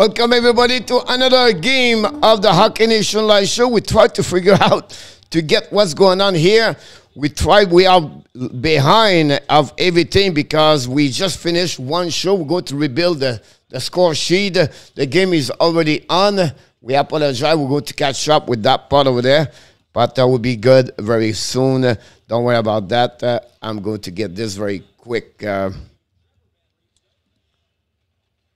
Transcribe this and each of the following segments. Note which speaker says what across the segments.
Speaker 1: Welcome everybody to another game of the Hockey Nation Live Show. We try to figure out to get what's going on here. We try. We are behind of everything because we just finished one show. We're going to rebuild the, the score sheet. The game is already on. We apologize. We're going to catch up with that part over there, but that will be good very soon. Don't worry about that. Uh, I'm going to get this very quick. Uh,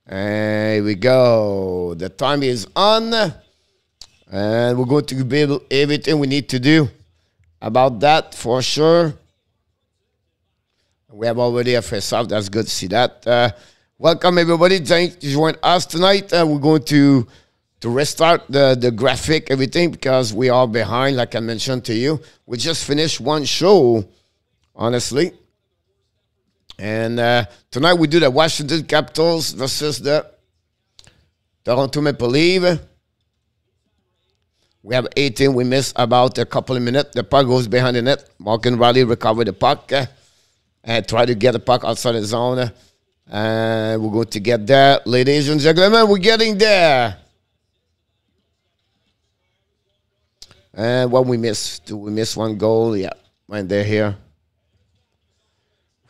Speaker 1: here we go. The time is on. And we're going to build everything we need to do about that for sure. We have already a face off. That's good to see that. Uh, welcome everybody. Thanks to join us tonight. Uh, we're going to to restart the, the graphic, everything, because we are behind, like I mentioned to you. We just finished one show, honestly. And uh, tonight we do the Washington Capitals versus the Toronto Maple Leafs. We have 18. We missed about a couple of minutes. The puck goes behind the net. Morgan Rielly recover the puck uh, and try to get the puck outside the zone. And we're going to get there. Ladies and gentlemen, we're getting there. And what we miss? Do we miss one goal? Yeah, when they're here.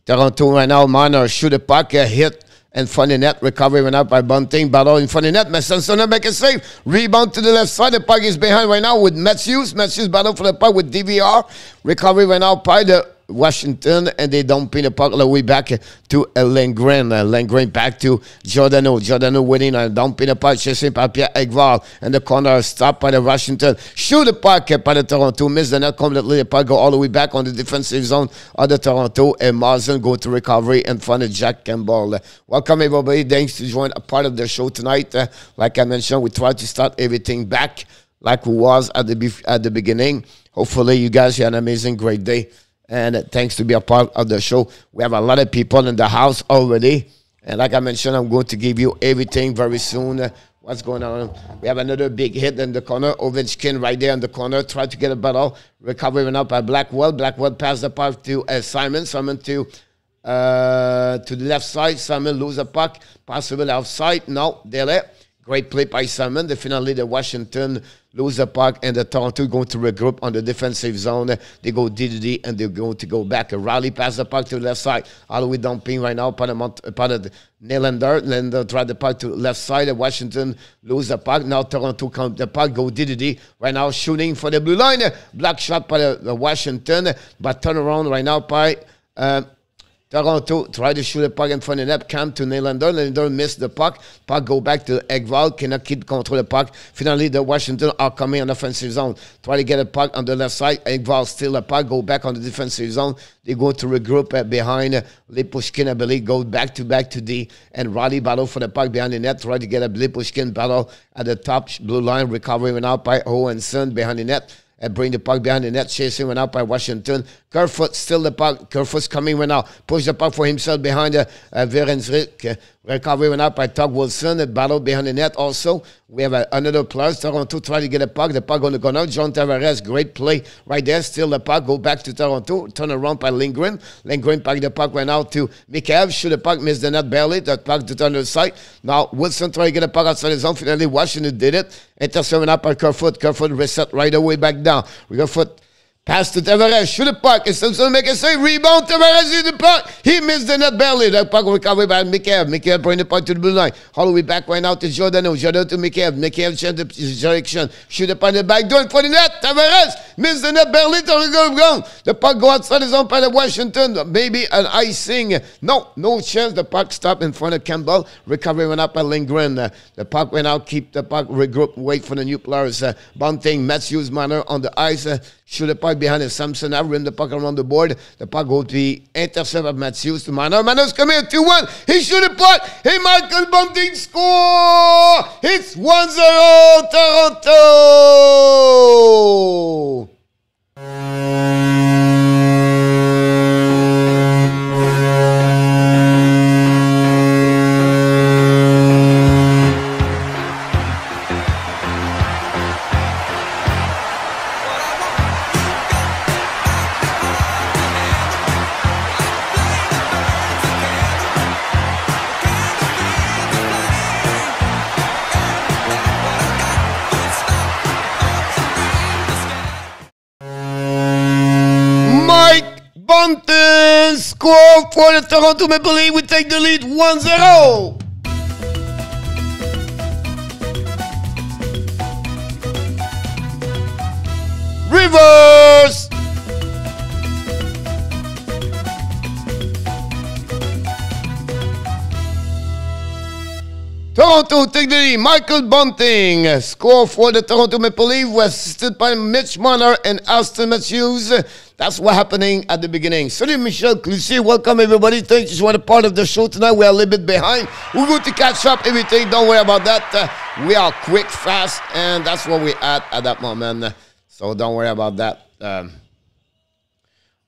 Speaker 1: Toronto right now, Marner shoot a puck, a hit front of net, recovery went out by Bunting, battle in front of net, Massenson make a save, rebound to the left side, the puck is behind right now with Matthews, Matthews battle for the puck with DVR, recovery went out by the Washington, and they don't pin the puck all the way back to uh, Lindgren. Uh, Lindgren back to Giordano. Giordano winning and don't pin the puck, chasing by Pierre Engvall. And the corner stopped by the Washington. Shoot the puck by the Toronto. Miss the net completely. The puck go all the way back on the defensive zone of the Toronto. And Marsden go to recovery in front of Jack Campbell. Welcome, everybody. Thanks to join a part of the show tonight. Uh, like I mentioned, we try to start everything back like we was at the, at the beginning. Hopefully, you guys had an amazing, great day. And thanks to be a part of the show. We have a lot of people in the house already. And like I mentioned, I'm going to give you everything very soon. What's going on? We have another big hit in the corner. Ovechkin right there in the corner. Try to get a battle. Recovering up by Blackwell. Blackwell pass the puck to uh, Simon. Simon to uh, to the left side. Simon lose the puck. Possible outside. No, Dele. Great play by Simon. The finally the Washington lose the puck, and the Toronto going to regroup on the defensive zone. They go DDD, and they're going to go back. A rally pass the puck to the left side. All the way dumping right now. Part of Nylander. Nylander try the puck to left side. Washington lose the puck. Now Toronto come the puck, go DDD. Right now shooting for the blue line. Black shot by the, the Washington, but turn around right now by... Uh, Toronto try to shoot a puck in front of the net, come to Nylander. Nylander missed the puck. Puck go back to Engvall, cannot keep control of the puck. Finally, the Washington are coming on offensive zone. Try to get a puck on the left side. Engvall still the puck, go back on the defensive zone. They go to regroup uh, behind uh, Lyubushkin, I believe, go back to back to D. And Rielly battle for the puck behind the net. Try to get a Lyubushkin battle at the top blue line, recovering out by Owenson behind the net and bring the puck behind the net. Chasing one out by Washington. Kerfoot still the puck. Kerfoot's coming right now. Push the puck for himself behind uh, uh, Recovery went up, by Tom Wilson. A battle behind the net also. We have uh, another plus. Toronto try to get a puck. The puck to go out. John Tavares, great play right there. Still the puck. Go back to Toronto. Turn around by Lindgren. Lindgren pack the puck went out to Mikheyev. Shoot the puck. Miss the net barely. That puck to turn the side. Now Wilson try to get a puck outside his zone. Finally Washington did it. Intercept up by Kerfoot. Kerfoot reset right away back down. We got foot Pass to Tavares, shoot the puck. It's to make a save. Rebound, Tavares in the puck. He missed the net barely. The puck recovered by Mikheyev. Mikheyev bring the puck to the blue line. Holloway back right now to Giordano. Giordano to Mikheyev. Mikheyev change the direction. Shoot the in the back door in of the net. Tavares missed the net barely. Go, go. The puck go outside his own by the Washington. Maybe an icing. No, no chance. The puck stopped in front of Campbell. Recovery went up by Lindgren. Uh, the puck went out. Keep the puck. Regroup. Wait for the new players. Uh, Bunting, Matthews, Manor on the ice. Shoot the puck behind the Samson. Rim the puck around the board. The puck will be intercepted by Matthews to Mano. Mano's coming in 2 1. He shoot the puck. Hey, Michael Bunting score. It's 1 0 Toronto. Score for the Toronto Maple Leafs. We take the lead 1 0. Rivers! Toronto take the lead. Michael Bunting score for the Toronto Maple Leafs assisted by Mitch Marner and Auston Matthews. That's what happening at the beginning. Salut Michel Cloutier. Welcome everybody. Thank you for part of the show tonight. We are a little bit behind. We're going to catch up everything. Don't worry about that. Uh, we are quick, fast, and that's what we're at at that moment. So don't worry about that. Um,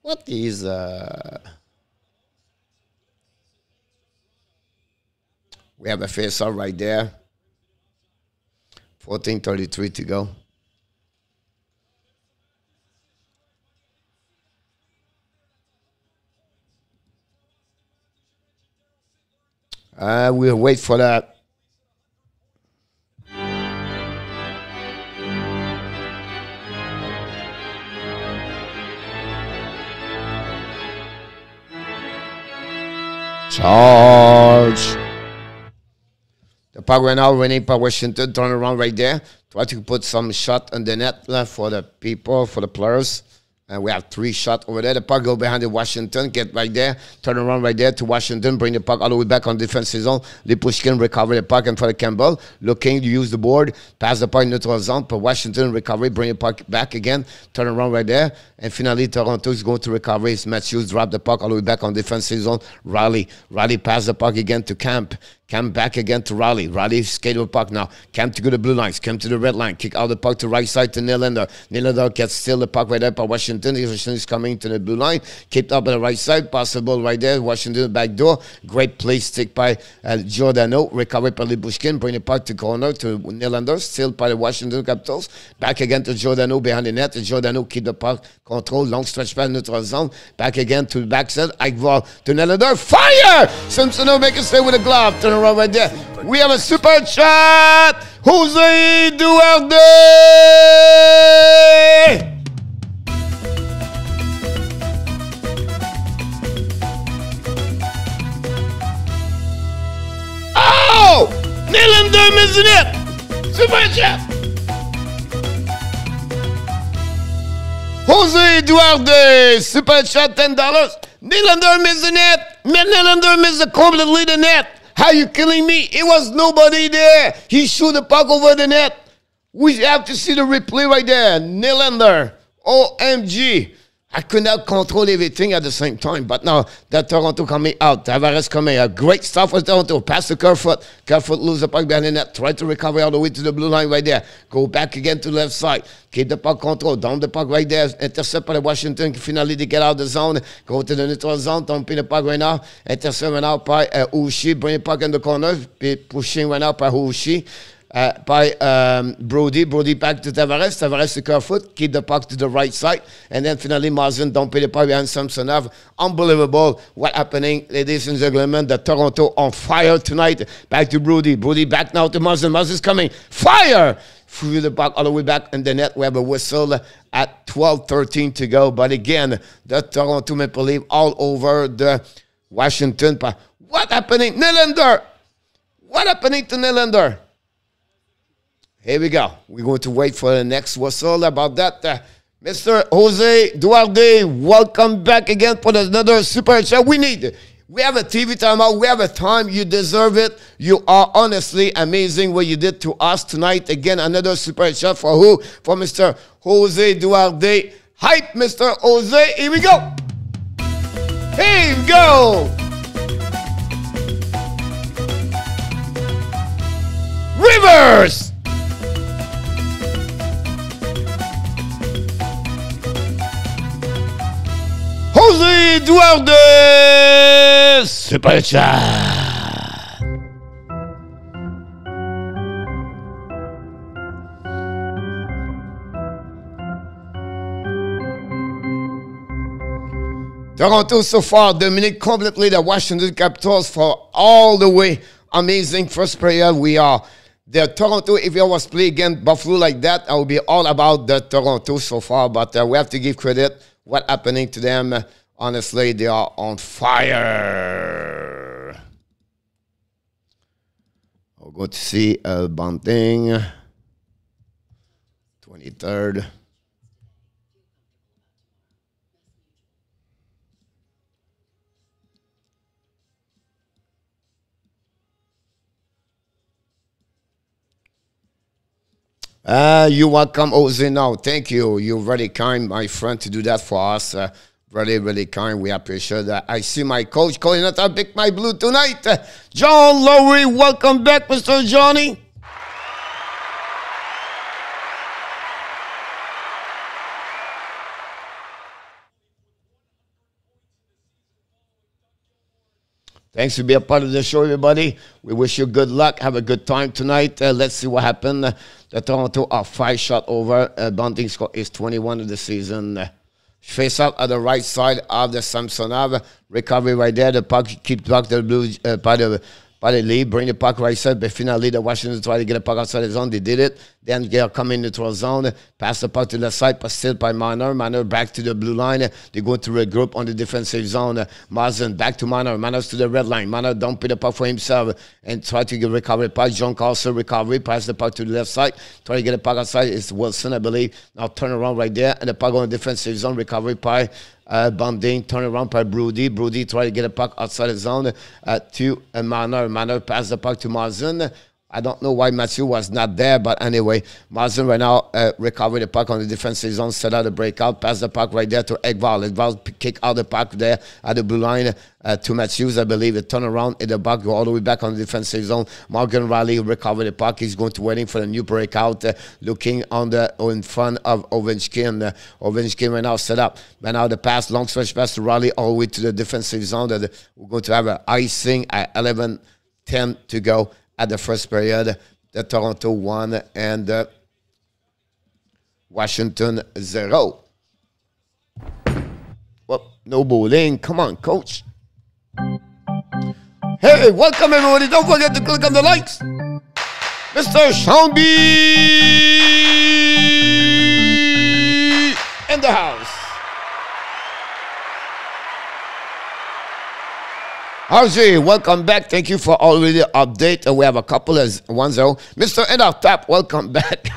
Speaker 1: what is... Uh, We have a face off right there. 14.33 to go. Uh, we'll wait for that. Charge. The right now running by Washington, turn around right there. Try to put some shot on the net uh, for the people, for the players. And we have three shots over there. The puck go behind the Washington, get right there, turn around right there to Washington, bring the puck all the way back on defensive zone. Lyubushkin recover the puck in front of Campbell, looking to use the board, pass the puck in neutral zone, but Washington recovery, bring the puck back again, turn around right there. And finally, Toronto is going to recover. It's Matthews drop the puck all the way back on defensive zone. Rielly, Rielly pass the puck again to Camp. Camp back again to Rielly. Rielly skate with puck now. Camp to go to blue lines. Camp to the red line. Kick out the puck to right side to Nylander. Nylander gets still the puck right there by Washington. Washington is coming to the blue line. Kept up on the right side. Possible right there. Washington back door. Great play stick by uh, Giordano. Recovered by Lyubushkin. Bring the puck to corner to Nylander. Still by the Washington Capitals. Back again to Giordano behind the net. Giordano keep the puck. Control. Long stretch pass neutral zone. Back again to the backside. Aikval to Nylander. Fire! Simpson will make a stay with a glove. Around right there. We have a super chat. Jose Duarte. Oh! Nylander missing it. Super chat. Jose Duarte, super chat, $10. Nylander missing it. Nylander missed the completely the net. How you killing me? It was nobody there. He shoot the puck over the net. We have to see the replay right there. Nylander. OMG. I could not control everything at the same time. But now that Toronto coming out, Tavares coming out. Great stuff for Toronto. Pass to Kerfoot. Kerfoot lose the puck behind the net. Try to recover all the way to the blue line right there. Go back again to the left side. Keep the puck control. Down the puck right there. Intercept by Washington. Finally, they get out of the zone. Go to the neutral zone. Dumping the puck right now. Intercept right now by uh, Ushi. Bring the puck in the corner. Pushing right now by Ushi. Uh, by um, Brodie. Brodie back to Tavares. Tavares to Kerfoot. Keep the puck to the right side. And then finally, Marsden don't pay the puck behind Samsonov. Unbelievable what happening, ladies and gentlemen. The Toronto on fire tonight. Back to Brodie. Brodie back now to Marsden. Marsden's coming. Fire! Through the puck all the way back in the net. We have a whistle at 12-13 to go. But again, the Toronto Maple Leaf all over the Washington. What happening? Nylander! What happening to Nylander? Here we go. We're going to wait for the next whistle about that. Uh, Mr. Jose Duarte, welcome back again for another super show. We need we have a TV timeout. We have a time. You deserve it. You are honestly amazing what you did to us tonight. Again, another super chat for who? For Mr. Jose Duarte. Hype, Mr. Jose. Here we go. Here we go. Rivers. Duarte Super Toronto so far dominate completely the Washington Capitals for all the way. Amazing first period. We are the Toronto. If I was play against Buffalo like that, I would be all about the Toronto so far. But uh, we have to give credit what happening to them Honestly, they are on fire. I'll go to see uh, Bunting. 23rd. Uh, you welcome Jose now. Thank you. You're very kind, my friend, to do that for us. Uh, really, really kind. We appreciate that. I see my coach calling out I pick my blue tonight. Uh, John Lowry, welcome back, Mr. Johnny. Thanks for being a part of the show, everybody. We wish you good luck. Have a good time tonight. Uh, let's see what happened. The Toronto are five shot over. Uh, Bunting score is 21 of the season. Uh, face up at the right side of the Samsonov. Recovery right there. The puck keeps back the blue uh, part of by the lead, bring the puck right side, but finally the Washington try to get a puck outside the zone. They did it. Then they come in the neutral zone, pass the puck to the side, but still by Marner. Marner back to the blue line. They go to a group on the defensive zone. Mazen back to Marner. Marner's to the red line. Marner don't the puck for himself and try to get recovery puck. John Carlson recovery, pass the puck to the left side, try to get a puck outside. It's Wilson, I believe. Now turn around right there, and the puck on the defensive zone, recovery puck uh, turn around by Brodie. Brodie try to get a puck outside the zone uh, to a Manor. Manor pass the puck to Mazen. I don't know why Matthew was not there, but anyway, Marsden right now uh, recovered the puck on the defensive zone, set out the breakout, passed the puck right there to Ekval. Ekval kick out the puck there at the blue line uh, to Matthews, I believe. It turn around in the back, go all the way back on the defensive zone. Morgan Rielly recovered the puck. He's going to waiting for the new breakout, uh, looking on the in front of Ovechkin. Uh, Ovechkin right now set up. Right now the pass, long stretch pass to Rielly all the way to the defensive zone. That we're going to have an icing at 11 10 to go at the first period. The Toronto won and uh, Washington zero. Well, no bowling. Come on, coach. Hey, welcome everybody. Don't forget to click on the likes. Mr. Sean B in the house. RJ, welcome back. Thank you for already update. Uh, we have a couple as one zero. Mr. Enoch Tap, welcome back.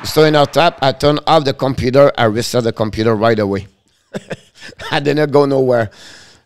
Speaker 1: Mr. Enoch Tap, I turned off the computer. I reset the computer right away. I didn't go nowhere.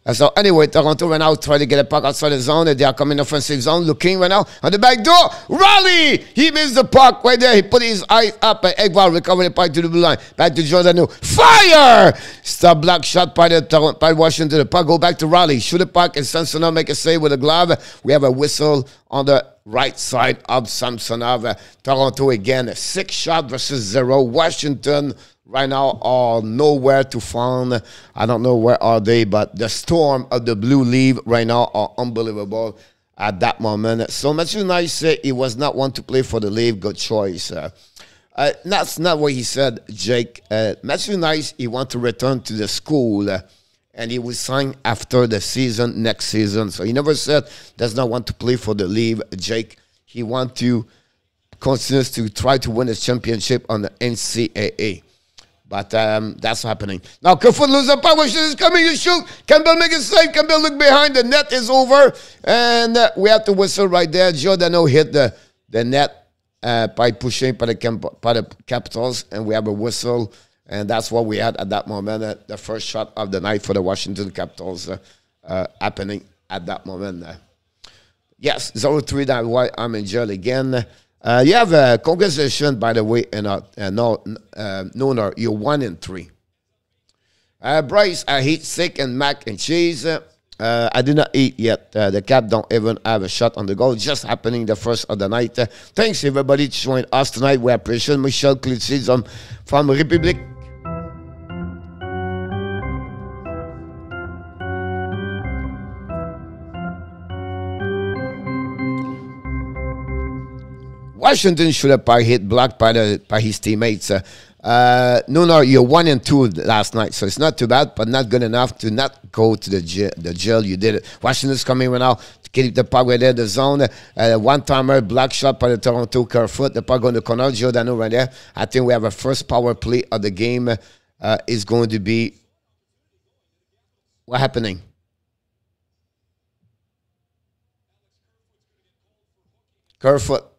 Speaker 1: And so anyway, Toronto right now trying to get a puck outside the zone. and They are coming offensive zone, looking right now on the back door. Raleigh! He missed the puck right there. He put his eyes up and Ekval recovered the puck to the blue line. Back to Jordan New. Fire! Stop block shot by the by Washington. The puck go back to Raleigh. Shoot the puck and Samsonov make a save with a glove. We have a whistle on the right side of Samsonov. Toronto again. Six shot versus zero. Washington right now are nowhere to find. I don't know where are they, but the storm of the blue leaf right now are unbelievable at that moment. So Matthew Knies said he was not one to play for the leaf. Good choice. Uh, that's not what he said, Jake. Uh, Matthew Knies, he want to return to the school. Uh, and he will sign after the season, next season. So he never said does not want to play for the league, Jake. He want to continue to try to win his championship on the NCAA. But um, that's happening. Now, Kerfoot loses power. Is coming to shoot. Campbell make a save. Campbell look behind. The net is over. And uh, we have to whistle right there. Giordano hit the, the net uh, by pushing by the, by the Capitals. And we have a whistle. And that's what we had at that moment. Uh, the first shot of the night for the Washington Capitals uh, uh, happening at that moment. yes, 0-3. That's why I'm in jail again. Uh, you have a congratulations, by the way, and uh, uh, no, uh, no, you're one in three. Uh, Bryce, I eat steak and mac and cheese. Uh, I did not eat yet. Uh, the cap don't even have a shot on the goal. Just happening the first of the night. Uh, thanks everybody to join us tonight. We appreciate Michel Clitzy from Republic Washington should have been hit blocked by the by his teammates. Uh, Uh, no, no, you're one and two last night, so it's not too bad, but not good enough to not go to the jail. The jail you did it. Washington's coming right now to keep the puck right there, the zone. Uh, one timer, black shot by the Toronto Kerfoot. The puck on the corner, Giordano right there. I think we have a first power play of the game. Uh, is going to be what happening? Kerfoot,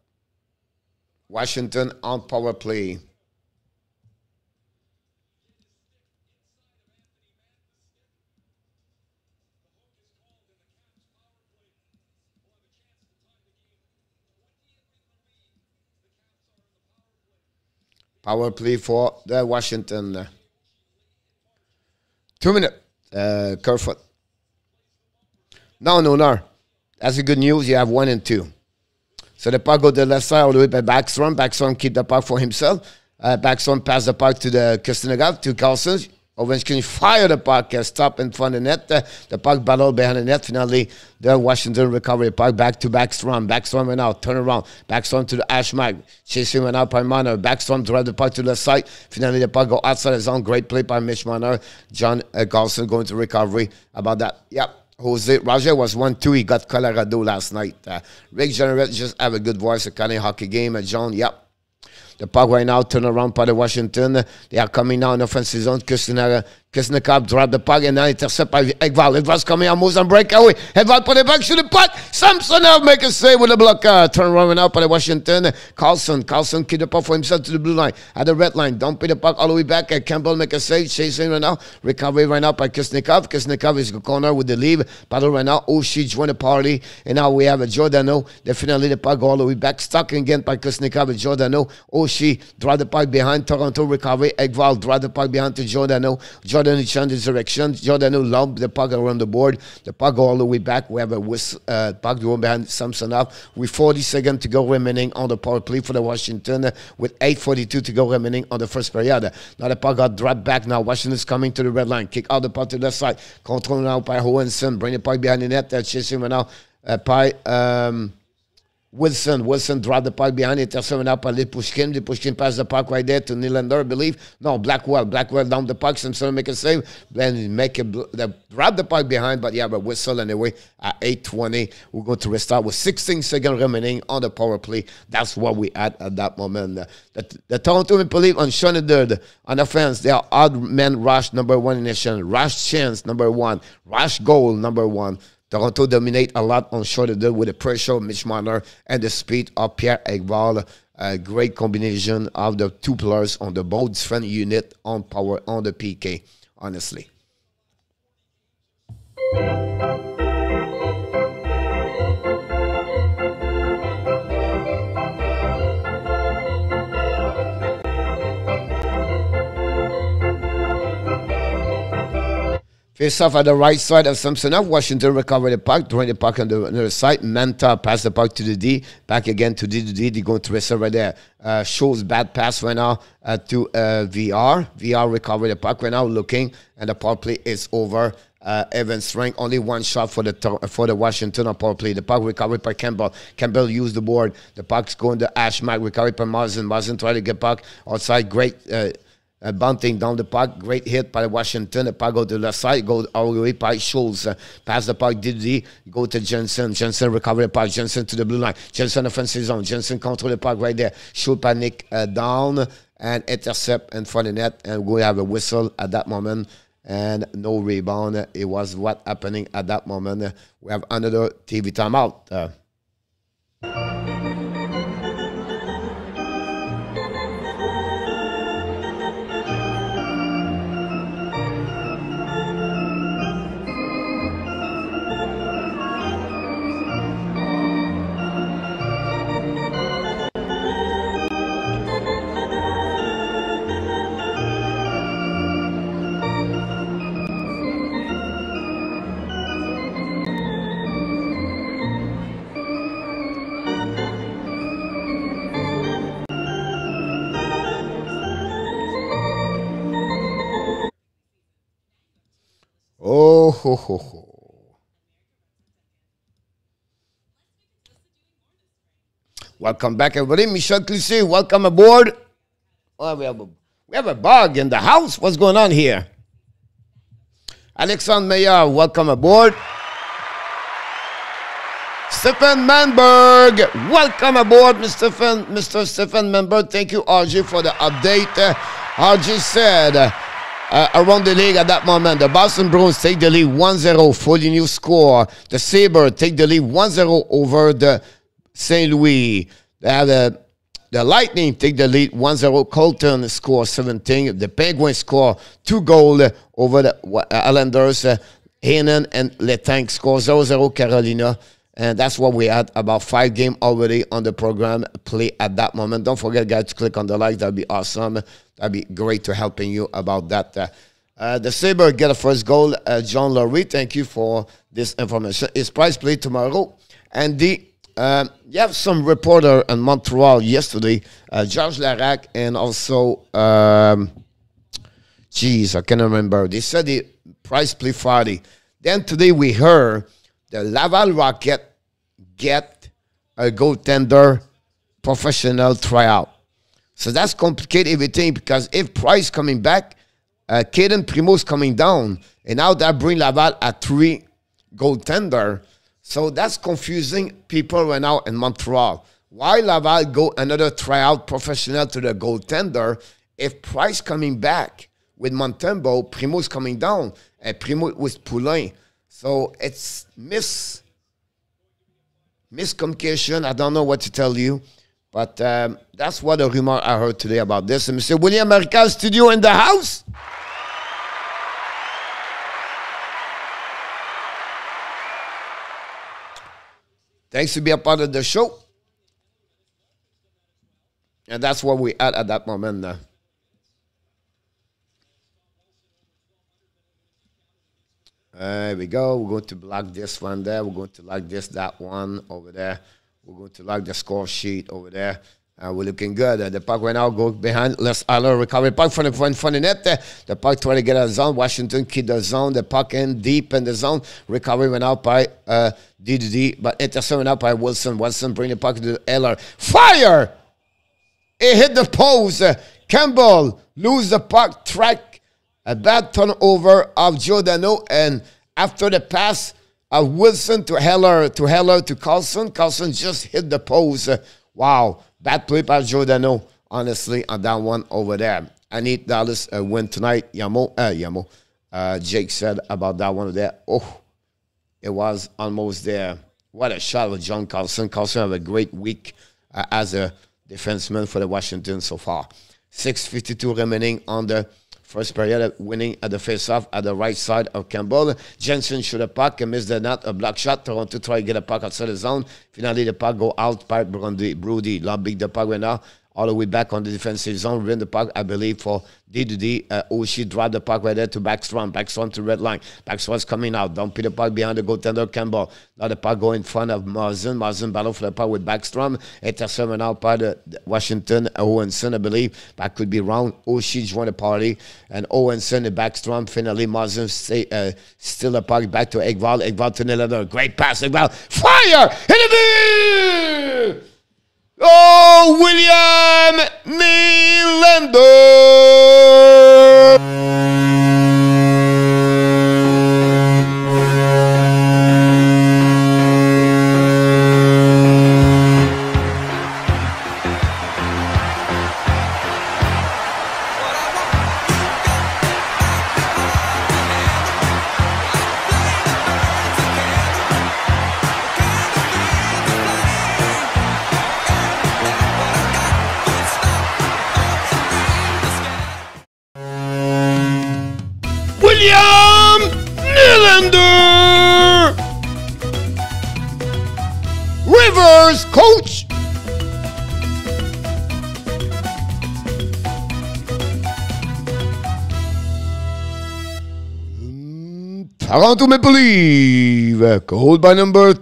Speaker 1: Washington on power play. Power play for the Washington. Two minutes. Uh, Kerfoot. No, no, no. That's the good news. You have one and two. So the puck go to the left side all the way by Backstrom. Backstrom keep the puck for himself. Uh, Backstrom pass the puck to the Kuznetsov, to Carlson. Ovechkin fire the puck, uh, stop in front of the net. Uh, the puck battle behind the net. Finally, the Washington recovery puck back to Backstrom. Backstrom went out, turn around. Backstrom to the ash mark. Chasing went out by Marner. Backstrom drive the puck to the side. Finally, the puck go outside the zone. Great play by Mitch Marner. John uh, Carlson going to recovery about that. Yep. Jose Roger was one two. He got Colorado last night. Uh, Rick Jeanneret just have a good voice. A kind of hockey game. Uh, John, yep. The puck right now turn around by the Washington. They are coming now in offensive zone. Kuznetsov Kuznetsov drop the puck and now intercept by Ekval. Ekval's coming on, moves on breakaway. Ekval put it back to the puck. Samsonov make a save with the blocker. Turn around out by the Washington. Carlson. Carlson keep the puck for himself to the blue line. At the red line. Don't pay the puck all the way back. Campbell make a save. Chasing right now. Recovery right now by Kuznetsov. Kuznetsov is the corner with the lead. Battle right now. Oshie join the party. And now we have a Giordano. Definitely the puck all the way back. Stuck again by Kuznetsov and Giordano. Oshie draw the puck behind Toronto recovery. Ekval draw the puck behind to Giordano. Giordano Jordan in change his direction. Jordan who lump the puck around the board. The puck all the way back. We have a whistle, uh, puck going behind Samsonov with 40 seconds to go remaining on the power play for the Washington with 8.42 to go remaining on the first period. Now the puck got dropped back. Now Washington's coming to the red line. Kick out the puck to the left side. Control now by Hohenson. Bring the puck behind the net. They're chasing right now uh, by... Um, Wilson. Wilson dropped the puck behind it. Intercepted up by Lyubushkin. Lyubushkin passed the puck right there to Nylander, I believe. No, Blackwell. Blackwell down the puck. Simpson make a save. Then make a the, drop the puck behind, but yeah, but whistle anyway at 8.20. We're going to restart with 16 seconds remaining on the power play. That's what we had at that moment. The, the Toronto Maple Leafs on Schoeneder on offense, they are odd man rush number one in the nation. Rush chance number one. Rush goal number one. Toronto dominate a lot on shorter with the pressure of Mitch Marner and the speed of Pierre Ekval. A great combination of the two players on the both different unit on power on the PK, honestly. Face off at the right side of Samsonov. Washington recovered the puck, throwing the puck on the other side. Manta passed the puck to the D. Back again to D to D. They're going to right there. Uh, shows bad pass right now uh, to uh, VR. VR recovered the puck right now, looking, and the power play is over. Uh, Evan Strang only one shot for the for the Washington power play. The puck recovered by Campbell. Campbell used the board. The puck's going to Ashmark. Recovered by Marsden. Marsden tried to get puck outside. Great uh, uh, bunting down the puck. Great hit by Washington. The puck go to the left side, go all the way by Schultz. Uh, pass the puck, Didi, go to Jensen. Jensen recover the puck. Jensen to the blue line. Jensen offensive zone. Jensen control the puck right there. Shoot panic uh, down and intercept in front of the net. And we have a whistle at that moment and no rebound. It was what happening at that moment. We have another TV timeout. Ho, ho. Welcome back, everybody. Michel Clisset, welcome aboard. Oh, we have a We have a bug in the house. What's going on here? Alexandre Meyer, welcome aboard. Stephen Manberg, welcome aboard, Mr. Stephen, Mr. Stephen Manberg. Thank you, RG, for the update. Uh, RG said uh, uh, around the league at that moment, the Boston Bruins take the lead 1 0, fully new score. The Sabre take the lead 1 0 over the St. Louis. They have a the Lightning take the lead 1-0. Colton score 17. The Penguins score two goals over the Islanders. Uh, Heinen and Letang score 0-0 Carolina. And that's what we had about five game already on the program play at that moment. Don't forget, guys, to click on the like. That'd be awesome. That'd be great to helping you about that. Uh, uh, the Sabre get a first goal. Uh, John Laurie, thank you for this information. It's price play tomorrow. And the um, you have some reporter in Montreal yesterday, uh, George Laraque, and also, um, geez, I can't remember. They said the price play Friday. Then today we heard the Laval Rocket get a goaltender professional tryout. So that's complicated everything because if Price coming back, uh, Cayden Primeau's coming down, and now that bring Laval at three goaltender. So that's confusing people right now in Montreal. Why Laval go another tryout professional to the goaltender if Price coming back with Montembeault, Primeau's coming down, and Primeau with Poulin. So it's mis miscommunication. I don't know what to tell you. But um, that's what the rumor I heard today about this. And Mr. William America studio in the house. Thanks to be a part of the show. And that's where we at at that moment now. There we go. We're going to block this one there. We're going to like this, that one over there. We're going to like the score sheet over there. Uh, we're looking good. Uh, the puck right now go behind. Let's Aller recovery. Puck from the front, front of net. Uh, the puck trying to get a zone. Washington keep the zone. The puck in deep in the zone. Recovery went out by uh, DDD, but intercept went out by Wilson. Wilson bring the puck to Eller. Fire! It hit the post. Campbell lose the puck. Track a bad turnover of Giordano. And after the pass of Wilson to Heller, to Heller to Carlson, Carlson just hit the post. Wow. Bad play by Giordano, honestly, on that one over there. I need Dallas uh, win tonight. Yamo, uh, Yamo. Uh, Jake said about that one there. Oh, it was almost there. What a shot with John Carlson. Carlson have a great week uh, as a defenseman for the Washington so far. 6.52 remaining on the first period, winning at the face-off at the right side of Campbell. Jensen shoot a puck and missed the net, a block shot. Toronto try to get a puck outside the zone. Finally, the puck go out by Brodie. Brodie. big the puck right now all the way back on the defensive zone, win the puck, I believe, for D2D. Uh, Oshie dropped the puck right there to Backstrom. Backstrom to red line. Backstrom's coming out. Don't put the puck behind the goaltender Campbell. Now the puck go in front of Marzin. Marzin battle for the puck with Backstrom. Intercepted out by the Washington Owenson, I believe. That could be wrong. Oshie joined the party. And Owenson and Backstrom finally Marzin stay, uh, still the puck back to Ekval. Ekval to Nylander. Great pass, Ekval. Fire! Hit it! Oh, William Nylander! Toronto Maple Leaf, uh, called by number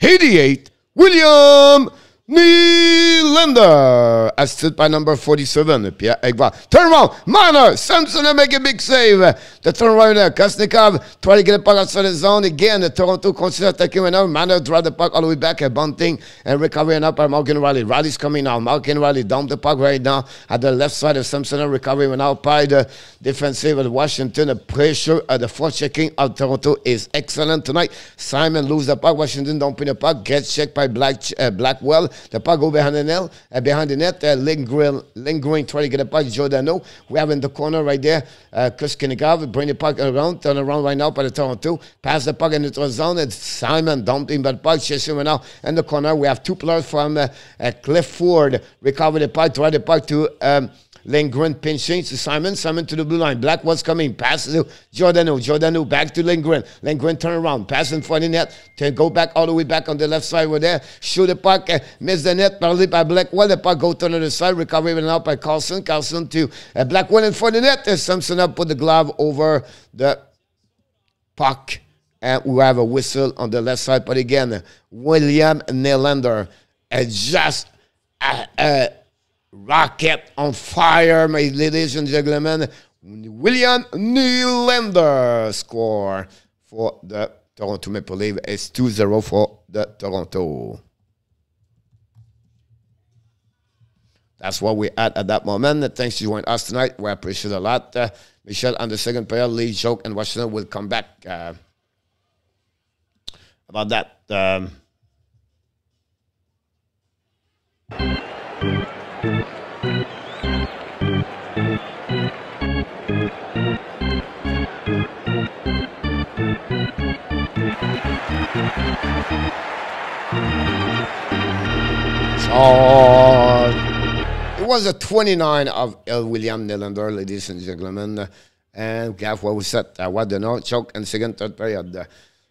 Speaker 1: 88, William Nylander, assisted by number 47, Pierre Egva. Turn around, Marner, Samson make a big save. The turn around there, Kasnikov try to get the puck outside the zone again. The Toronto continues attacking right now. Marner drive the puck all the way back at Bunting and recovering up by Morgan Rielly. Rielly's coming now. Morgan Rielly down the puck right now at the left side of Samson recovering now by the defensive of Washington. The pressure at the front checking of Toronto is excellent tonight. Simon lose the puck. Washington don't pin the puck. Gets checked by Black uh, Blackwell. The puck go behind the net. Uh, behind the net, uh, lingering, lingering, trying to get the puck. Giordano. We have in the corner right there. Uh, Kuskinikov bring the puck around, turn around right now by the Toronto. Pass the puck into the zone. It's Simon dumping the puck, chasing right now in the corner. We have two players from uh, uh, Clifford recover the puck, try the puck to. Um, Lindgren pinching to Simon. Simon to the blue line. Black was coming. Passes to Giordano. Giordano back to Lindgren. Lindgren turn around. Pass in front of the net. To go back all the way back on the left side. We're there. Shoot the puck. Uh, miss the net. Partly by Blackwell. The puck go to the side. Recovery out by Carlson. Carlson to uh, Blackwell in front of the net. There's Simpson up. Put the glove over the puck. And we have a whistle on the left side. But again, William Nylander uh, just uh, uh, rocket on fire, my ladies and gentlemen. William Nylander score for the Toronto Maple Leafs. is 2-0 for the Toronto. That's what we had at that moment. Thanks for joining us tonight. We appreciate a lot. Uh, Michelle on the second pair, Lee, Joke, and Washington will come back uh, about that. Um, It was a 29 of L. William Nylander, ladies and gentlemen. And Gaff, what we said, uh, what the no choke and second, third period.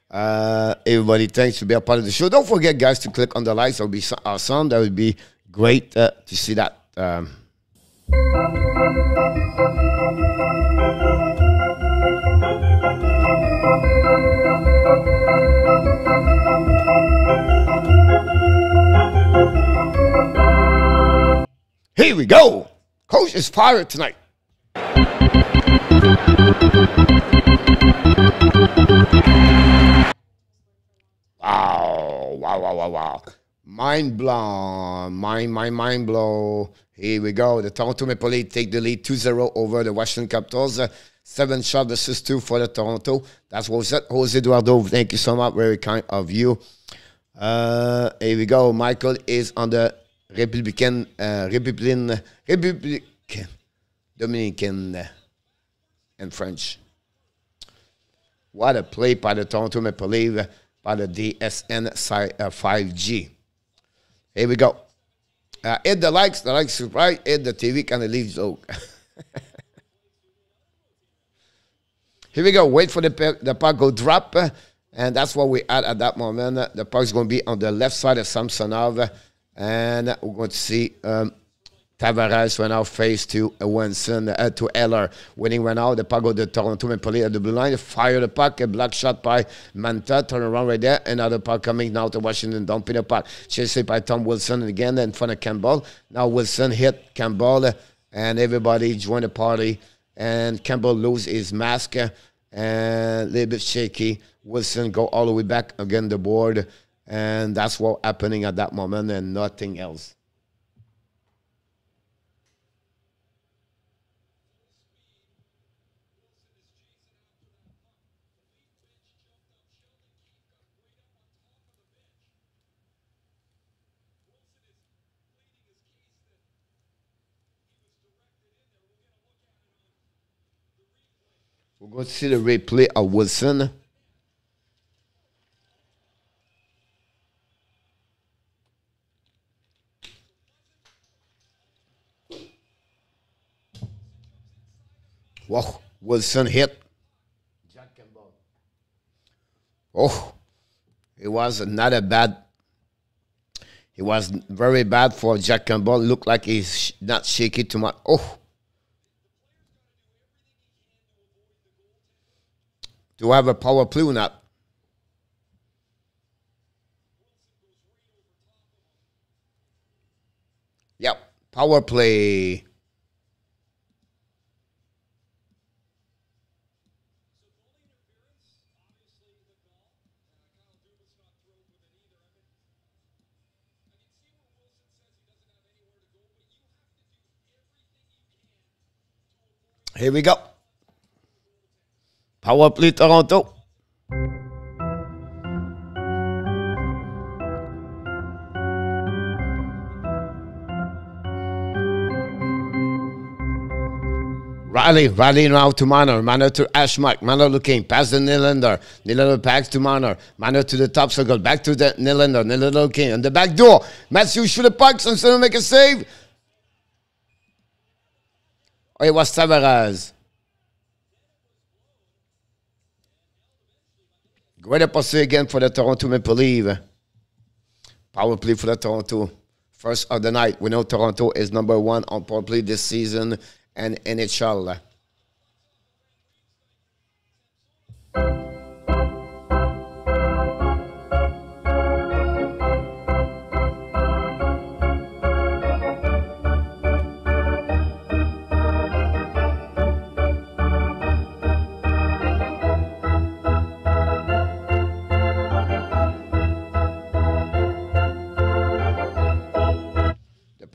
Speaker 1: Uh, everybody, thanks to be a part of the show. Don't forget, guys, to click on the likes. That would be awesome. That would be great uh, to see that. Um, Here we go. Coach is fired tonight. Wow, wow, wow, wow, wow. Mind blown. Mind, mind, mind blow. Here we go. The Toronto Maple Leafs take the lead 2-0 over the Washington Capitals. Uh, seven shot versus two for the Toronto. That's what said. Jose Eduardo, thank you so much. Very kind of you. Uh, here we go. Michael is on the Republican, uh, Republican, Republican, Dominican, and French. What a play by the Toronto Maple Leafs by the DSN 5G. Here we go. Uh, hit the likes, the likes right, hit the TV kind of leaves joke. Here we go. Wait for the, the puck go drop. Uh, and that's what we add at that moment. The puck's going to be on the left side of Samsonov. And we're going to see um, Tavares went out face to Winston, uh, to Eller. Winning went out. The puck go to Toronto Maple Leafs at the blue line. Fire the puck. A black shot by Manta. Turn around right there. Another puck coming now to Washington. Dumping the puck. Chased by Tom Wilson again in front of Campbell. Now Wilson hit Campbell and everybody joined the party. And Campbell lose his mask and a little bit shaky. Wilson go all the way back again the board. And that's what happening at that moment and nothing else. Going to see the replay of Wilson. Oh, wow, Wilson hit. Jack and Campbell. Oh, it was not a bad. It was very bad for Jack Campbell. Looked like he's not shaky too much. Oh. Do I have a power play or not? Yep, power play. Here we go. Power play Toronto. Rielly, Rielly now to Manor, Manor to Ashmark, Manor looking, past the Nylander, Nylander back to Manor, Manor to the top circle, back to the Nylander, Nylander looking, on the back door, Matthews shoot the puck, Simpson to make a save. Oh, it was Tavares. Great opportunity again for the Toronto Maple Leaf. Power play for the Toronto. First of the night. We know Toronto is number one on power play this season and NHL.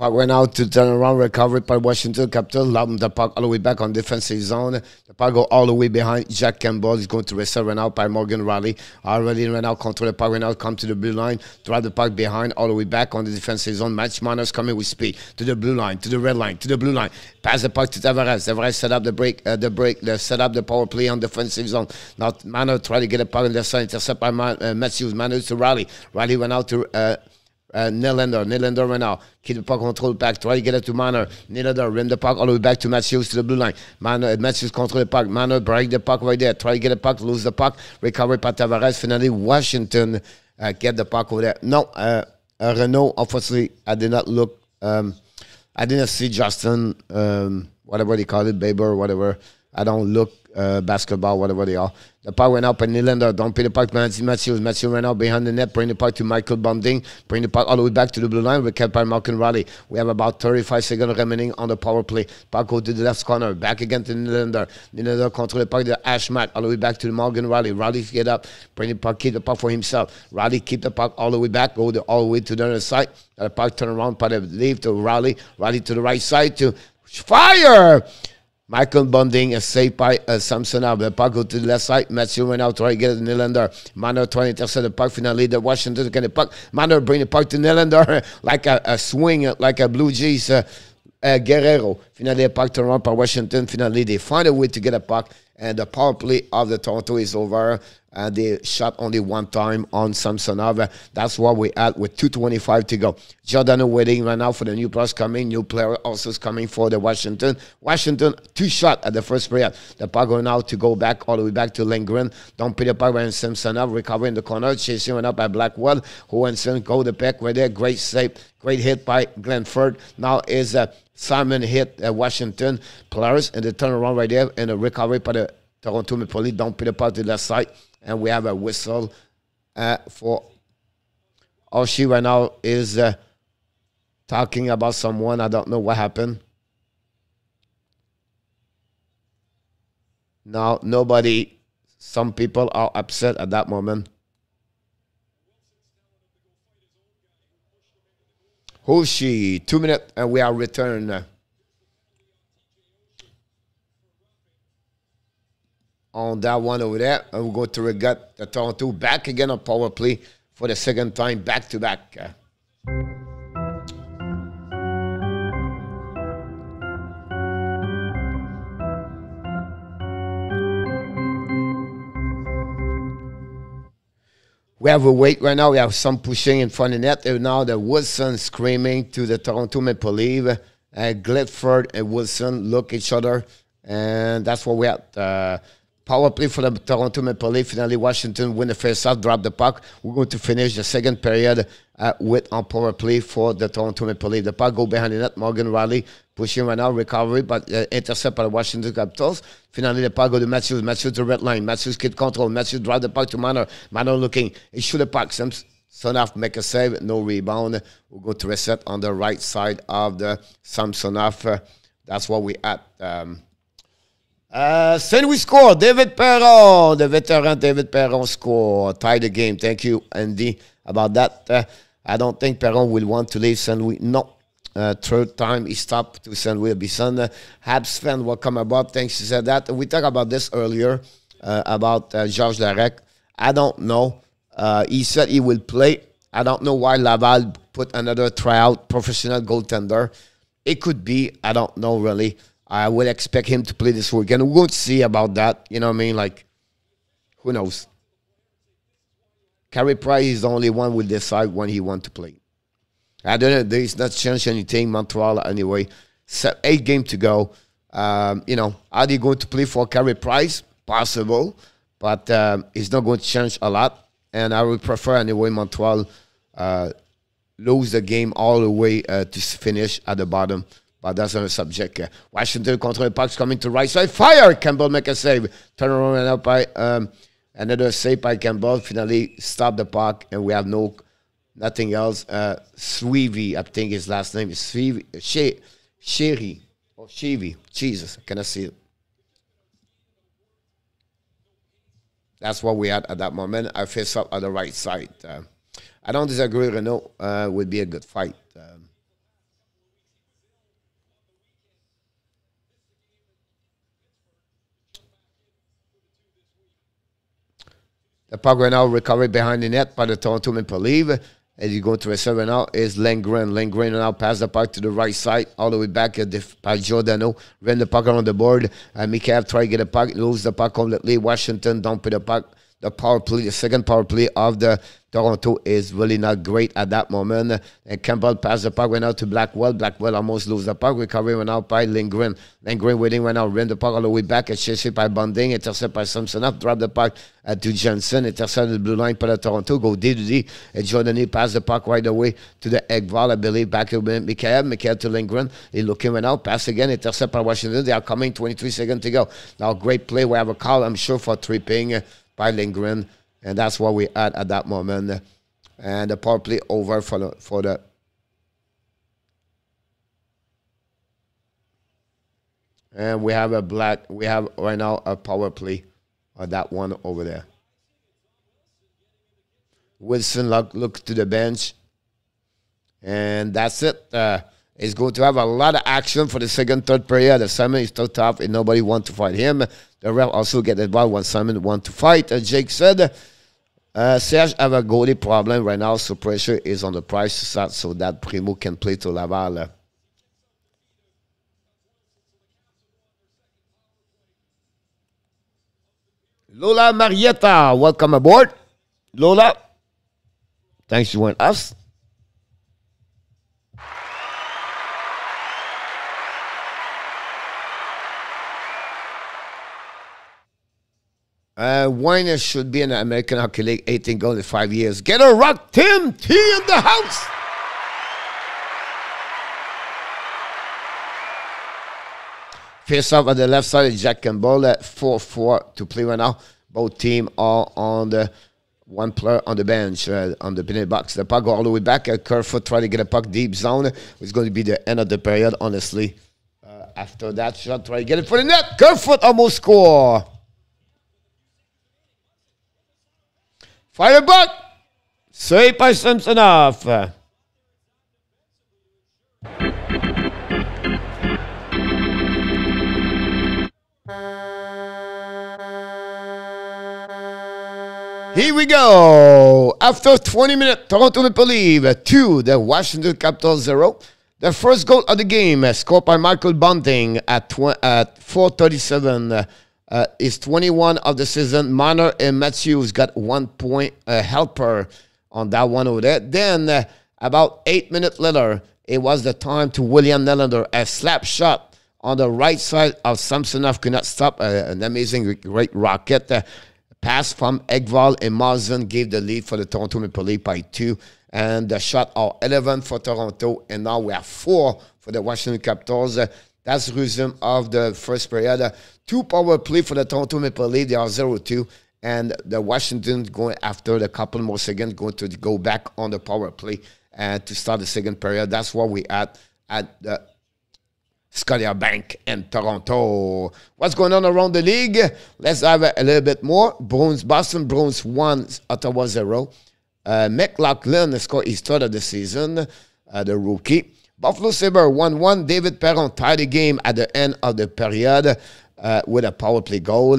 Speaker 1: Puck went out to turn around, recovered by Washington Capital. Lob the puck all the way back on defensive zone. The puck go all the way behind Jack Campbell. He's going to receive run out by Morgan Rielly. Already ran out, control the puck, ran out, come to the blue line, drive the puck behind, all the way back on the defensive zone. Match Manners coming with speed to the blue line, to the red line, to the blue line. Pass the puck to Tavares. Tavares set up the break, uh, the break, the set up the power play on defensive zone. Now Manners try to get a puck in the side, intercept by uh, Matthews. Manners to Rielly. Rielly went out to. Uh, uh, Nylander. Nylander right now. Keep the puck control back. Try to get it to Manor. Nylander rim the puck all the way back to Matthews to the blue line. Manor, Matthews control the puck. Manor break the puck right there. Try to get the puck, lose the puck. Recover by Tavares. Finally, Washington uh, get the puck over there. No, uh, uh, Renault, unfortunately, I did not look. Um, I didn't see Justin, um, whatever they call it, Baber, whatever. I don't look uh, basketball, whatever they are. The puck went up and Nylander don't pay the puck to Matthews. Matthews ran out behind the net, bring the puck to Michael Bunting, bring the puck all the way back to the blue line. We're kept by Malcolm Rielly. We have about 35 seconds remaining on the power play. Puck go to the left corner, back again to Nylander. Nylander control the puck to Ashmack, all the way back to the Morgan Rielly. Rielly get up, bring the puck, keep the puck for himself. Rielly keep the puck all the way back, go the, all the way to the other side. The puck turn around, put leave to Rielly. Rielly to the right side to fire. Michael Bunting is saved by uh, Samson The puck go to the left side. Matthew went try to get it to Nylander. Manor trying to intercept the puck. Finally, the Washington get the puck. Manor bring the puck to Nylander like a, a swing, like a Blue Jays uh, uh, Guerrero. Finally, the puck turned around by Washington. Finally, they find a way to get a puck. And the power play of the Toronto is over. And they shot only one time on Samsonov. That's what we at with 2.25 to go. Jordan waiting right now for the new plus coming. New player also is coming for the Washington. Washington, two shot at the first period. The puck going out to go back all the way back to Lindgren. Don't put the puck by Samsonov. Recovering the corner. Chasing went up by Blackwell. Hohenson go the back right there. Great save. Great hit by Glenford. Now is uh, Simon hit Washington players and they turn around right there and a recovery by the Toronto Maple Leafs. Don't put the puck to the left side and we have a whistle uh, for all she right now is uh, talking about someone. I don't know what happened. Now, nobody, some people are upset at that moment. Who's she? Two minutes and we are returned. on that one over there. And we'll go to Regat the Toronto back again on power play for the second time back to back. We have a wait right now. We have some pushing in front of net. And now the Wilson screaming to the Toronto Maple Leaf. Uh, Gledford and Wilson look each other. And that's what we have. Uh, Power play for the Toronto Maple Leafs. Finally, Washington win the first half, drop the puck. We're going to finish the second period uh, with on power play for the Toronto Maple Leafs. The puck go behind the net. Morgan Rielly pushing right now, recovery, but uh, intercept by the Washington Capitals. Finally, the puck go to Matthews. Matthews to the red line. Matthews keep control. Matthews drive the puck to Manor. Manor looking. He shoot the puck. Some Samsonov make a save, no rebound. We'll go to reset on the right side of the Samsonov. Uh, that's what we at. Um, uh, Saint Louis score. David Perron, the veteran David Perron score. Tie the game. Thank you, Andy, about that. Uh, I don't think Perron will want to leave Saint Louis. No. Uh, third time he stopped to Saint Louis Bison. Uh, Habs fan will come about. Thanks to said that. We talked about this earlier uh, about uh, Georges Laraque. I don't know. Uh, he said he will play. I don't know why Laval put another tryout professional goaltender. It could be. I don't know really. I would expect him to play this weekend. We'll see about that. You know what I mean? Like, who knows? Carey Price is the only one will decide when he want to play. I don't know. There's not change anything. Montreal anyway. So eight game to go. Um, you know, are they going to play for Carey Price? Possible, but um, it's not going to change a lot. And I would prefer anyway Montreal uh, lose the game all the way uh, to finish at the bottom. But that's another subject. Uh, Washington control the puck's coming to right side. Fire! Campbell make a save. Turn around and up by um, another save by Campbell. Finally stop the puck, and we have no nothing else. Uh, Sweevy, I think his last name is Sweevy. She, Sherry or Chevy. Jesus, can I see it. That's what we had at that moment. I face up on the right side. Uh, I don't disagree. Renault uh, would be a good fight. Um, the puck right now recovered behind the net by the Toronto Maple Leaf. As you go to a seven now is Lindgren. Lindgren now pass the puck to the right side, all the way back at the by Giordano. Ran the puck on the board. Uh, Mikheyev try to get a puck, lose the puck completely. Washington put the puck. The power play, the second power play of the Toronto is really not great at that moment. And Campbell passed the puck, went out to Blackwell. Blackwell almost lose the puck. Recovery went out by Lindgren. Lindgren waiting went out, ran the puck all the way back. It's chased by Bunting. Intercept by Samsonov. Drop the puck uh, to Jensen. Intercepted the blue line for the Toronto. Go D to D. And Jordan passed the puck right away to the Ekval, I believe. Back to Mikheyev. Mikheyev to Lindgren. He looking went out. Pass again. Intercept by Washington. They are coming. 23 seconds to go. Now, great play. We have a call, I'm sure, for tripping by Lindgren. And that's what we had at that moment. And the power play over for the for the and we have a black we have right now a power play on that one over there. Wilson look look to the bench. And that's it. Uh, he's going to have a lot of action for the second third period. The simon is still tough and nobody want to fight him. The ref also get involved when simon want to fight. As jake said uh, Serge have a goalie problem right now, so pressure is on the price side so that Primeau can play to Laval. Lola Marietta, welcome aboard. Lola, thanks for joining us. Uh, Weiner should be in the American Hockey League, 18 goals in five years. Get a rock, Tim T in the house. Face off on the left side, is Jack Campbell at 4 4 to play right now. Both team are on the one player on the bench, uh, on the penalty box. The puck go all the way back. Uh, Kerfoot try to get a puck deep zone. It's going to be the end of the period, honestly. Uh, after that shot, try to get it for the net. Kerfoot almost score. Firebug! Save by Samsonov. Here we go. After 20 minutes, Toronto Maple Leaf uh, 2, the Washington Capitals 0. The first goal of the game uh, scored by Michael Bunting at, at 437 uh, is 21 of the season. Marner and Matthews got one point uh, helper on that one over there. Then, uh, about eight minutes later, it was the time to William Nylander. A slap shot on the right side of Samsonov could not stop. Uh, an amazing, great rocket. Uh, pass from Ekval and Marsden gave the lead for the Toronto Maple Leafs by two. And the shot are 11 for Toronto. And now we have four for the Washington Capitals. Uh, that's the resume of the first period. Two power play for the Toronto Maple Leafs. They are 0 2. and the Washington going after the couple more seconds going to go back on the power play and to start the second period. That's what we at at the Scotiabank in Toronto. What's going on around the league? Let's have a, a little bit more. Bruins, Boston Bruins one, Ottawa zero. Uh, McLaughlin scored his third of the season, uh, the rookie. Buffalo Sabre 1 1. David Perron tied the game at the end of the period uh, with a power play goal.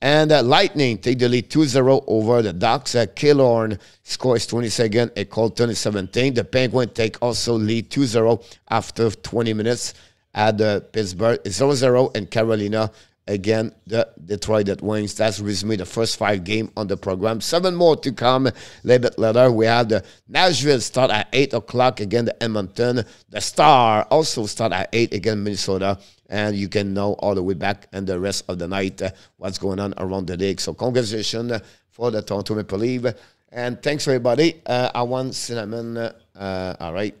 Speaker 1: And uh, Lightning take the lead 2 0 over the Ducks. Uh, Killorn scores 22nd and Colton is 17. The Penguins take also lead 2 0 after 20 minutes at uh, Pittsburgh 0 0 and Carolina again the Detroit that wins. That's resume the first five game on the program. Seven more to come a little bit later. We have the Nashville start at 8 o'clock again the Edmonton. The Star also start at 8 again Minnesota and you can know all the way back and the rest of the night uh, what's going on around the league. So congratulations for the Toronto Maple Leaf. And thanks everybody. Uh, I want cinnamon. Uh, all right.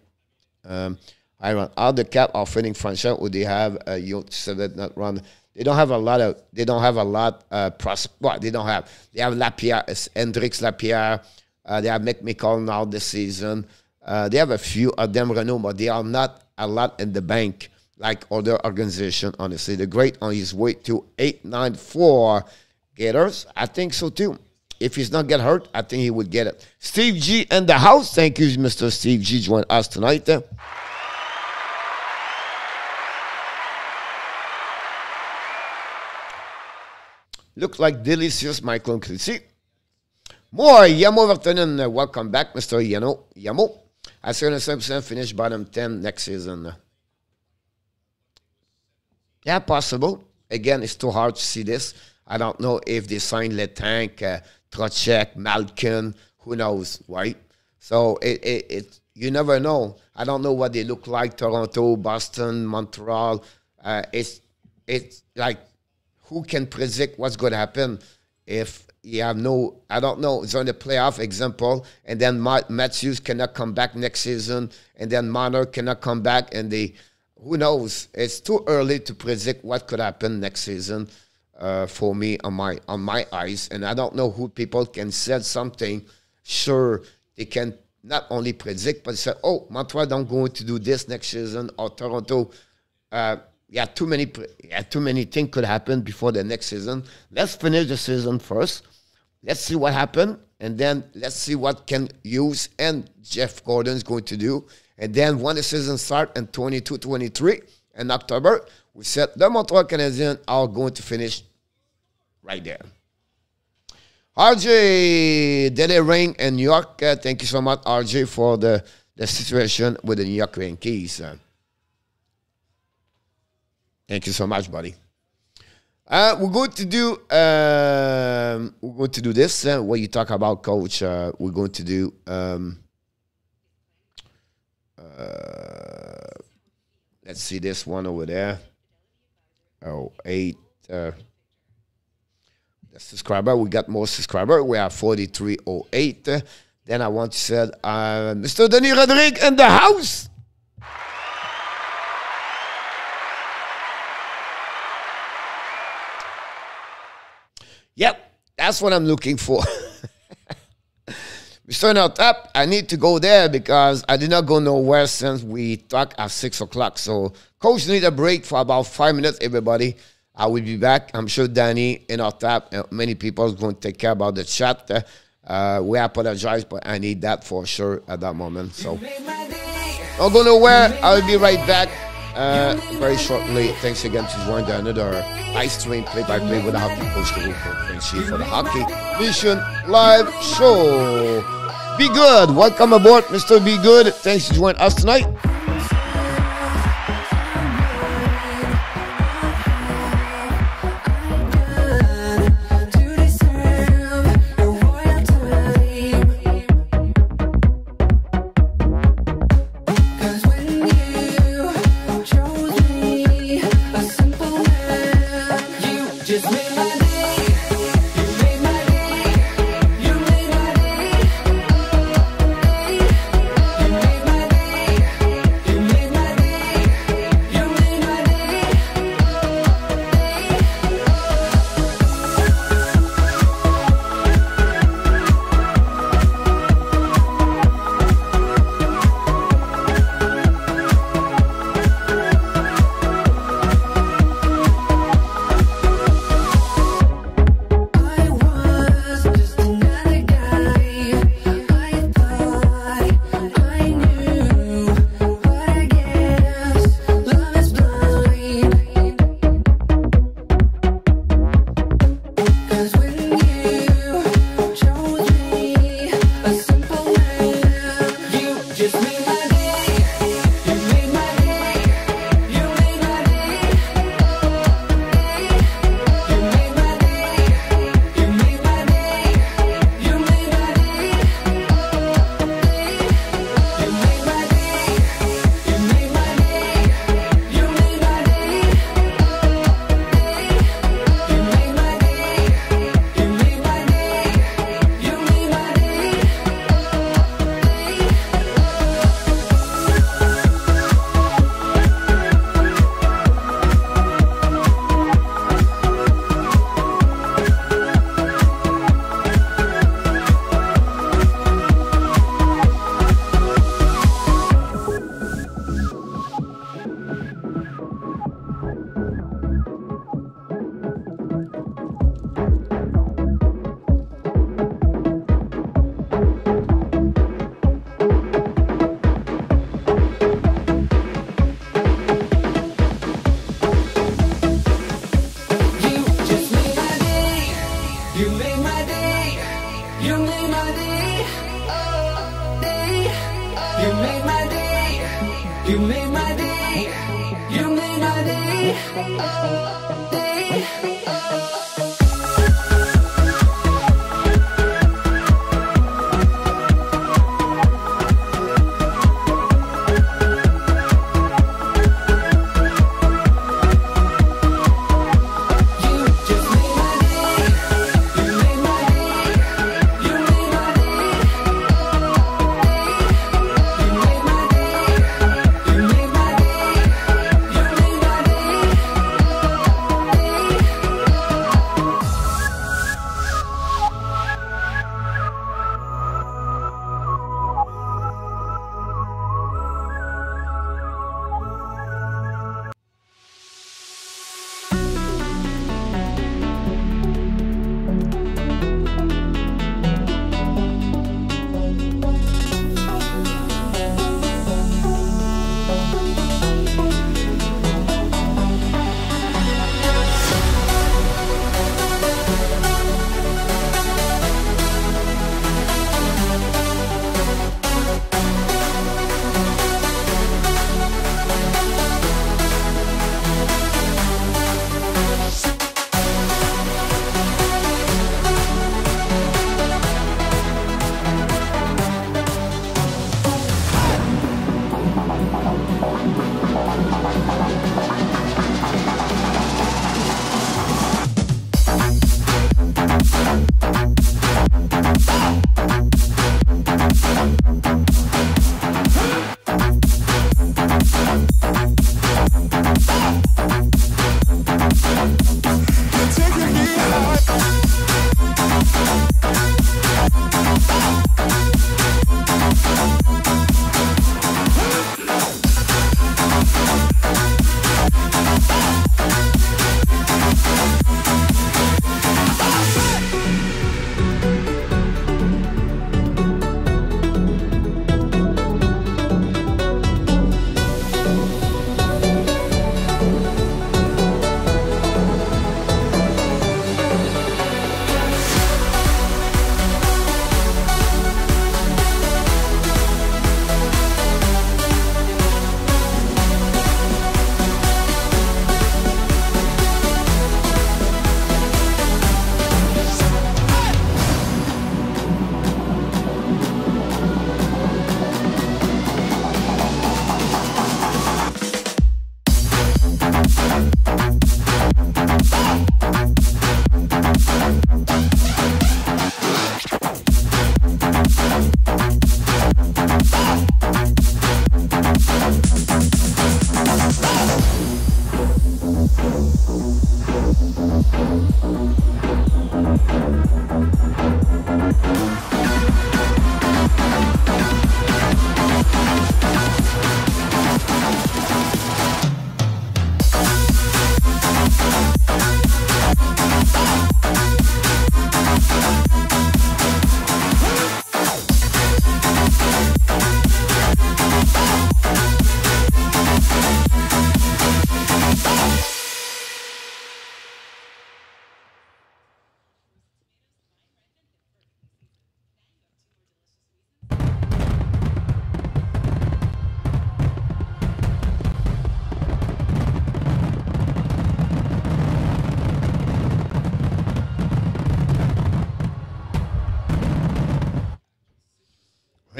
Speaker 1: Um, I run all the cap are winning franchise. Would they have uh, you said that not run? They don't have a lot of. They don't have a lot. Uh, pros. Well, they don't have. They have Lapierre, Hendrix Lapierre. Uh, they have McMichael now this season. Uh, they have a few of them Renault, but they are not a lot in the bank like other organization, honestly. The great on his way to 894 Gators. I think so too. If he's not get hurt, I think he would get it. Steve G in the house. Thank you, Mr. Steve G, join us tonight. Looks like delicious, Michael Clissy. More Yamo Vertonen. Welcome back, Mr. Yano. Yamo. Soon as 7% finish bottom 10 next season. Yeah, possible. Again, it's too hard to see this. I don't know if they signed Letang, uh, Trocheck, Malkin, who knows, right? So it, it, it, you never know. I don't know what they look like. Toronto, Boston, Montreal. Uh, it's it's like who can predict what's going to happen if you have no. I don't know. It's on the playoff example, and then Matthews cannot come back next season, and then Marner cannot come back, and they who knows? It's too early to predict what could happen next season uh, for me on my on my eyes, and I don't know who people can say something. Sure, they can not only predict, but say, "Oh, Montreal don't going to do this next season," or Toronto. Uh, yeah, too many. Yeah, too many things could happen before the next season. Let's finish the season first. Let's see what happened, and then let's see what Kent Hughes and Jeff Gorton is going to do and then when the season starts in 22 23 in October, we said the Montreal Canadiens are going to finish right there. RJ, it rain in New York? Uh, thank you so much, RJ, for the, the situation with the New York Yankees. Uh, thank you so much, buddy. Uh, we're going to do um, we're going to do this. Uh, what you talk about, Coach? Uh, we're going to do um, uh, let's see this one over there. Oh, eight. Uh, the subscriber. We got more subscriber. We are 4308. then I want to say, uh, Mr. Denis Rodrigue in the house. Yep, that's what I'm looking for. We out up. I need to go there because I did not go nowhere since we talked at six o'clock. So, coach, need a break for about five minutes, everybody. I will be back. I'm sure Danny in our tap, uh, many people is going to take care about the chat. Uh, we apologize, but I need that for sure at that moment. So, don't go nowhere. I'll be right back uh, very shortly. Thanks again to join the another ice stream play by play with the hockey coach the for the Hockey Nation live show. Be good. Welcome aboard, Mr. Be Good. Thanks for joining us tonight.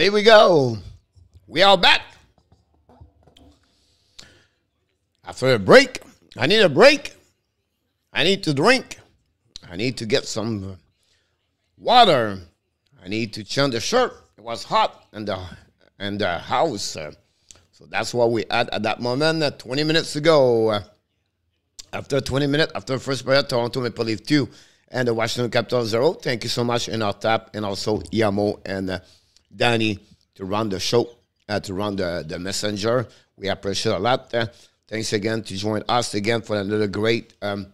Speaker 1: Here we go. We are back. After a break, I need a break. I need to drink. I need to get some water. I need to change the shirt. It was hot in the in the house, so that's what we had at that moment. Uh, Twenty minutes ago. After 20 minutes, after first period, Toronto Maple Leaf 2 and the Washington Capitals 0. Thank you so much in our tap and also Yamo and uh, Danny to run the show, uh, to run the, the messenger. We appreciate a lot. Uh, thanks again to join us again for another great, um,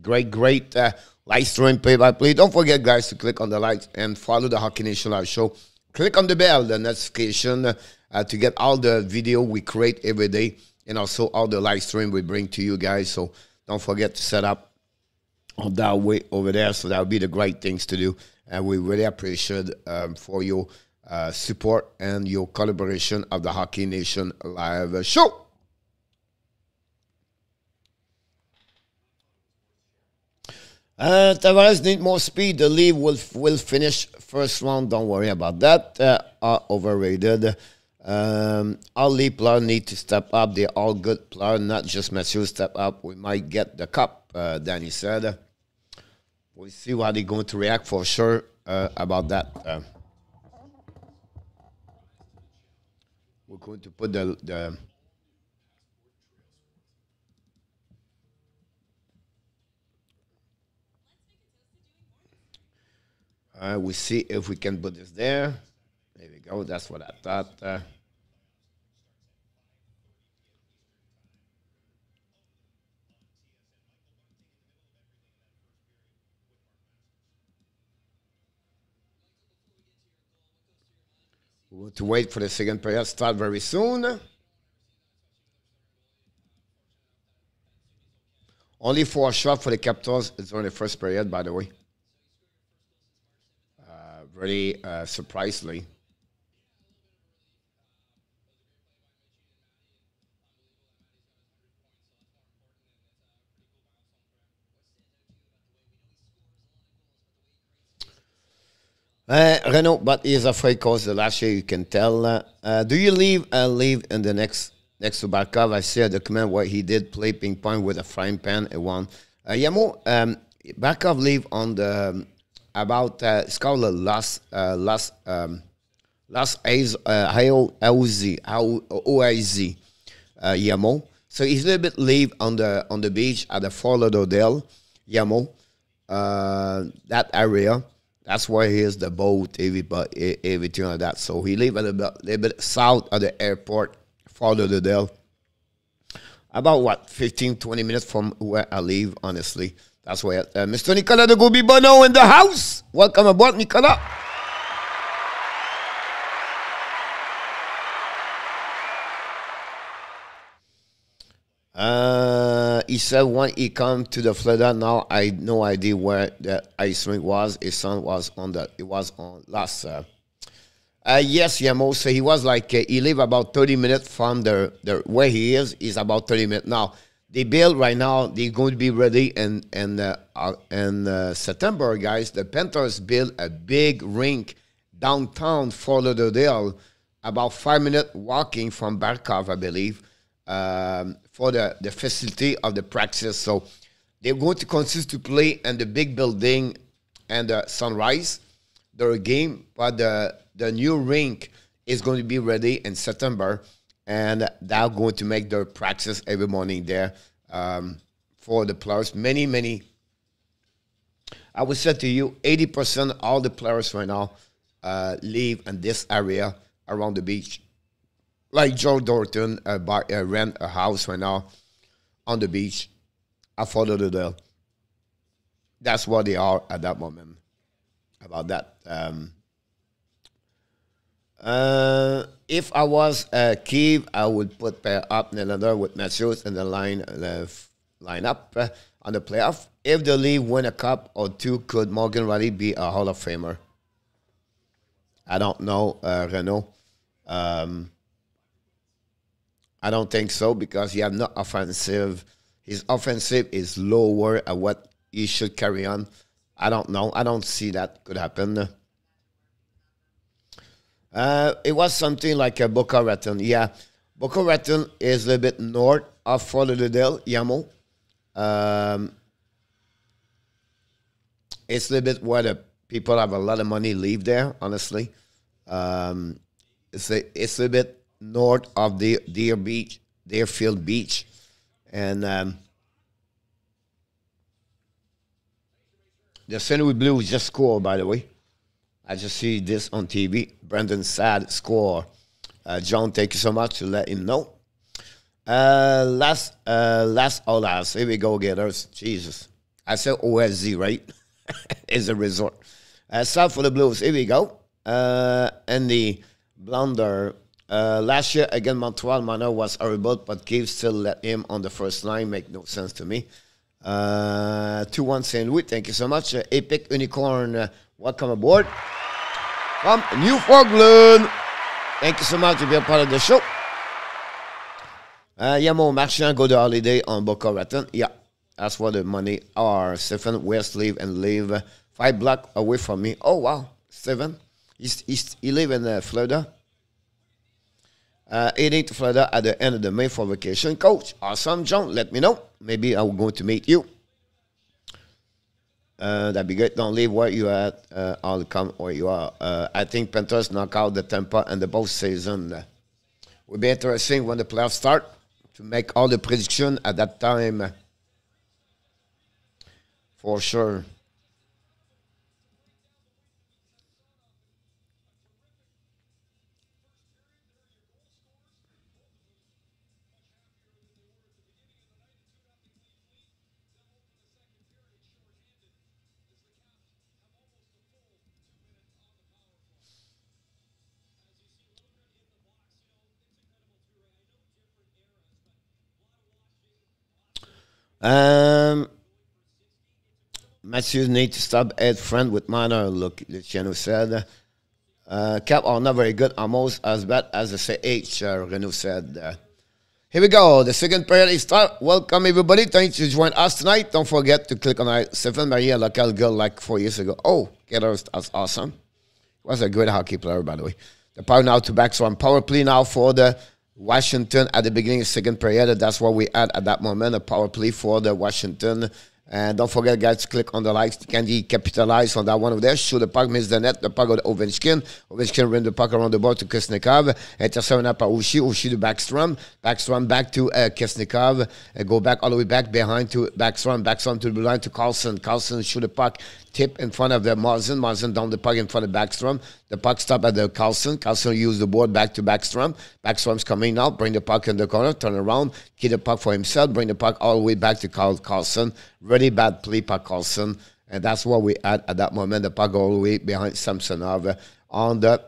Speaker 1: great, great uh, live stream play by play. Don't forget, guys, to click on the likes and follow the Hockey Nation Live Show. Click on the bell, the notification uh, to get all the video we create every day and also all the live stream we bring to you guys. So don't forget to set up on that way over there. So that would be the great things to do. And we really appreciate um, for your uh, support and your collaboration of the Hockey Nation live show. Uh, Tavares need more speed. The lead will will finish first round. Don't worry about that. Uh, are overrated. Um, all lead players need to step up. They're all good players, not just Matthew step up. We might get the cup. Uh, Danny said. We'll see how they're going to react for sure uh, about that. Uh, we're going to put the the. Uh, we see if we can put this there. There we go. That's what I thought. Uh, to wait for the second period start very soon. Only four shots for the Capitals during the first period, by the way very uh, surprisingly. Uh, Renault, but he's afraid because the last year you can tell. Uh, uh, do you leave uh, leave in the next next to Barkov? I see a document where he did play ping pong with a frying pan and one. Uh, Yamo, um, Barkov leave on the um, about uh, the last uh, last um, last A's uh, OIZ uh, Yamo. So he's a little bit leave on the on the beach at the Fort Lauderdale Yamo. Uh, that area. That's where he is the boat, but everything like that. So he live a little bit, little bit south of the airport, Fort Lauderdale. About what, 15, 20 minutes from where I live, honestly. That's why uh, Mr. Nicolas de Gobi Bono in the house. Welcome aboard, Nicolas. Uh, he said when he come to the Florida now, I no idea where the ice rink was. His son was on the. It was on last. Uh, uh, yes, Yamo. So he was like uh, he live about thirty minutes from the, the where he is. Is about thirty minutes now they build right now. They're going to be ready in in uh, uh, in uh, September, guys. The Panthers build a big rink downtown Fort Lauderdale, about five minute walking from Barkov, I believe, um, for the the facility of the practice. So they're going to continue to play in the big building and the Sunrise their game, but the the new rink is going to be ready in September and they're going to make their practice every morning there um, for the players. Many, many. I would say to you, 80% all the players right now uh, live in this area around the beach. Like Joe Thornton uh, buy, uh, rent a house right now on the beach I Fort Lauderdale. That's what they are at that moment. About that. Um, uh, if I was uh, Keefe, I would put pair up Nylander with Matthews in the line uh, line up uh, on the playoff. If the league win a cup or two, could Morgan Rielly be a Hall of Famer? I don't know, uh, Renault. Um, I don't think so because he have no offensive. His offensive is lower at what he should carry on. I don't know. I don't see that could happen. Uh, it was something like a Boca Raton. Yeah, Boca Raton is a little bit north of Fort Yamo. Um, it's a little bit where the people have a lot of money live there, honestly. Um, it's, a, it's a bit north of the Deer Beach, Deerfield Beach. And um, the. Louis Blues just scored, by the way. I just see this on TV. Brendan Sad score. Uh, John, thank you so much to let him know. Uh, last, uh, last, oh, last. Here we go, getters. Jesus. I said OSZ, right? is a resort. Uh, South for the Blues. Here we go. Uh, and the blunder. Uh, last year again, Montreal Mano was horrible, but Cave still let him on the first line. Make no sense to me. Uh, 2 1 St. Louis. Thank you so much. Uh, Epic Unicorn, uh, welcome aboard. from Newfoundland. Thank you so much to be a part of the show. Uh, yeah, mon marchand go to holiday on Boca Raton. Yeah, that's where the money are. Stephen West live and live uh, five block away from me. Oh, wow. Stephen. He's, he's, he live in uh, Florida. Uh, heading to Florida at the end of the May for vacation. Coach, awesome, John. Let me know. Maybe I'm going to meet you. Uh, that'd be good. Don't leave where you are. Uh, I'll come where you are. Uh, I think Panthers knock out the Tampa and the both season. Uh, will be interesting when the playoffs start to make all the prediction at that time. for sure. Um, Matthews need to stop Ed friend with minor. Look, Luciano said. Uh, Cap are not very good, almost as bad as the CH, uh, Renault said. Uh, here we go. The second period is start. Welcome, everybody. Thanks to join us tonight. Don't forget to click on our Stephen Maria, local girl like four years ago. Oh, get her. That's awesome. Was a great hockey player, by the way. The power now to back. So on power play now for the Washington at the beginning of second period. That's what we had at that moment. A power play for the Washington. And don't forget, guys, click on the likes. Can you capitalize on that one over there? Shoot the puck, miss the net. The puck go Ovechkin. Ovechkin ran the puck around the board to Kuznetsov. Intercepted up by Oshie. Oshie to Backstrom. Backstrom back to uh, Kuznetsov. Uh, go back all the way back behind to Backstrom. Backstrom to the line to Carlson. Carlson shoot the puck. Tip in front of the Marzen. Marzen down the puck in front of Backstrom. The puck stop at the Carlson. Carlson use the board back to Backstrom. Backstrom's coming out. Bring the puck in the corner. Turn around. Keep the puck for himself. Bring the puck all the way back to Carl Carlson. Really bad play by Carlson. And that's what we had at that moment. The puck all the way behind Samsonov on the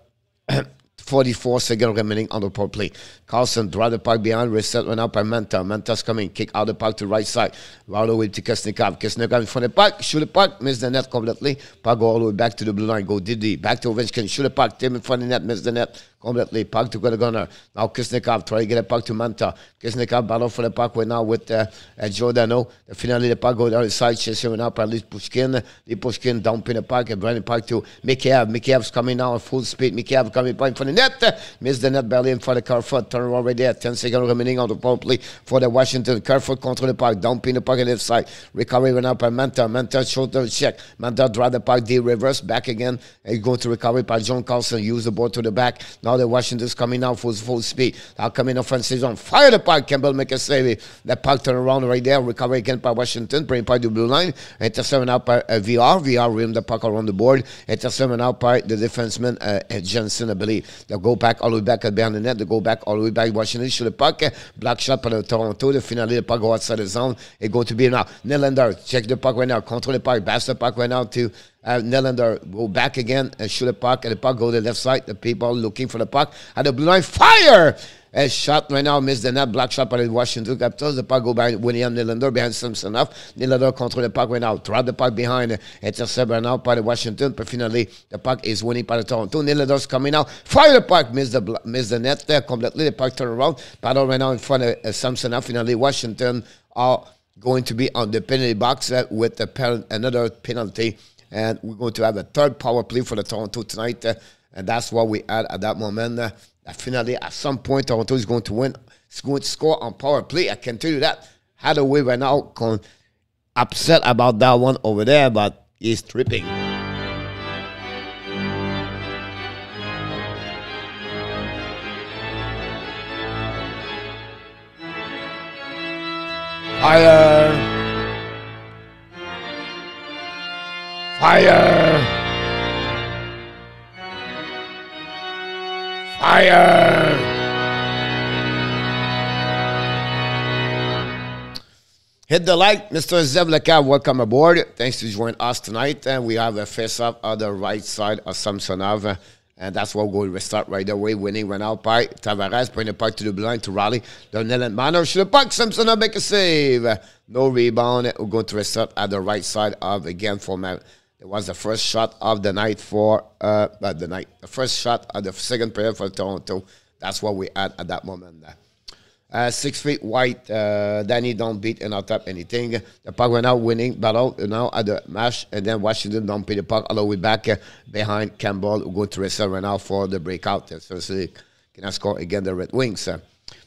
Speaker 1: 44 seconds remaining on the power play. Carlson drive the puck behind, reset one up by Mantha. Mantha's coming, kick out the puck to right side. Right away to Kuznetsov. Kuznetsov in front of the puck, shoot the puck, miss the net completely. Puck go all the way back to the blue line, go Didi. Back to Ovechkin, shoot the puck, Tim in front of the net, miss the net completely. Puck to gunner. Now Kuznetsov try to get a puck to Mantha. Kuznetsov battle for the puck right now with uh, uh, Giordano. Finally, the puck go down the side, chasing up by Lyubushkin. Lee dumping the puck and the puck to Mikheyev. Mikheyev's coming now at full speed. Mikheyev coming back for the net. Miss the net barely in front of Kerfoot. Around right 10 seconds remaining on the power play for the Washington. Kerfoot control the puck. Dumping the puck on the left side. Recovery went up by Mantha. Mantha shoulder check. Mantha drive the puck. D reverse back again. And going to recovery by John Carlson. Use the ball to the back. Now the Washington's coming out full full speed. Now coming offensive zone. Fire the puck. Campbell make a save. The puck turn around right there. Recovery again by Washington. Bring puck to blue line. Intercepted out by uh, VR. VR rim the puck around the board. Intercepted out by the defenseman uh, Jensen, I believe. They'll go back all the way back at behind the net. They go back all the way back. Washington shoot the puck. Block shot by the Toronto. The finally the puck go outside the zone. It go to be now. Nylander check the puck right now. Control the puck. Pass the puck right now to uh, Nylander. Go back again and shoot the puck. And the puck go to the left side. The people looking for the puck. At the blue line. Fire! A shot right now, missed the net, black shot by the Washington Capitals. The puck go by William Nylander behind Samsonov. Nylander control the puck right now, drop the puck behind. Intercept right now by Washington, but finally the puck is winning by the Toronto. Nylander's coming out, fire the puck, miss the miss the net there completely. The puck turn around, battle right now in front of uh, Samsonov. Finally, Washington are going to be on the penalty box uh, with pen- another penalty, and we're going to have a third power play for the Toronto tonight. Uh, and that's what we had at that moment. Uh, finally, at some point, Toronto is going to win. It's going to score on power play. I can tell you that. Hathaway right now con- upset about that one over there, but he's tripping. Fire! Fire! Fire! Hit the like, Mr. Zevlaka. Welcome aboard. Thanks to join us tonight. And we have a face off on the right side of Samsonov. And that's what to start right away. Winning run out by Tavares. Bring the puck to the blind to Rielly. Donnell Marner should the puck. Samsonov make a save. No rebound. We're going to restart at the right side of again for Ma- It was the first shot of the night for uh, uh, the night, the first shot of the second period for Toronto. That's what we had at that moment. Uh, six feet wide. Uh, Danny don't beat and not tap anything. The puck went out winning battle you now at the match, and then Washington don't beat the puck all the way back uh, behind Campbell, who go to wrestle right now for the breakout. They cannot score again the Red Wings.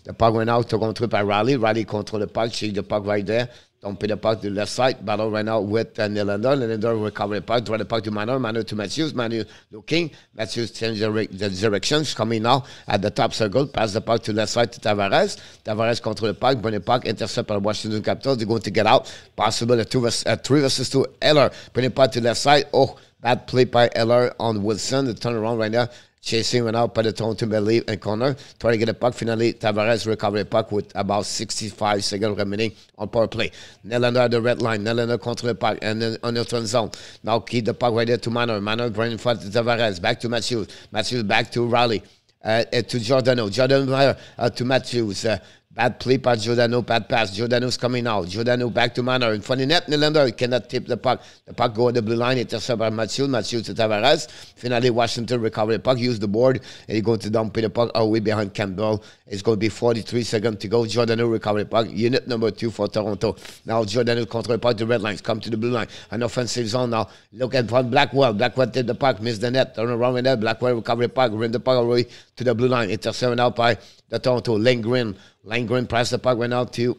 Speaker 1: The puck went out to control by Rielly. Rielly control the puck, change the puck right there. Don't pay the puck to the left side. Battle right now with uh, Nylander. Nylander recover the puck. Draw the puck to Manu. Manu to Matthews. Manu looking. Matthews change the, directions. Coming now at the top circle. Pass the puck to left side to Tavares. Tavares control the puck. The puck. Intercept by Washington Capitals. They're going to get out. Possible a two versus, uh, three versus two. Eller. The puck to left side. Oh, bad play by Eller on Wilson. The turn around right now. Chasing went out the Toronto Belly and corner. trying to get a puck. Finally, Tavares recovered the puck with about 65 seconds remaining on power play. Nylander at the red line. Nylander control the puck and then on the turn zone. Now keep the puck right there to Marner. Marner right in front to Tavares. Back to Matthews. Matthews back to Rielly. Uh, uh, to Giordano. Giordano uh, to Matthews. Uh, Bad play by Giordano, bad pass. Giordano's coming out. Giordano back to Marner. In front of net, Nylander cannot tip the puck. The puck go on the blue line. Intercept by Matthew. Matthew to Tavares. Finally, Washington recover the puck, use the board, and he going to dump the puck away behind Campbell. It's going to be 43 seconds to go. Giordano recover the puck. Unit number two for Toronto. Now Giordano control the puck. The red lines come to the blue line. An offensive zone now. Look at front Blackwell. Blackwell tip the puck, miss the net. Turn around with that. Blackwell recover the puck. Run the puck away to the blue line. Intercept out by the Toronto. Lindgren. Lindgren press the puck went out to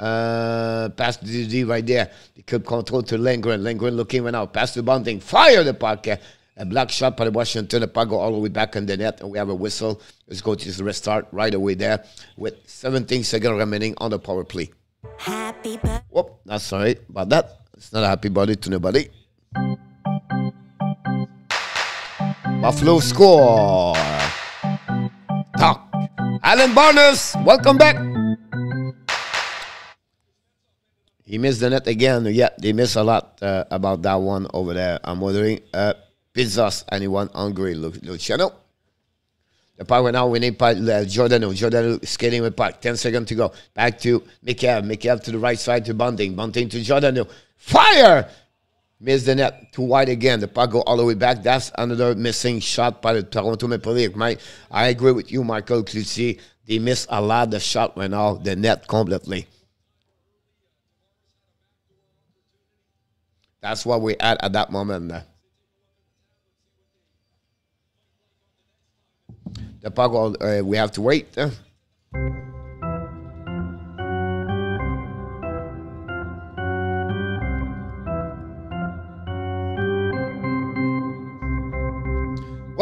Speaker 1: uh, pass the D right there. The could control to Lindgren. Lindgren looking went out. Pass to Bunting. Fire the puck. Uh, a black shot by the Washington. The puck go all the way back in the net, and we have a whistle. Let's go to the restart right away there with 17 seconds remaining on the power play.
Speaker 2: Happy birthday.
Speaker 1: Whoop, that's sorry about that. It's not a happy body to nobody. Buffalo score. Talk. Alan Barnes, welcome back. He missed the net again. Yeah, they miss a lot uh, about that one over there. I'm wondering, uh, pizzas, anyone hungry? Lu- Luciano? The puck went out need by uh, Giordano. Giordano skating with puck. 10 seconds to go. Back to Mikhail. Mikhail to the right side to Bunting. Bunting to Giordano. Fire! Missed the net. Too wide again. The puck go all the way back. That's another missing shot by the Toronto Maple Leafs. Mike, I agree with you, Michael Clucy. They missed a lot of shot went out the net completely. That's what we had at that moment. The puck, uh, we have to wait.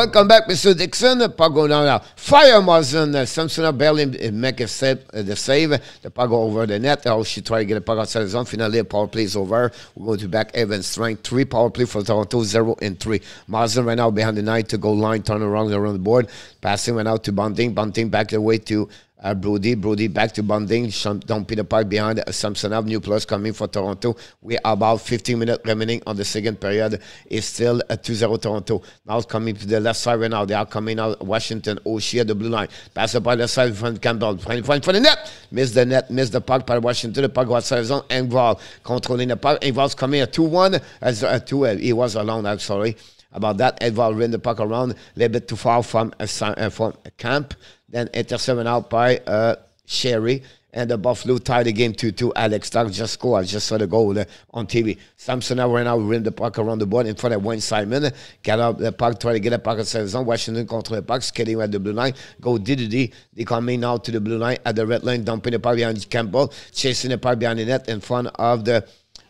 Speaker 1: Welcome back, Mr. Dixon. Puck go down now. Fire Marsden. Uh, Samson barely make a save, uh, the save. The puck go over the net. Oh, she tried to get a puck outside the zone. Finally, a power play is over. We go to back Evans. Strength three power play for Toronto, zero and three. Marsden right now behind the nine to goal line, turn around around the board. Passing went out to Bunting. Bunting back the way to uh, Brodie, Brodie back to. Shum- Don't Peter Park behind uh, Samsonov. New plus coming for Toronto. We are about 15 minutes remaining on the second period. It's still a 2-0 Toronto. Now it's coming to the left side right now. They are coming out Washington. Oshie, the blue line. Pass up by the side from Campbell. Front, front, for the net. Miss the net. Miss the puck by Washington. The puck go outside zone. Engvall controlling the puck. Engvall's coming at 2-1. As a 2 uh, He was alone, I'm sorry about that. Engvall ran the puck around a little bit too far from a, uh, from a camp. Then out by uh, Sheary. And the Buffalo tied the game 2 2. Alex Stark just scored. I just saw the goal uh, on TV. Samson now ran out, ran the puck around the board in front of Wayne Simmonds. Got up the puck, try to get a puck at zone. Washington control the puck, skating at the blue line. Go DDD. They come in now to the blue line at the red line, dumping the puck behind Campbell, chasing the puck behind the net in front of the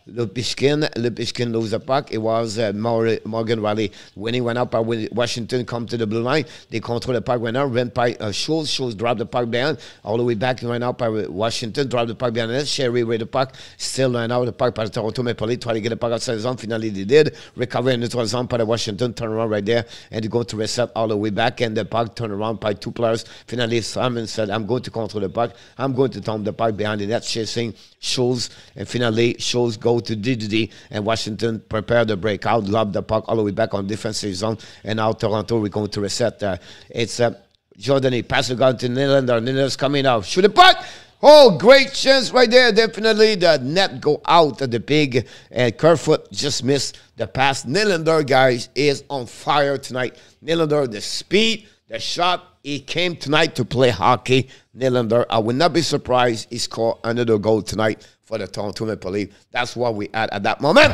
Speaker 1: Lyubushkin, Lyubushkin lose the puck. It was uh, Morgan Rielly when he went up. Uh, when Washington come to the blue line, they control the puck. Went out, ran by uh, Schultz. Schultz dropped the puck behind all the way back and went out by Washington. Dropped the puck behind the net. Sheary with the puck. Still ran out the puck by the Toronto Maple Leafs. Try to get the puck outside the zone. Finally, they did. Recover in the zone by the Washington. Turn around right there and they go to reset all the way back. And the puck turn around by two players. Finally, Simon said, I'm going to control the puck. I'm going to dump the puck behind the net. Chasing Schultz. And finally, Schultz go to DDD and Washington prepare the breakout, lob the puck all the way back on defensive zone, and now Toronto we're going to reset. Uh, it's uh, he pass the gun to Nylander. Nylander's coming out, shoot the puck. Oh, great chance right there. Definitely the net go out of the big and Kerfoot just missed the pass. Nylander, guys, is on fire tonight. Nylander, the speed, the shot, he came tonight to play hockey. Nylander, I would not be surprised he scored another goal tonight for the Toronto Maple Leafs. That's what we had at that moment.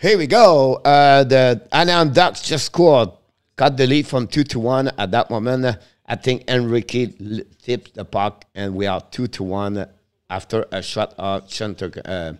Speaker 1: Here we go. Uh, the Anaheim Ducks just scored, cut the lead from two to one. At that moment, uh, I think Enrique tipped the puck, and we are two to one after a shot of Chanter, uh,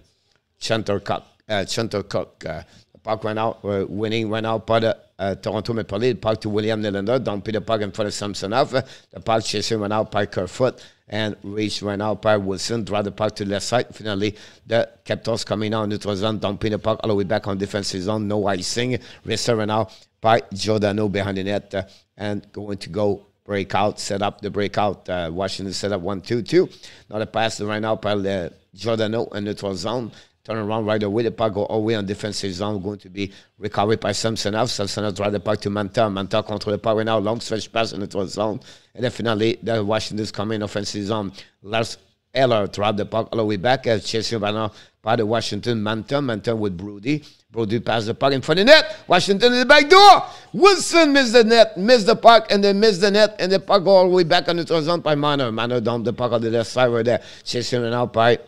Speaker 1: Chantercock. Uh, Chantercock. Uh, the puck went out, uh, winning went out by the uh, Toronto Maple Leafs. Puck to William Nylander. Don't put the puck in front of Samsonov. Uh, the puck chasing went out by Kerfoot and reached went out by Wilson. Drive the puck to the left side. Finally, the Capitals coming out neutral zone. Dumping the puck all the way back on defensive zone. No icing. Wrister went out by Giordano behind the net uh, and going to go breakout, set up the breakout. Uh, Washington set up 1 2 2. Now the pass right now by uh, Giordano in neutral zone. Turn around right away. The puck go all the way on defensive zone. Going to be recovered by Samsonov. Samsonov drive the puck to Mantha. Mantha control the puck right now. Long stretch pass in the zone. And finally, the Washington's coming offensive zone. Lars Eller drive the puck all the way back. Uh, chasing right now by the Washington Mantha. Mantha with Brodie. Brodie pass the puck in front of the net. Washington in the back door. Wilson missed the net, missed the puck, and then missed the net. And the puck all the way back on the zone by Mano. Mano down the puck on the left side right there. Chasing right now by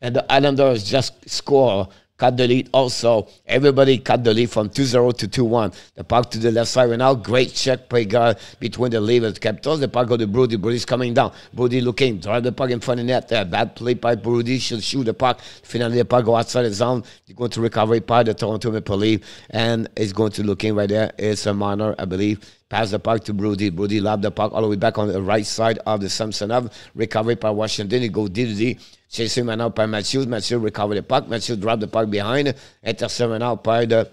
Speaker 1: and the Islanders just score. Cut the lead also. Everybody cut the lead from 2-0 to 2-1. The puck to the left side right now. Great check play guard between the levers. and Capitals. The puck go to Brodie. Brodie's coming down. Brodie looking. Drive the puck in front of the net. There. Bad play by Brodie. Should shoot the puck. Finally, the puck go outside the zone. They're going to recover it by the Toronto Maple Leafs. And it's going to look in right there. It's a minor, I believe. Pass the puck to Brodie. Brody lobbed the puck all the way back on the right side of the Samsonov. Recovery by Washington. He go D man out by Matthews. Matthews recover the puck. Matthews drop the puck behind. Intercept man out by the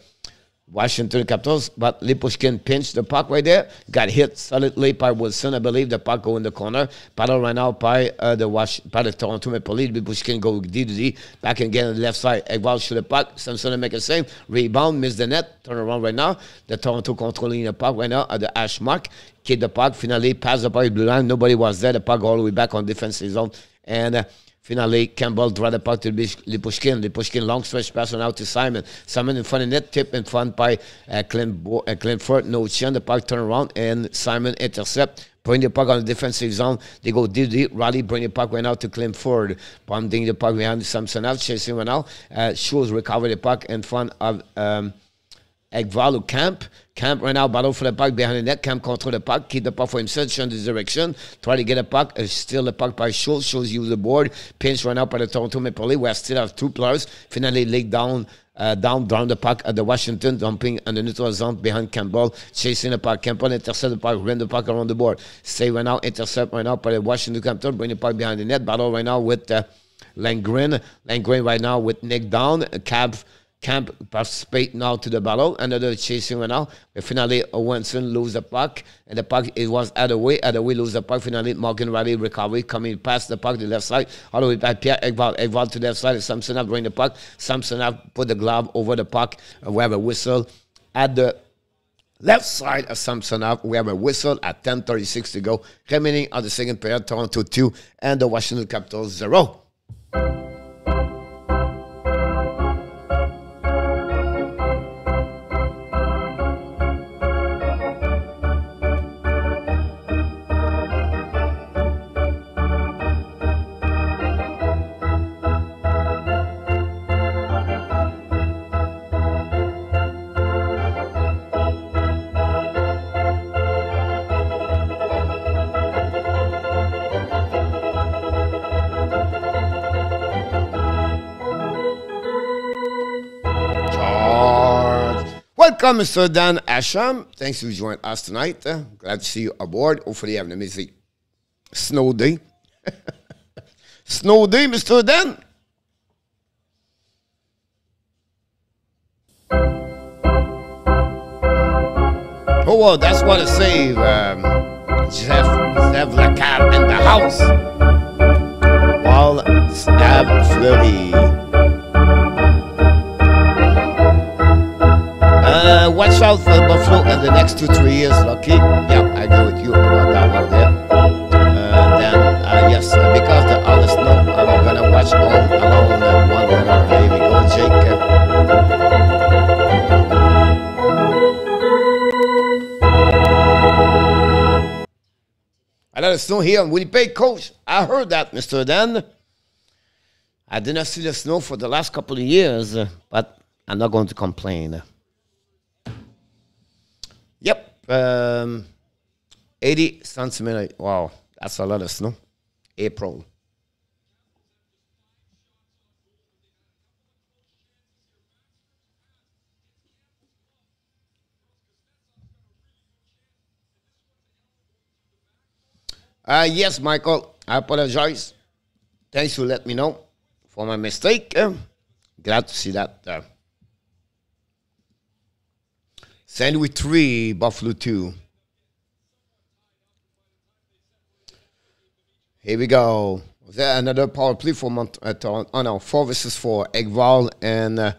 Speaker 1: Washington Capitals. But Lyubushkin pinched the puck right there. Got hit solidly by Wilson. I believe the puck go in the corner. Paddle ran out by uh, the Wash by the Toronto Maple Leafs. Lyubushkin go D to D. Back again on the left side. Engvall shoot the puck. Samson make a save. Rebound. Miss the net. Turn around right now. The Toronto controlling the puck right now at the ash mark. Keep the puck. Finally pass the puck blue line. Nobody was there. The puck all the way back on defensive zone. And uh, Finally, Campbell drive the puck to Lyubushkin. Lyubushkin long stretch pass on out to Simon. Simon in front of net, tip in front by uh, Clint, Bo- uh, Clint Ford. No chance. The puck turn around and Simon intercept. Bring the puck on the defensive zone. They go deep, deep. Rally bring the puck right now to Clint Ford. Pumping the puck behind Samson out, chasing right out. Uh, Schultz recover the puck in front of um, Ekvalu Camp. Camp right now battle for the puck behind the net. Camp control the puck, keep the puck for himself, turn the direction, try to get a puck, uh, steal the puck by Schultz. Schultz use the board, pinch right now by the Toronto Maple Leafs. We still have two players. Finally, laid down. Uh, down, down the puck at the Washington, dumping on the neutral zone behind Campbell, chasing the puck. Campbell intercept the puck, run the puck around the board. Stay right now, intercept right now by the Washington Capitals, bring the puck behind the net. Battle right now with uh, Langren. Langren right now with Nick down. Cab Camp participate now to the battle. Another chasing right now. And finally, Owenson lose the puck. And the puck, it was other way. Other way lose the puck. Finally, Morgan Rielly recovery coming past the puck the left side. All the way back. Pierre Engvall. Engvall to the left side. Samsonov bring the puck. up put the glove over the puck. We have a whistle at the left side of Samsonov. We have a whistle at 10.36 to go. Remaining on the second period. Toronto 2 and the Washington Capitals 0. Welcome, Mr. Dan Asham. Thanks for joining us tonight. Uh, glad to see you aboard. Hopefully, have an amazing snow day. snow day, Mr. Dan. Oh, well, that's what I say. Um, Jeff Zevlakar in the house. Paul Stab Fleury. Uh, watch out for Buffalo in the next two, three years, Lucky. Yeah, I agree with you about that one there. Uh, then, uh, yes, uh, because the is snow, I'm gonna watch Home Alone uh, one winner. Here we go, Jake. I know the snow here in Winnipeg, coach. I heard that, Mr. Dan. I did not see the snow for the last couple of years, but I'm not going to complain. Um, 80 centimeter. Wow, that's a lot of snow. April. Uh, yes, Michael. I apologize. Thanks for letting me know for my mistake. Uh, glad to see that. Uh, Louis 3, Buffalo 2. Here we go. Was there another power play for Mont- uh, Oh no, four versus four. Engvall and uh,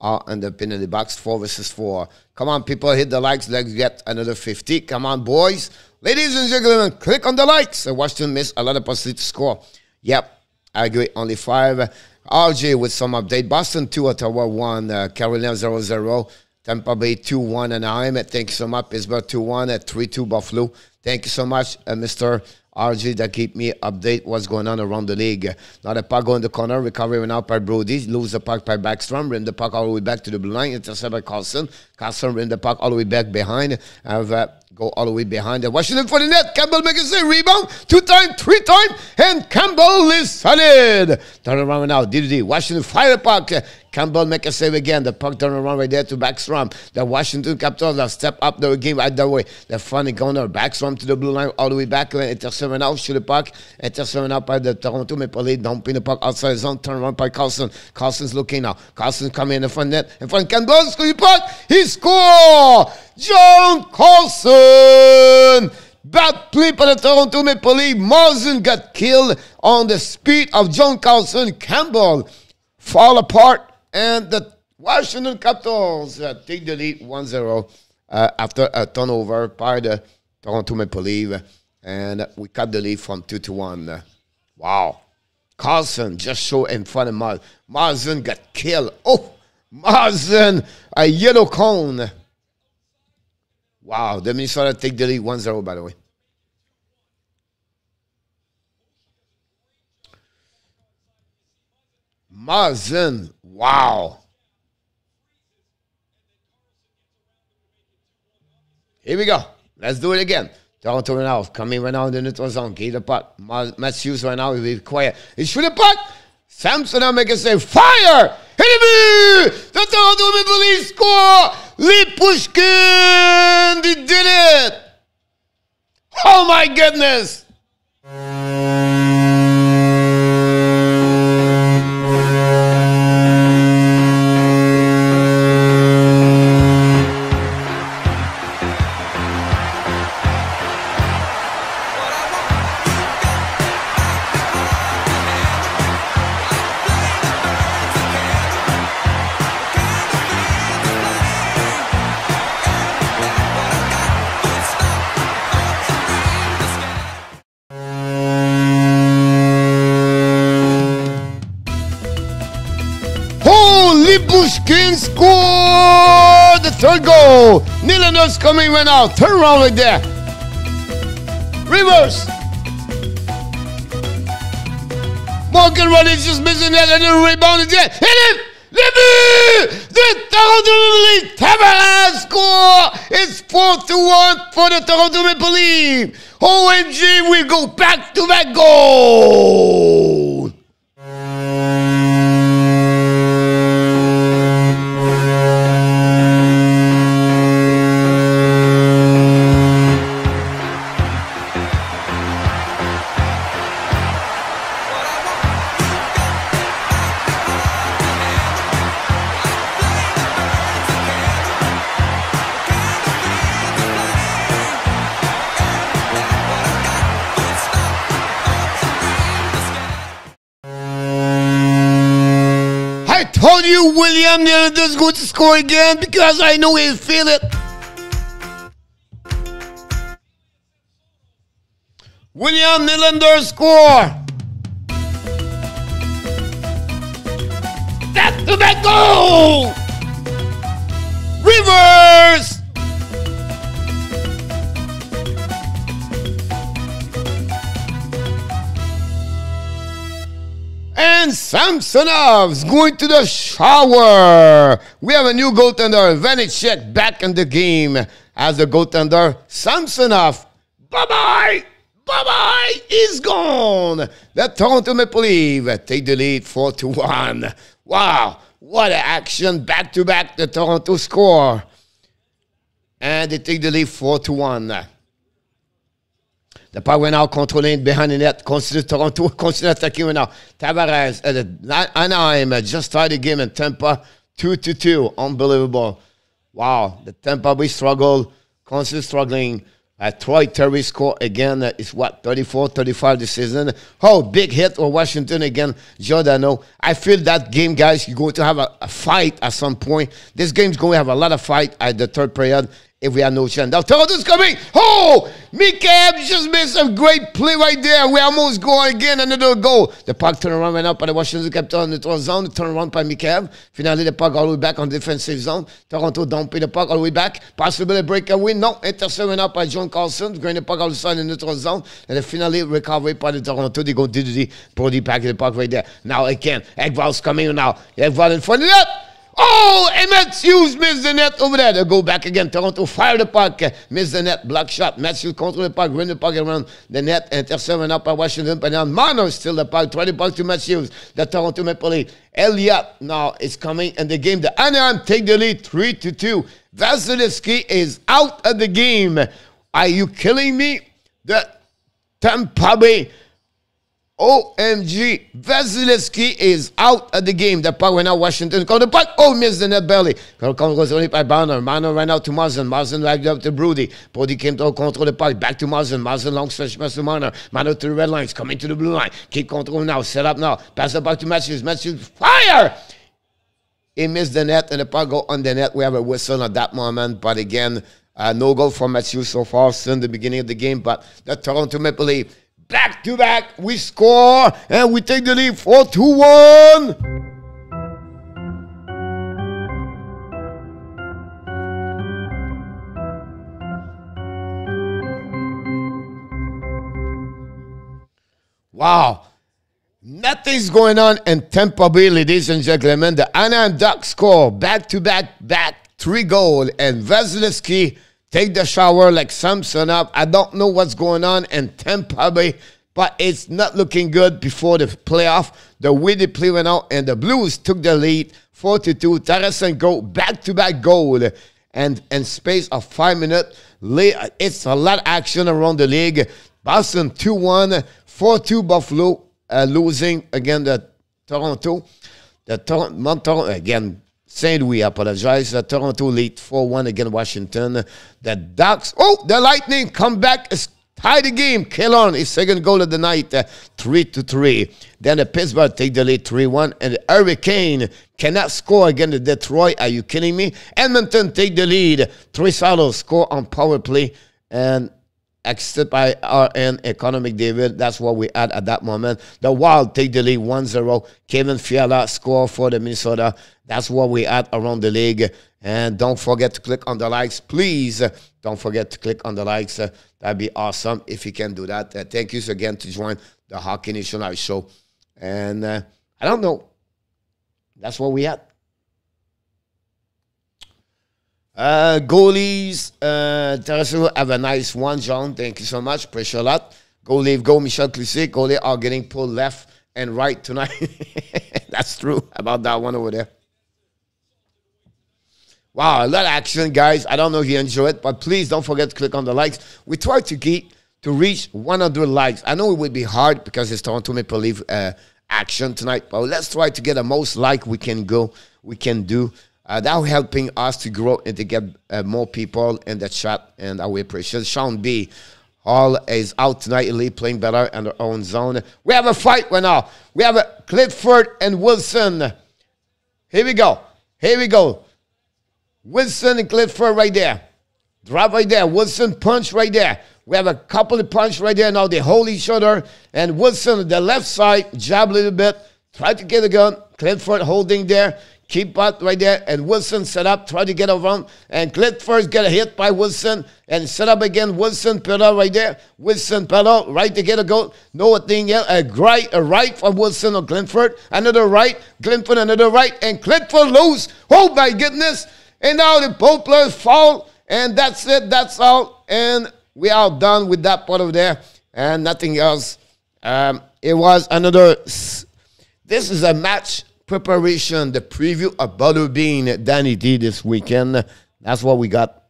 Speaker 1: uh, and the pin in the box. Four versus four. Come on, people, hit the likes. Let's get another 50. Come on, boys. Ladies and gentlemen, click on the likes. Washington missed a lot of possibility to score. Yep, I agree. Only five. RJ with some update. Boston 2, Ottawa 1. Uh, Carolina 0 0. Tampa Bay 2 1 Anaheim. Thank you so much. Pittsburgh 2 1 at 3 2 Buffalo. Thank you so much, uh, Mr. RG, that keep me update what's going on around the league. Now the puck go in the corner, recovery now by Brodie, lose the puck by Backstrom, bring the puck all the way back to the blue line, intercept by Carlson. Carlson bring the puck all the way back behind, have uh, go all the way behind the Washington for the net. Campbell make a rebound, two time, three time, and Campbell is solid. Turn around now, DDD. Washington fire puck. Campbell make a save again. The puck turn around right there to Backstrom. The Washington Capitals have step up the game right that way. The funny corner, Backstrom to the blue line all the way back. Intercept now, shoot the puck. Intercept now by the Toronto Maple Leafs. Dumping the puck outside the zone. Turn around by Carlson. Carlson's looking now. Carlson coming in the front net. In front, Campbell score the puck. He score! John Carlson! Bad play by the Toronto Maple Leafs. Marsden got killed on the speed of John Carlson. Campbell fall apart, and the Washington Capitals uh, take the lead 1 0 uh, after a turnover by the Toronto Maple Leafs. And we cut the lead from 2 to 1. Uh, wow. Carlson just showed in front of Mars. Marsden got killed. Oh, Marsden, a yellow cone. Wow, the Minnesota take the lead 1 0, by the way. Mazen, wow. Here we go. Let's do it again. Toronto right now, coming right now in the neutral zone. Get the. Ma- Matthews right now, he's quiet. He shoot the puck. Samson now make a save. Fire! Hit him! The Toronto Maple Leafs score! Lee Pushkin! Did it! Oh my goodness! Holy Bushkin scored the third goal. Nylander's coming right now. Turn around right there. Reverse. Morgan Roddy just missing that and the rebound again. Hit it! Libby! The Toronto Maple Leafs Tavares score! It's 4 to 1 for the Toronto Maple Leafs. OMG, we go back to back goal! Going to score again because I know he'll feel it. William Nylander score. That's the goal. Reverse. And Samsonov's going to the shower. We have a new goaltender, Vanecek, back in the game as the goaltender. Samsonov, bye bye, bye bye, he's gone. The Toronto Maple Leafs take the lead 4 to 1. Wow, what an action. Back to back, the Toronto score. And they take the lead 4 to 1. The went out, controlling behind the net. Consider Toronto, consider attacking now. Tavares, uh, Anaheim uh, just started the game in Tampa, 2 to 2. Unbelievable. Wow. The Tampa Bay struggle, constantly struggling. Uh, Troy Terry score again. Uh, it's what, 34 35 this season. Oh, big hit for Washington again. Giordano. I feel that game, guys, you're going to have a, a fight at some point. This game's going to have a lot of fight at the third period if we have no chance. Now Toronto's coming. Oh, Mikheyev just made some great play right there. We almost go again, another goal. The puck turned around, went up by the Washington Capitals in the neutral zone. Turn around by Mikheyev. Finally, the puck all the way back on defensive zone. Toronto dumping the puck all the way back. Possibly breakaway. No, intercept went up by John Carlson. Going the puck all the side in the neutral zone. And then finally recovered by the Toronto. They go to the Brodie back the puck right there. Now again, Engvall's coming now. Engvall in front of that. Oh, and Matthews missed the net over there. They go back again. Toronto fire the puck. Miss the net. Block shot. Matthews control the puck. Run the puck around the net. Intercept up by Washington. But now Marner still the puck. 20 bucks to Matthews. The Toronto Maple Leafs. Elliott now is coming in the game. The Anaheim take the lead 3 to 2. Vasilevskiy is out of the game. Are you killing me? The Tampa Bay OMG, Vasilevskiy is out of the game. The puck went out Washington. Called the puck. Oh, missed the net belly. goes only by Banner. Banner ran out to Marsden. Marsden dragged up to Brodie. Brodie came to control the puck. Back to Marsden. Marsden long stretch pass to Marner. Marner to the red lines. Coming to the blue line. Keep control now. Set up now. Pass the puck to Matthews. Matthews fire. He missed the net and the puck go on the net. We have a whistle at that moment. But again, uh, no goal for Matthews so far since the beginning of the game. But the Toronto Maple Leafs back to back, we score and we take the lead 4 2 1. Wow. Nothing's going on in Tampa Bay, ladies and gentlemen. The Anaheim Ducks score back to back, back, three goal, and Vasilevskiy take the shower like Samson up. I don't know what's going on in Tampa Bay, but it's not looking good before the playoff. The they play went out, and the Blues took the lead 42. Tarasenko back-to-back goal. And in space of five minutes, it's a lot of action around the league. Boston 2-1, 4-2 Buffalo uh, losing again the Toronto. The Toronto, again, St. Louis, apologize. Uh, Toronto lead 4 1 against Washington. The Ducks, oh, the Lightning come back, tie the game. Killorn, his second goal of the night, uh, 3 to 3. Then the Pittsburgh take the lead 3 1. And the Hurricane cannot score against the Detroit. Are you kidding me? Edmonton take the lead. Three solos score on power play. And exited by RN Economic David. That's what we had at that moment. The Wild take the lead 1 0. Kevin Fiala score for the Minnesota. That's what we had around the league. And don't forget to click on the likes. Please don't forget to click on the likes. Uh, that'd be awesome if you can do that. Uh, thank you again to join the Hockey Nation Live show. And uh, I don't know. That's what we had. Uh, goalies, uh, have a nice one, John. Thank you so much. Appreciate a lot. Go leave, go Michel Clisset. Goalie are getting pulled left and right tonight. That's true about that one over there. Wow, a lot of action, guys. I don't know if you enjoy it, but please don't forget to click on the likes. We try to get to reach 100 likes. I know it would be hard because it's Toronto Maple Leaf uh, action tonight, but let's try to get the most like we can go, we can do. Uh, that helping us to grow and to get uh, more people in the chat, and I will appreciate Sean B. Hall is out tonight, elite playing better in their own zone. We have a fight right now. We have a Clifford and Wilson. Here we go. Here we go. Wilson and Clifford right there. Drop right there. Wilson punch right there. We have a couple of punch right there. Now they hold each other. And Wilson on the left side, jab a little bit. Try to get a gun. Clifford holding there. Keep up right there. And Wilson set up, try to get around. And Clifford get a hit by Wilson. And set up again. Wilson pedal right there. Wilson pedal right to get a goal. No a thing yet. A right, a right from Wilson on Clifford. Another right. Clifford, another right. And Clifford lose. Oh my goodness. And now the both players fall. And that's it. That's all. And we are done with that part of there. And nothing else. Um, it was another. This is a match preparation, the preview of Butterbean Danny D this weekend. That's what we got.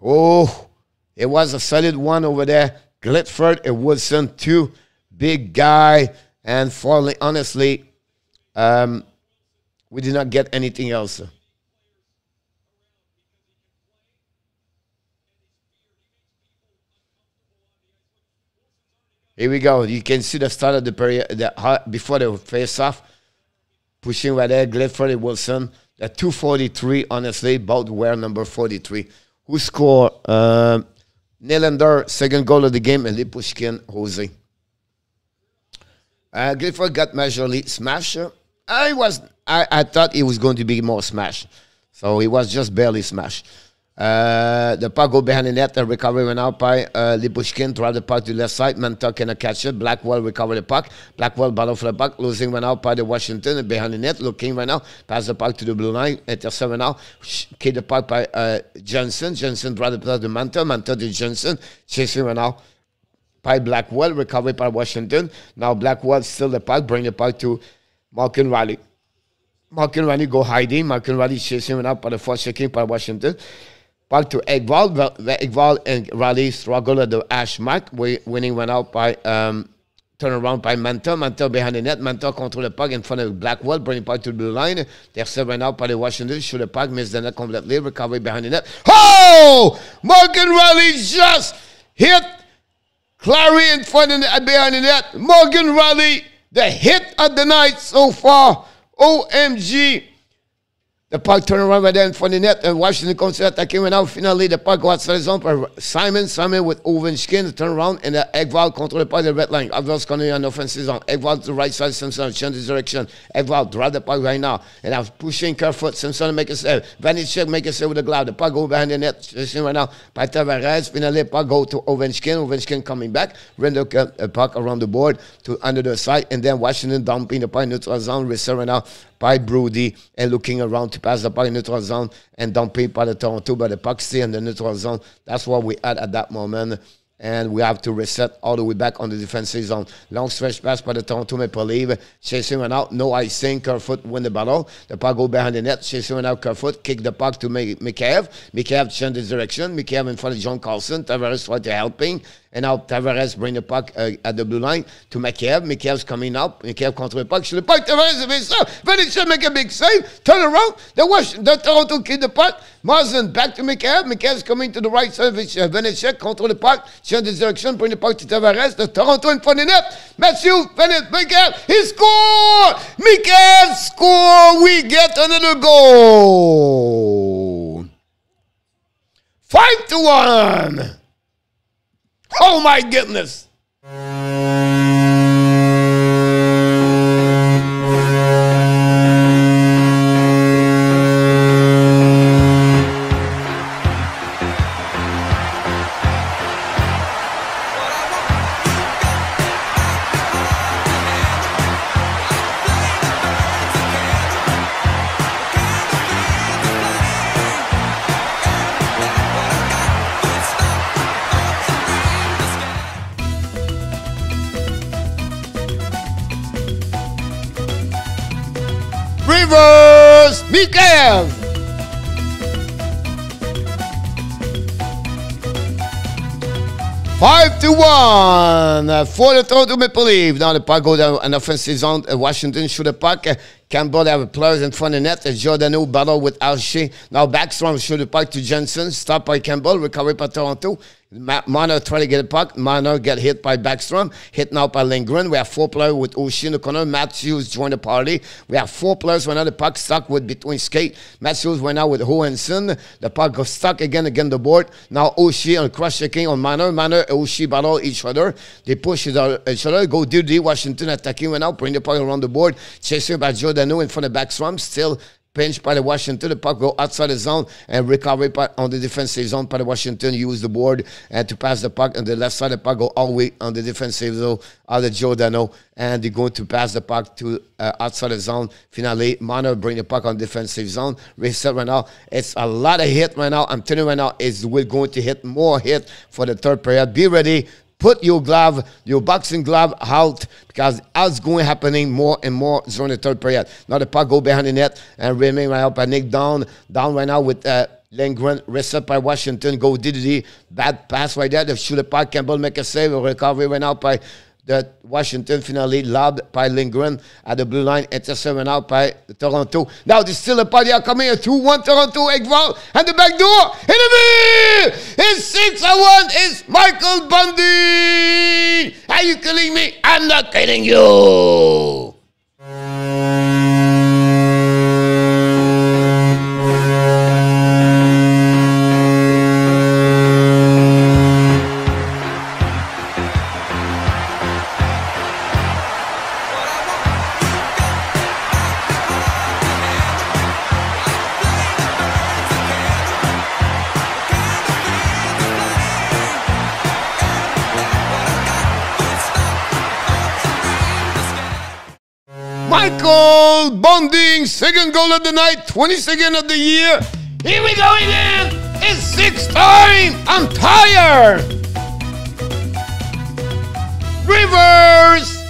Speaker 1: Oh, it was a solid one over there. Clifford and Wilson, two big guy. And for honestly, um, we did not get anything else. Here we go. You can see the start of the period the, before the face off. Pushing right there, Clifford and Wilson. The 243, honestly, both were number 43. Who scored? Uh, Nylander, second goal of the game, and Lyubushkin, Jose. Uh, got majorly smashed. I was, I, I thought it was going to be more smashed. So he was just barely smashed. Uh, the puck go behind the net. The recovery went out by uh, Lyubushkin. Drive the puck to the left side. Mantha cannot catch it. Blackwell recover the puck. Blackwell battle for the puck. Losing went out by the Washington. Behind the net. Looking right now. Pass the puck to the blue line. Intercept right now. Kick the puck by uh, Jensen. Jensen drive the puck to Mantha. Mantha to Jensen. Chasing right now by Blackwell. Recovery by Washington. Now Blackwell still the puck. Bring the puck to Morgan Rielly. Morgan Rielly go hiding. Morgan Rielly chasing right now by the first checking by Washington. Back to Engvall. Engvall and Rielly struggle at the ash mark. Winning went out by um, turn around by Mantha. Mantha behind the net. Mantha control the puck in front of Blackwell, bringing puck to the blue line. They're went out by the Washington. Shoot the puck, miss the net completely. Recovery behind the net. Oh! Morgan Rielly just hit Clary in front of the, behind the net. Morgan Rielly, the hit of the night so far. OMG. The puck turned around right in front of the net, and Washington comes to attaquer. And now, finally, the puck got zone by Simon. Simon with Ovechkin turn around, and uh, the Engvall control the puck the red line. Avros coming on offensive zone. Engvall to the right side, Simpson change the direction. Engvall drive the puck right now, and I was pushing Kerfoot. Simpson make a save. Uh, Vanecek make a save with the glove. The puck go behind the net. Chasing right now by Tavares. Finally, puck go to Ovechkin. Ovechkin coming back. Render the uh, puck around the board to under the side, and then Washington dumping the puck neutral zone. Receiver now by Brodie and looking around to pass the puck in neutral zone and dumping by the Toronto, but the puck stay in the neutral zone. That's what we had at that moment. And we have to reset all the way back on the defensive zone. Long stretch pass by the Toronto Maple Leaf. Chasing went out. No icing. Kerfoot win the battle. The puck go behind the net. Chasing went out. Kerfoot kick the puck to Mikheyev. Mikheyev change the direction. Mikheyev in front of John Carlson. Tavares try to helping. And now Tavares bring the puck uh, at the blue line to Mikheyev. Mikheyev's coming up. Mikheyev control the puck. Shoot the puck. Tavares is ça. Vanessa make a big save. Turn around. The, Wash, the Toronto kick the puck. Marsden back to Mikheyev. Mikheyev's coming to the right side uh, Vanessa. Control the puck. Change the direction. Bring the puck to Tavares. The Toronto in front of net. Matthew Bennett. Mikheyev. He scored. Mikheyev score. We get another goal. Five to one. Oh my goodness. Mikheyev. Five to one uh, for the Toronto Maple Leaf. Now the puck goes down an offensive zone. Uh, Washington shoot the puck. Uh, Campbell have players in front of net. Uh, Giordano battle with Oshie. Now Backstrom shoot the puck to Jensen. Stop by Campbell. Recovery by Toronto. Ma- Marner try to get a puck. Marner get hit by Backstrom, hit now by Lindgren. We have four players with Oshie in the corner. Matthews joined the party. We have four players when the puck stuck with between skate. Matthews went out with Hohenson. The puck got stuck again against the board. Now Oshie and crush checking on Marner. Marner and Oshie battle each other. They push each other. Go D. Washington attacking right now, bring the puck around the board. Chasing by Giordano in front of Backstrom. Still pinched by the Washington. The puck go outside the zone and recovery on the defensive zone by the Washington. Use the board and to pass the puck on the left side. The puck go all the way on the defensive zone out of Giordano. And they're going to pass the puck to uh, outside the zone. Finally, Mano bring the puck on defensive zone. Reset right now. It's a lot of hit right now. I'm telling you right now, is we're going to hit more hit for the third period. Be ready put your glove, your boxing glove out because as going happening more and more during the third period. Now the puck go behind the net and remain right up by Nick down, down right now with uh, Lindgren, reset by Washington, go Didi, bad pass right there. The shooter puck, Campbell make a save, recovery right now by that Washington finally lobbed by Lindgren at the blue line, intercepted out by Toronto. Now still a party coming here. 2 1 Toronto, Engvall, and the back door. In the middle! It's 6 1. It's Michael Bunting! Are you kidding me? I'm not kidding you! Michael Bunting, second goal of the night, 22nd of the year. Here we go again. It's six time. I'm tired. Rivers.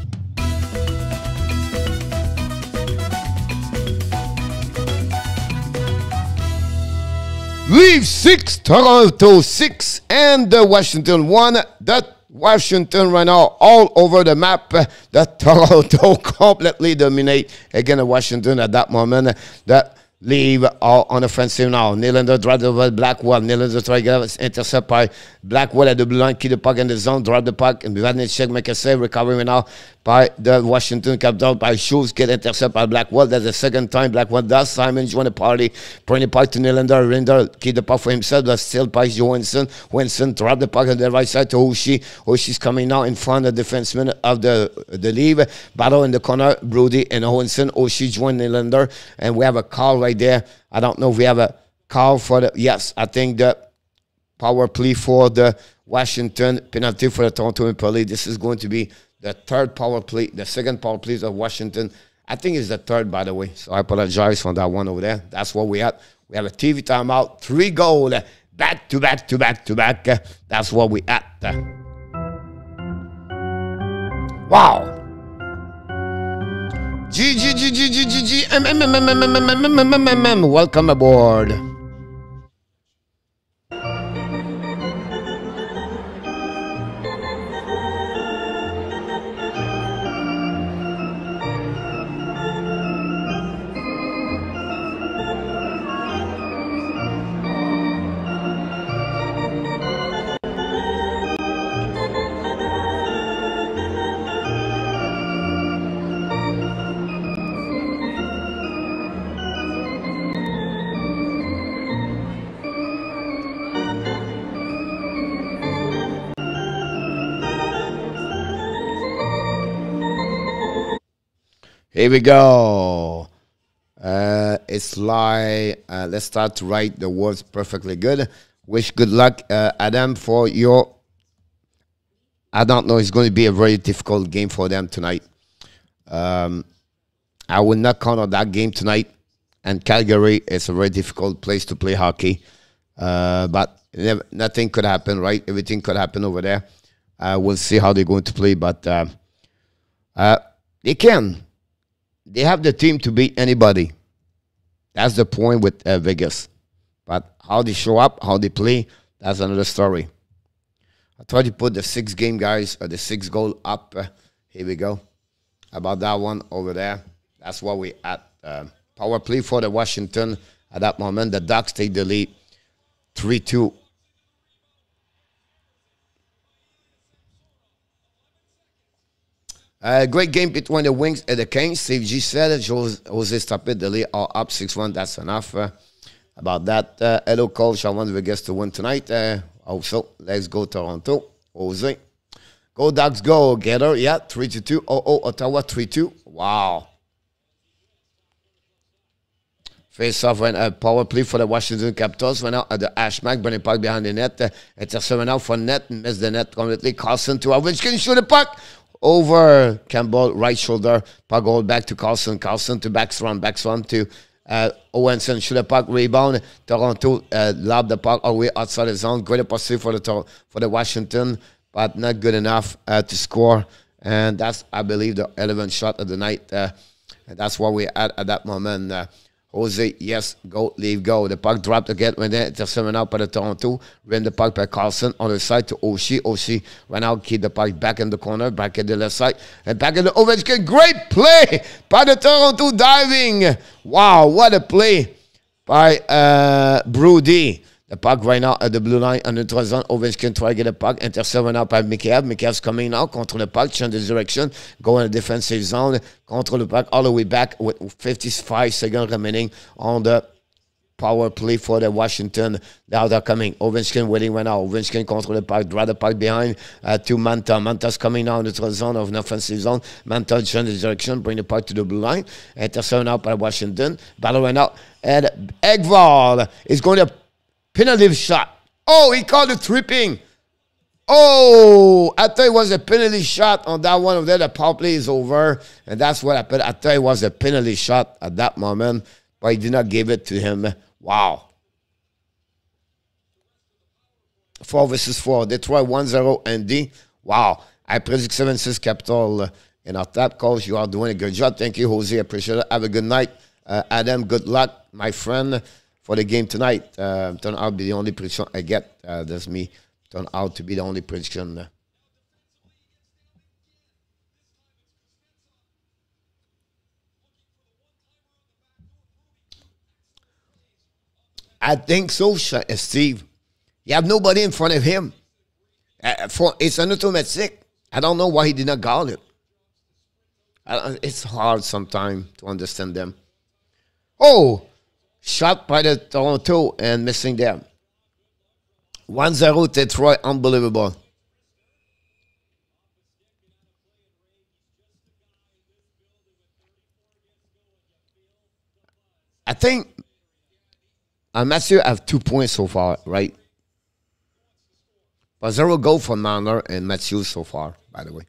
Speaker 1: Leave six, Toronto six, and the Washington one. That Washington right now all over the map. Eh, that Toronto completely dominate again Washington at that moment. Eh, that leave all on offensive now. Nylander drive over Blackwell. Nylander try to uh, get intercept by Blackwell at the blue line, keep the puck in the zone, drop the puck, and check, make a save, recovering now by the Washington Capitals by Schultz, get intercepted by Blackwell. That's the second time Blackwell does. Simon join the party, bring the puck to Nylander. Nylander keep the puck for himself, but still by Johansson. Winston drop the puck on the right side to Oshie. Oshie's coming now in front of the defenseman of the the league. Battle in the corner, Brodie and Owenson. Oshie join Nylander, and we have a call right there. I don't know if we have a call for the. Yes, I think the power play for the Washington penalty for the Toronto Maple Leafs. This is going to be the third power play, the second power play of Washington. I think it's the third, by the way. So I apologize for that one over there. That's what we had. We have a TV timeout, three goal, back to back to back to back. That's what we at. Wow. G G G G G G G M M M M M M M M M M M M. Welcome aboard. Here we go. Uh, it's like, uh, let's start to write the words perfectly good. Wish good luck, uh, Adam, for your. I don't know, it's going to be a very difficult game for them tonight. Um, I will not count on that game tonight. And Calgary is a very difficult place to play hockey. Uh, but never, nothing could happen, right? Everything could happen over there. Uh, we'll see how they're going to play, but uh, uh, they can they have the team to beat anybody. That's the point with uh, Vegas. But how they show up, how they play, that's another story. I tried to put the six game guys or the six goal up. Uh, here we go. About that one over there. That's what we at. Uh, power play for the Washington at that moment. The Ducks take the lead 3 2. Uh, great game between the Wings and the Kings. Steve G said it. Jose. The lead are up 6 1. That's enough. Uh, about that. Uh, hello, coach. I want Vegas to win tonight. Uh, also, let's go Toronto. Jose. Go Ducks, go. Getter. Yeah, 3 to 2. Oh, oh, Ottawa 3 2. Wow. Face off when a power play for the Washington Capitals went out at the Ashmack, Bernie Park behind the net. Uh, intercept went out for net, missed the net completely. Carlson to Ovechkin, shoot the puck over Campbell, right shoulder. Puck hold back to Carlson. Carlson to Backstrom. Backstrom to uh, Owenson. Shoot the puck, rebound. Toronto uh, lob the puck all the way outside the zone. Great opportunity for the for the Washington, but not good enough uh, to score. And that's, I believe, the 11th shot of the night. Uh, that's what we at at that moment. Jose, yes, go, leave, go. The puck dropped again when they just intercepted out by the Toronto. Ran the puck by Carlson on the side to Oshie. Oshie ran out, keep the puck back in the corner, back at the left side, and back in the Ovechkin. Great play by the Toronto diving. Wow, what a play by uh, Brodie. The puck right now at the blue line on the neutral zone. Ovechkin try to get the puck. Intercept right now by Mikheyev. Mikheyev's coming now. Control the puck. Change the direction. Go in the defensive zone. Control the puck all the way back with 55 seconds remaining on the power play for the Washington. Now they're coming. Ovechkin waiting right now. Ovechkin control the puck. Draw the puck behind uh, to Mantha. Mantha's coming now in the neutral zone of an offensive zone. Mantha change the direction. Bring the puck to the blue line. Intercept now by Washington. Battle right now. And Engvall is going to penalty shot. Oh, he called it tripping. Oh, I thought it was a penalty shot on that one. There, the power play is over, and that's what happened. I thought it was a penalty shot at that moment, but he did not give it to him. Wow. Four versus four. Detroit 1-0 ND. Wow. I predict 7-6 Capital in our tap calls. You are doing a good job. Thank you, Jose. Appreciate it. Have a good night. Uh, Adam, good luck, my friend for the game tonight. Uh, turn out to be the only prediction I get. Uh, that's me. Turn out to be the only prediction. I think so, uh, Steve. You have nobody in front of him. Uh, for, it's an automatic. I don't know why he did not call it. it's hard sometimes to understand them. Oh, shot by the Toronto and missing them. 1-0 Detroit, unbelievable. I think uh, Matthew have two points so far, right? But zero goal for Marner and Matthew so far, by the way.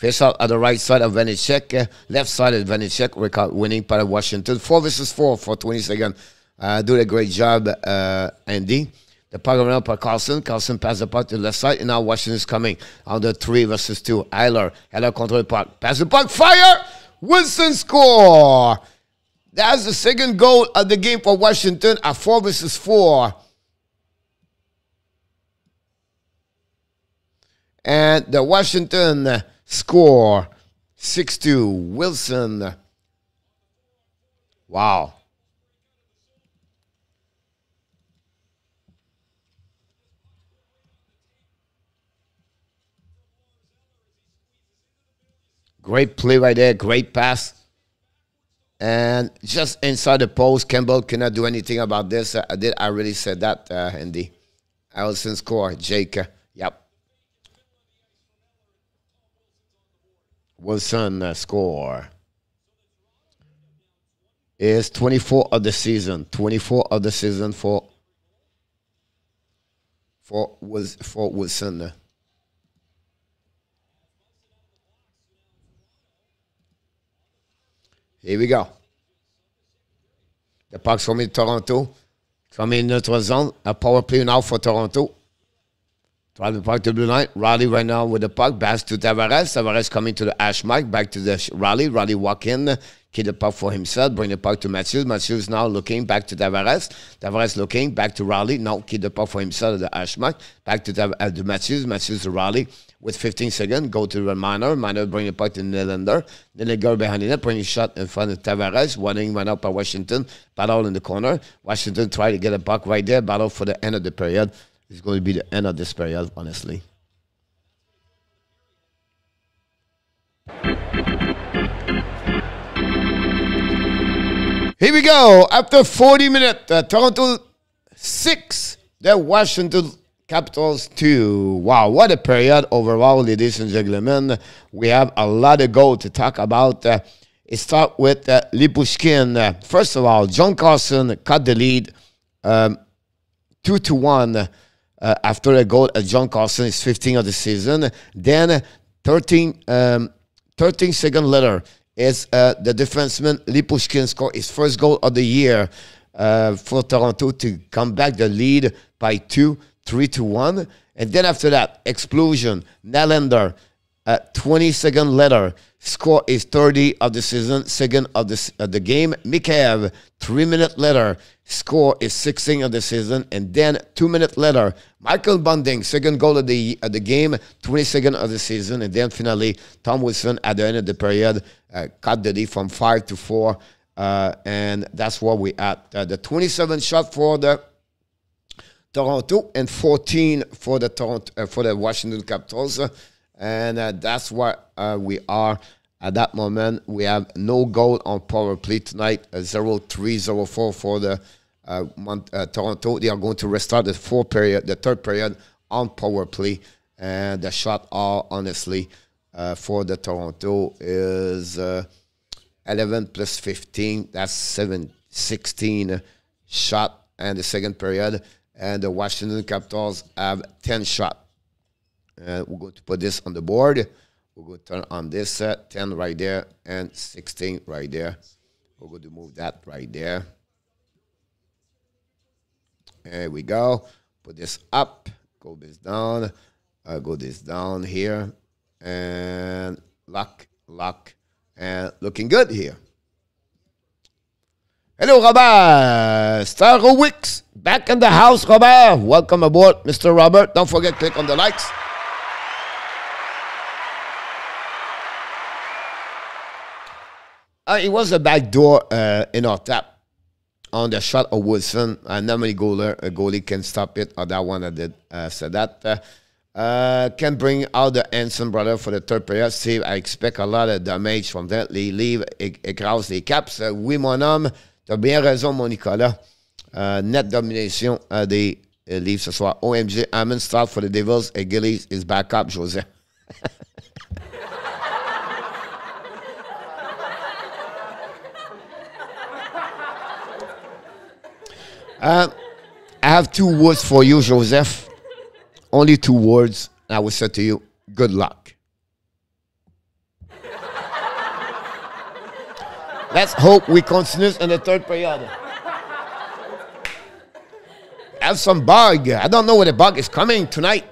Speaker 1: Face out at the right side of Vanecek, uh, left side of Vanecek, record winning by Washington. Four versus four for 20 seconds. Uh, do a great job, uh, Andy. The around by Carlson. Carlson pass the puck to the left side, and now Washington is coming on the three versus two. Eller, Eller control the puck. Pass the puck, fire! Wilson score! That's the second goal of the game for Washington at four versus four. And the Washington score 6 2. Wilson. Wow. Great play right there. Great pass. And just inside the post, Campbell cannot do anything about this. I did. I already said that, uh, Andy. Allison score. Jake. Yep. Wilson uh, score is 24 of the season. 24 of the season for for was for Wilson. Here we go. The puck's coming to Toronto. Coming in notre zone. A power play now for Toronto. Drive the puck to blue line. Rielly right now with the puck. Pass to Tavares. Tavares coming to the ash mark. Back to the Rielly. Rielly walk in. Keep the puck for himself. Bring the puck to Matthews. Matthews now looking back to Tavares. Tavares looking back to Rielly. Now keep the puck for himself at the ash mark. Back to, Tav- uh, to Matthews. Matthews to Rielly with 15 seconds. Go to the minor. Minor bring the puck to Nylander. Then they go behind the net. Bring a shot in front of Tavares. Running one up by Washington. Battle in the corner. Washington try to get a puck right there. Battle for the end of the period. It's going to be the end of this period, honestly. Here we go. After 40 minutes, uh, Toronto 6, the Washington Capitals 2. Wow, what a period overall, ladies and gentlemen. We have a lot of goal to talk about. Uh, it with uh, Lyubushkin. Uh, first of all, John Carlson cut the lead um, 2 to 1 uh, after a goal at John Carlson, is 15 of the season. Then 13, um, 13 second later, is uh, the defenseman Lyubushkin scored his first goal of the year uh, for Toronto to come back the lead by two, three to one. And then after that, explosion, Nylander, uh, 20 second later, score is 30 of the season, second of the, of the game. Mikheyev, three minutes later, score is 16 of the season. And then two minutes later, Michael Bunting, second goal of the, of the game, 22nd of the season. And then finally, Tom Wilson at the end of the period uh, cut the lead from five to four. Uh, and that's what we at. Uh, the 27 shot for the Toronto and 14 for the Toronto uh, for the Washington Capitals, and uh, that's what uh, we are at that moment. We have no goal on power play tonight. Uh, 0-3-0-4 for the uh, Mont- uh, Toronto. They are going to restart the fourth period, the third period on power play, and the shot are honestly uh, for the Toronto is. Uh, 11 plus 15, that's 7, 16 shot and the second period. And the Washington Capitals have 10 shot. Uh, we're going to put this on the board. We're going to turn on this set, 10 right there and 16 right there. We're going to move that right there. There we go. Put this up, go this down, uh, go this down here, and lock, lock, and looking good here. Hello, Robert. Star Wicks back in the house, Robert. Welcome aboard, Mr. Robert. Don't forget, click on the likes. Uh, it was a back door uh, in our tap on the shot of Wilson. Uh, normally, goaler, a goalie can stop it, or that one I did. Uh, so that uh, uh, can bring out the Hanson brother for the third period. See, I expect a lot of damage from that. Les livres écrasent les caps. Euh, oui, mon homme, tu as bien raison, mon Nicolas. Euh, net domination des livres ce soir. OMG, Hammond start for the Devils et Gillies is back up, José. Uh, I have two words for you, Joseph. Only two words. I will say to you, good luck. Let's hope we continue in the third period. Have some bug. I don't know where the bug is coming tonight.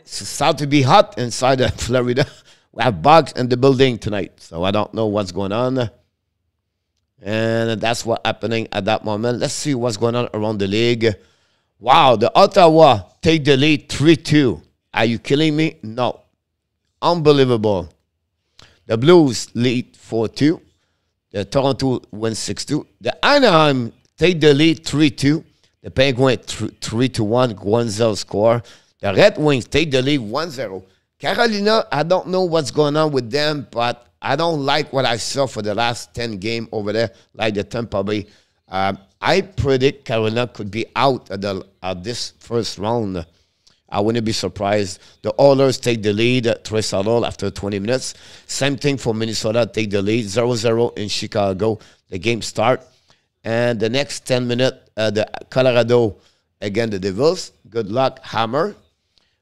Speaker 1: It's start to be hot inside Florida. We have bugs in the building tonight, so I don't know what's going on. And that's what happening at that moment. Let's see what's going on around the league. Wow, the Ottawa take the lead 3 2. Are you killing me? No. Unbelievable. The Blues lead 4 2. The Toronto win 6 2. The Anaheim take the lead 3 2. The Penguins 3 to 1. Guentzel score. The Red Wings take the lead 1 0. Carolina, I don't know what's going on with them, but I don't like what I saw for the last 10 game over there, like the Tampa Bay. Um, I predict Carolina could be out at, the, at this first round. I wouldn't be surprised. The Oilers take the lead at Tresor after 20 minutes. Same thing for Minnesota, take the lead 0-0 in Chicago. The game start. And the next 10 minutes, uh, the Colorado, again, the Devils. Good luck, Hammer.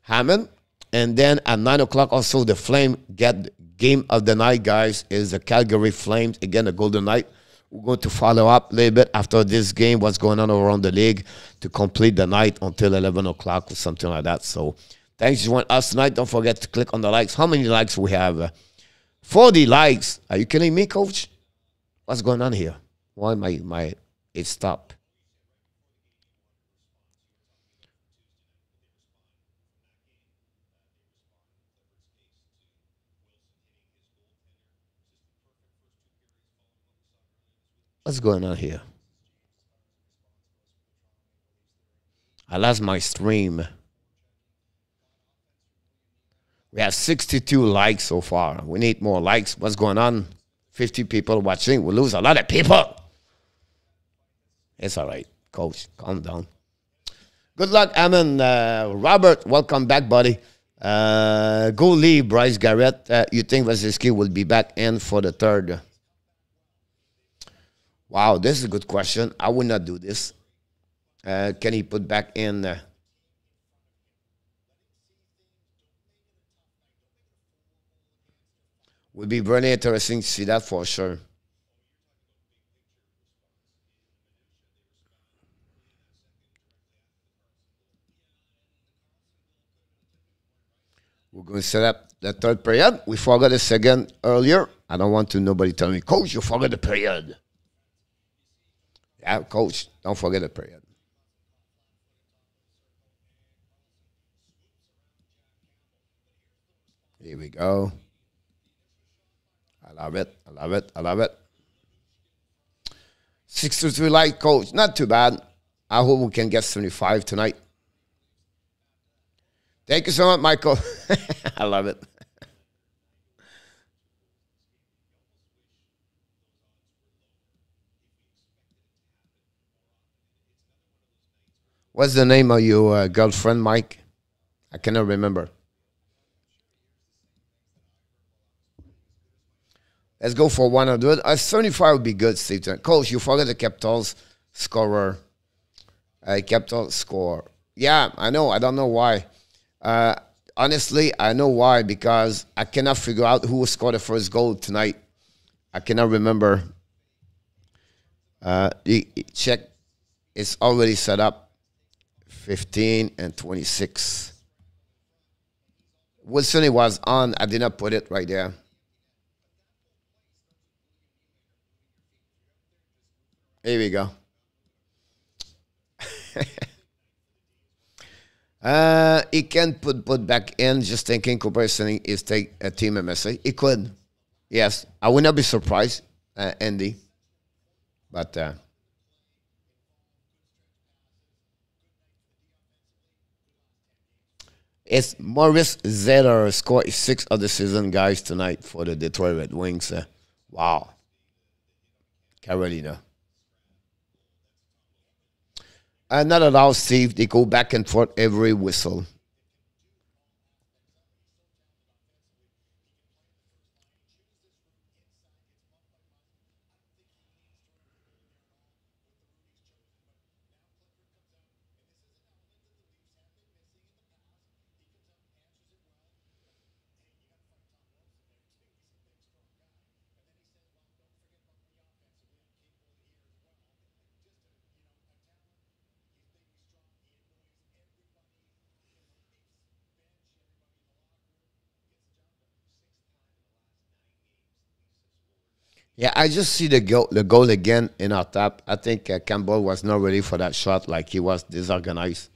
Speaker 1: Hammond. And then at 9 o'clock also, the Flame get game of the night, guys, is the Calgary Flames. Again, the Golden Knight. We're going to follow up a little bit after this game, what's going on around the league to complete the night until 11 o'clock or something like that. So thanks for joining us tonight. Don't forget to click on the likes. How many likes we have? Uh, 40 likes. Are you kidding me, coach? What's going on here? Why my my it stopped? What's going on here? I lost my stream. We have 62 likes so far. We need more likes. What's going on? 50 people watching. We lose a lot of people. It's all right, coach. Calm down. Good luck, Ammon. Uh, Robert, welcome back, buddy. Uh, go Lee, Bryce Garrett. Uh, you think Vasilevskiy will be back in for the third? Wow, this is a good question. I would not do this. Uh, can he put back in? Uh, would be very interesting to see that for sure. We're going to set up the third period. We forgot the second earlier. I don't want to nobody tell me, Coach, you forgot the period. Yeah, Coach, don't forget the period. Here we go. I love it. I love it. I love it. 63 light coach. Not too bad. I hope we can get 75 tonight. Thank you so much, Michael. I love it. What's the name of your uh, girlfriend, Mike? I cannot remember. Let's go for 100. Uh, 75 would be good, Steve. Coach, you forgot the Capitals scorer. Uh, Capital score. Yeah, I know. I don't know why. Uh, honestly, I know why because I cannot figure out who scored the first goal tonight. I cannot remember. Uh, check. It's already set up. 15 and 26. Wilson it was on. I did not put it right there. Here we go. uh, he can put put back in. Just thinking, Cooper is take a team MSA. He could, yes. I would not be surprised, uh, Andy. But uh, it's Moritz Seider scored six of the season guys tonight for the Detroit Red Wings. Uh, wow, Carolina. And not Steve. They go back and forth every whistle. Yeah, I just see the goal, the goal again in our tap. I think uh, Campbell was not ready for that shot, like he was disorganized.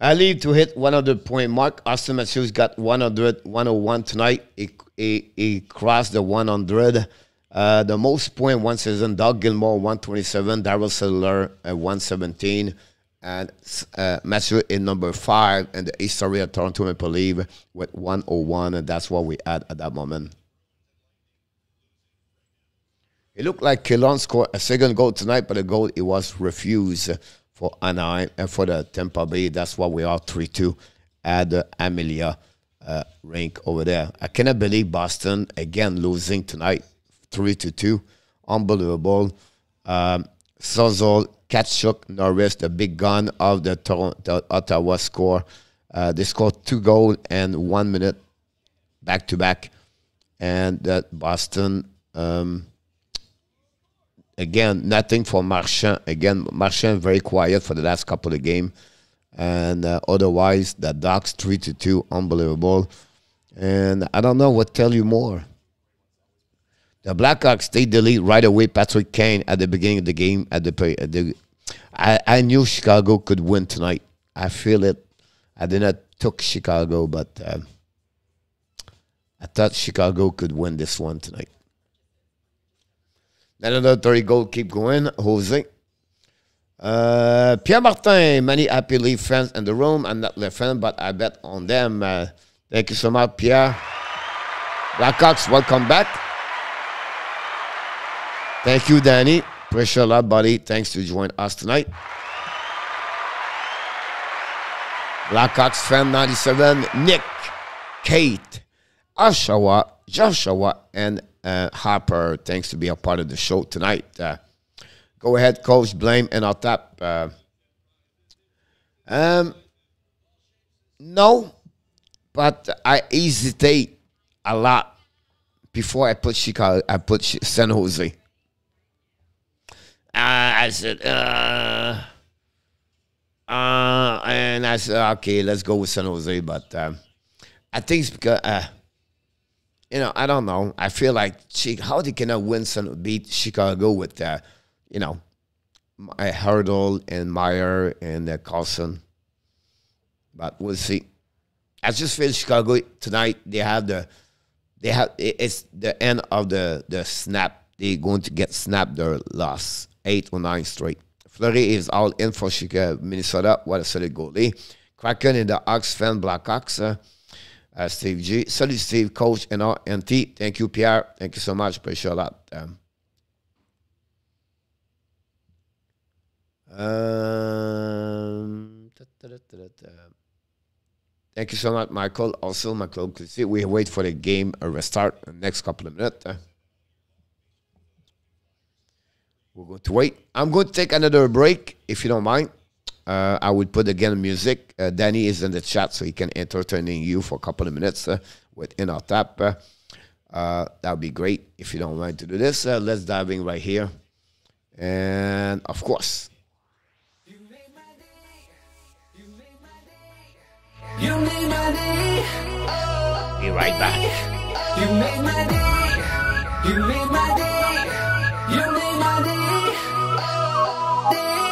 Speaker 1: I leave to hit 100 point mark. Auston Matthews got 100, 101 tonight. He, he, he crossed the 100. Uh, the most point one season, Doug Gilmour 127, Darryl Sittler uh, 117, and uh, Matthew in number five, and the history of Toronto Maple Leaf with 101, and that's what we had at that moment. It looked like Killorn scored a second goal tonight, but the goal it was refused for Anaheim and for the Tampa Bay. That's why we are 3 2 at the Amalie uh, rink over there. I cannot believe Boston again losing tonight 3 to 2. Unbelievable. Um, Stützle, Tkachuk, Norris, the big gun of the, Toronto, Ottawa score. Uh, they scored two goals and one minute back to back. And that Boston. Um, again, nothing for Marchand. Again, Marchand very quiet for the last couple of games. And uh, otherwise, the Ducks 3 to 2, unbelievable. And I don't know what tell you more. The Blackhawks, they delete right away Patrick Kane at the beginning of the game. At the, at the I, I knew Chicago could win tonight. I feel it. I did not took Chicago, but uh, I thought Chicago could win this one tonight. Another 30 goal, keep going. Jose. Uh, Pierre Martin, many happy Leaf fans in the room. I'm not Leaf fan, but I bet on them. Uh, thank you so much, Pierre. Blackhawks, welcome back. Thank you, Danny. Appreciate a lot, buddy. Thanks to join us tonight. Blackhawks fan 97, Nick, Kate, Oshawa, Joshua, and uh, Harper. Thanks to be a part of the show tonight. Uh, go ahead, coach. Blame and I'll tap. Uh, um, no, but I hesitate a lot before I put Chicago. I put San Jose. Uh, I said, uh, uh, and I said, okay, let's go with San Jose. But um, I think it's because, uh, you know, I don't know. I feel like how they cannot win San, beat Chicago with, uh, you know, my Hertl and Meier and uh, Karlsson. But we'll see. I just feel Chicago tonight. They have the, they have it's the end of the the snap. They're going to get snapped their loss eight or nine straight. Fleury is all in for Chicago, Minnesota. What a solid goalie. Kraken in the Ox fan, Blackhawks. Uh, uh, Steve G. Salut Steve, coach and NT. Thank you, Pierre. Thank you so much. Appreciate a lot. Um, um, da, da, da, Thank you so much, Michael. Also, Michael, see, we wait for the game uh, restart the next couple of minutes. Uh, we're going to wait. I'm going to take another break, if you don't mind. Uh, I would put again music. Uh, Danny is in the chat, so he can entertain you for a couple of minutes uh, with In Our Tap. Uh, uh, that would be great if you don't mind to do this. Uh, let's dive in right here. And of course,
Speaker 3: You made my day. Oh,
Speaker 1: be right back.
Speaker 3: you made my day. You made my day. You made my day. Oh, day.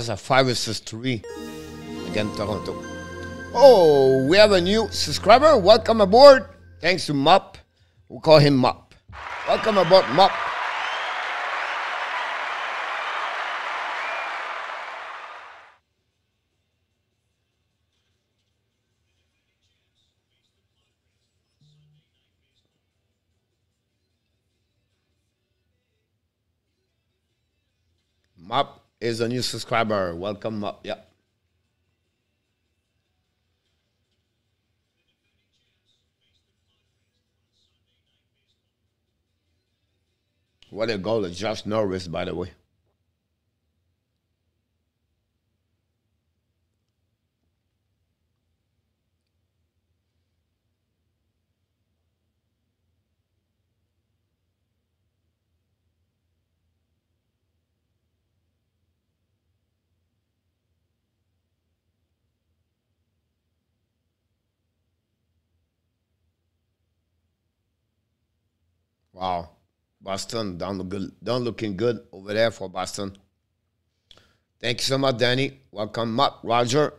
Speaker 3: Was a
Speaker 1: five versus three against Toronto. Oh, we have a new subscriber. Welcome aboard. Thanks to Mop. We'll call him Mop. Welcome aboard, Mop. Is a new subscriber. Welcome, Mop. Yeah. What a goal of Josh Norris, by the way. Wow. Boston down look good, looking good over there for Boston. Thank you so much, Danny. Welcome, Mark Roger.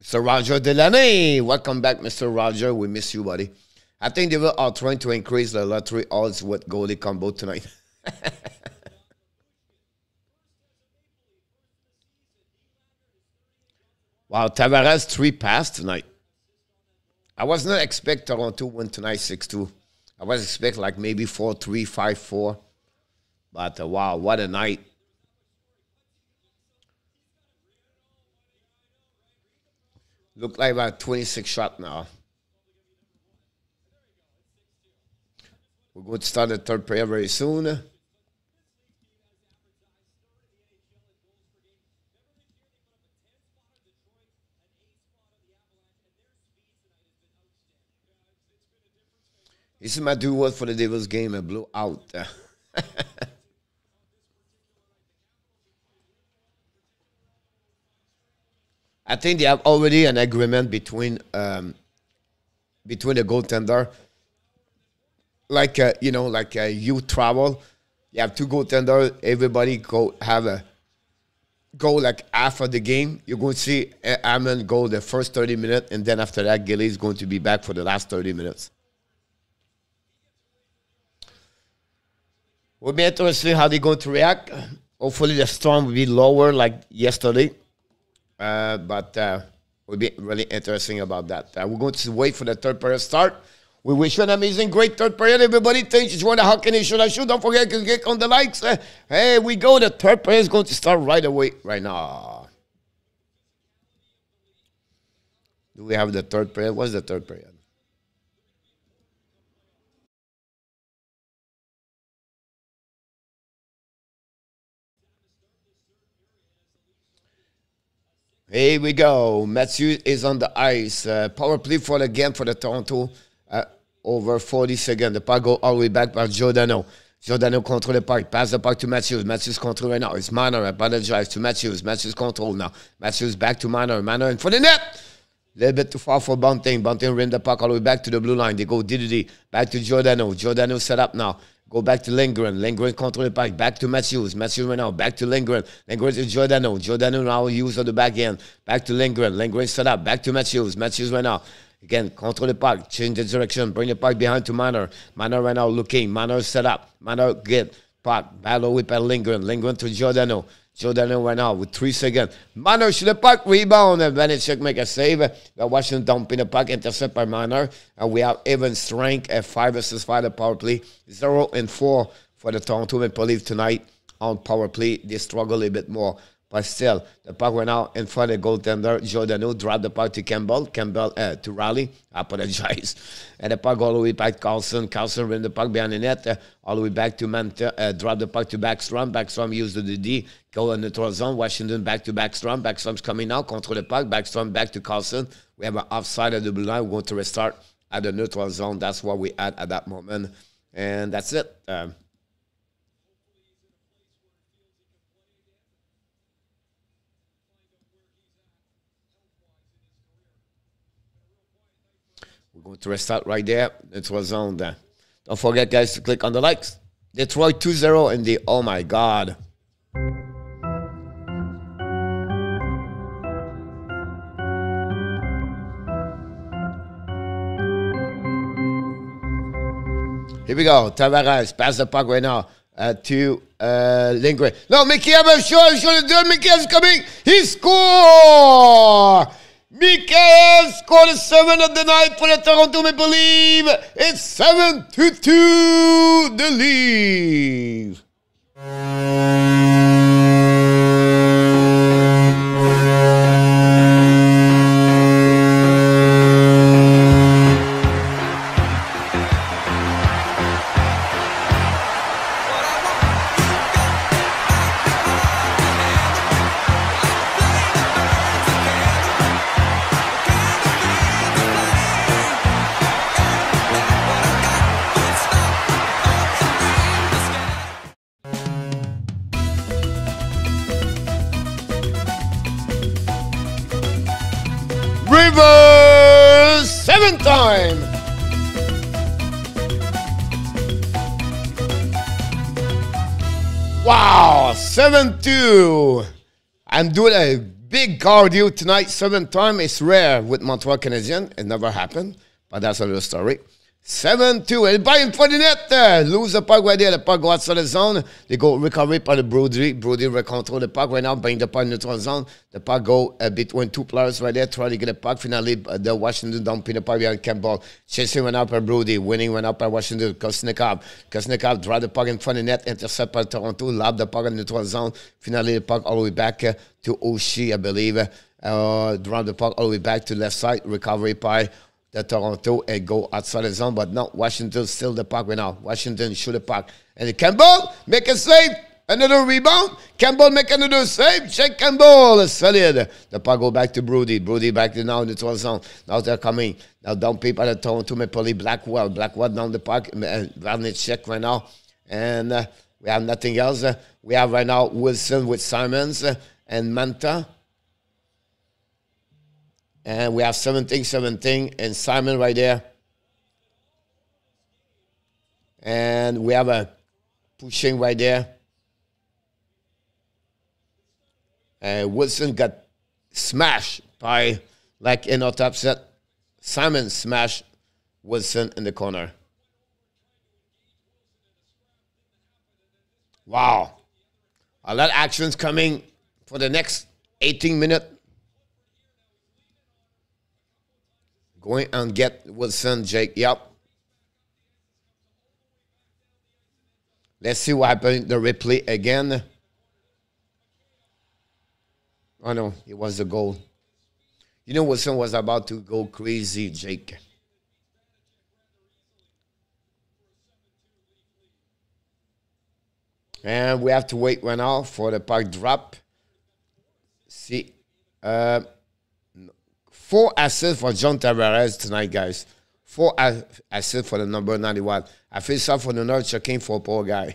Speaker 1: Mr. Roger Delaney. Welcome back, Mr. Roger. We miss you, buddy. I think they will are trying to increase the lottery odds with goalie combo tonight. wow, Tavares three pass tonight. I was not expect Toronto to win tonight 6-2. I was expecting like maybe 4 3, 5 4. But uh, wow, what a night. Look like about 26 shot now. We're going to start the third prayer very soon. This is my do what for the Devils game and blew out. I think they have already an agreement between um, between the goaltender, like uh, you know, like uh, you travel. You have two goaltenders. Everybody go have a go like after the game. You're going to see Amon go the first thirty minutes, and then after that, Gilly is going to be back for the last thirty minutes. We'll be interested to see how they're going to react. Hopefully, the storm will be lower like yesterday. Uh, but uh, will be really interesting about that. Uh, we're going to wait for the third period to start. We wish you an amazing, great third period. Everybody, thanks for joining the Hockey Nation show. That? Don't forget to click on the likes. Uh, hey, we go. The third period is going to start right away, right now. Do we have the third period? What's the third period? Here we go. Matthew is on the ice. Uh, power play for the game for the Toronto. Uh, over 40 seconds. The puck go all the way back by Giordano. Giordano control the puck. Pass the puck to Matthews. Matthews control right now. It's Marner. Apologize to Matthews. Matthews control now. Matthews back to Marner. Marner in for the net. A little bit too far for Bunting. Bunting rim the puck all the way back to the blue line. They go DDD. Back to Giordano. Giordano set up now. Go back to Lindgren. Lindgren control the puck. Back to Matthews. Matthews right now. Back to Lindgren. Lindgren to Giordano. Giordano now use on the back end. Back to Lindgren. Lindgren set up. Back to Matthews. Matthews right now. Again, control the puck. Change the direction. Bring the puck behind to Marner. Marner right now looking. Marner set up. Marner get puck. Battle with Lindgren. Lindgren to Giordano. Giordano went out with three seconds. Marner should the puck rebound and Vanecek make a save. But Washington dumping the puck, intercept by Marner. And we have even strength at five versus five the power play. Zero and four for the Toronto Maple Leafs tonight on power play. They struggle a bit more. But still, the puck went out in front of the goaltender. Giordano dropped the puck to Campbell. Campbell uh, to Rielly. I apologize. And the puck all the way back to Carlson. Carlson ran the puck behind the net. Uh, all the way back to Mantha. Uh, drop the puck to Backstrom. Backstrom used the D. Go in the neutral zone. Washington back to Backstrom. Backstrom's coming out. Control the puck. Backstrom back to Carlson. We have an offside at the blue line. We're going to restart at the neutral zone. That's what we had at that moment. And that's it. Um, We're going to restart right there. It was on there. Don't forget, guys, to click on the likes. Detroit 2 0 in the oh my god. Here we go. Tavares, pass the puck right now uh, to uh, Lindgren. No, Mikheyev, sure, should have done. is coming. He scores. Mikheyev scored a seven of the night for the Toronto Maple Leafs. It's seven to two. The Leafs. 7 2. I'm doing a big cardio tonight, seven time. It's rare with Montreal Canadian. It never happened, but that's another story. 7 2. And by in front of the net. Lose the puck right there. The puck go outside the zone. They go recovery by the Brodie. Brodie recontrol the puck right now. Bring the puck in the zone. The puck go uh, between two players right there. Try to get the puck. Finally, uh, the Washington dumping the puck behind Campbell. Chasing went up by Brodie. Winning went up by Washington. Kuznetsov. Kuznetsov drive the puck in front of the net. Intercept by Toronto. Lob the puck in the neutral zone. Finally, the puck all the way back uh, to Oshie, I believe. Uh, drive the puck all the way back to left side. Recovery by the Toronto and go outside the zone, but no, Washington still the puck right now. Washington shoot the puck. And Campbell make a save. Another rebound. Campbell make another save. Check Campbell. Solid. The puck go back to Brodie. Brodie back to now in the 12 zone. Now they're coming. Now down people at the Toronto Maple Leaf. Blackwell. Blackwell down the puck. Varney check right now. And uh, we have nothing else. Uh, we have right now Wilson with Simmonds uh, and Mantha. And we have 17 17 and Simon right there. And we have a pushing right there. And Wilson got smashed by, like in our top set, Simon smashed Wilson in the corner. Wow. A lot of actions coming for the next 18 minutes. And get Wilson, Jake. Yep. Let's see what happened. The replay again. Oh no, it was the goal. You know Wilson was about to go crazy, Jake. And we have to wait right now for the puck drop. See, uh, Four assists for John Tavares tonight, guys. Four assists for the number 91. I feel sorry for the North checking for a poor guy.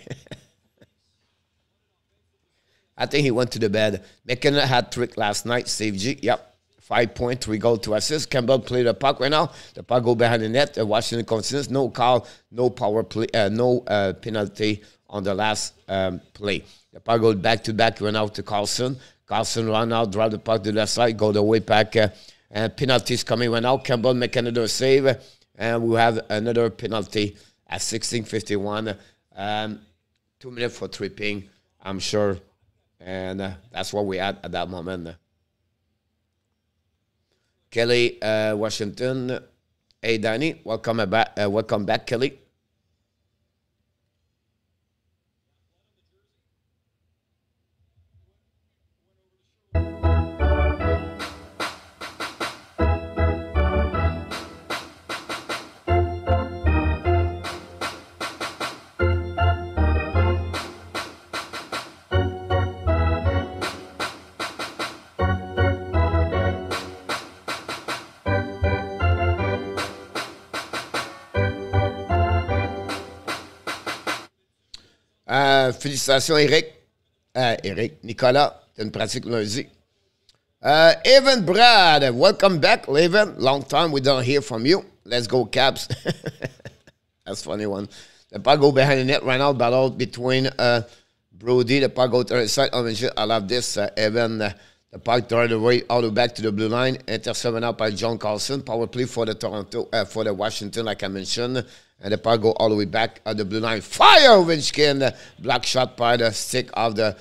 Speaker 1: I think he went to the bed. MacKinnon had trick last night. Save G. Yep. Five point, three goal, two assists. Campbell played the puck right now. The puck go behind the net. Uh, Washington continues. No call, no power play, uh, no uh, penalty on the last um, play. The puck goes back to back, run out to Carlson. Carlson run out, drive the puck to the left side, go the way back. Uh, and penalties coming right now. Campbell make another save, and we have another penalty at 16:51. Um, two minutes for tripping, I'm sure, and uh, that's what we had at that moment. Kelly uh, Washington, hey Danny, welcome back. Uh, welcome back, Kelly. Euh, félicitations, Eric. Euh, Eric, Nicolas, une pratique lundi. Uh, Evan Brad, welcome back, Evan. Long time we don't hear from you. Let's go, Caps. That's funny one. The puck go behind the net right now, battle between uh, Brody, the puck go to the side. Oh, I love this. Uh, Evan, uh, the puck turned away all the way back to the blue line. Intercepted out by John Carlson. Power play for the Toronto, uh, for the Washington, like I mentioned. And the puck go all the way back at the blue line. Fire Ovechkin. Black shot by the stick of the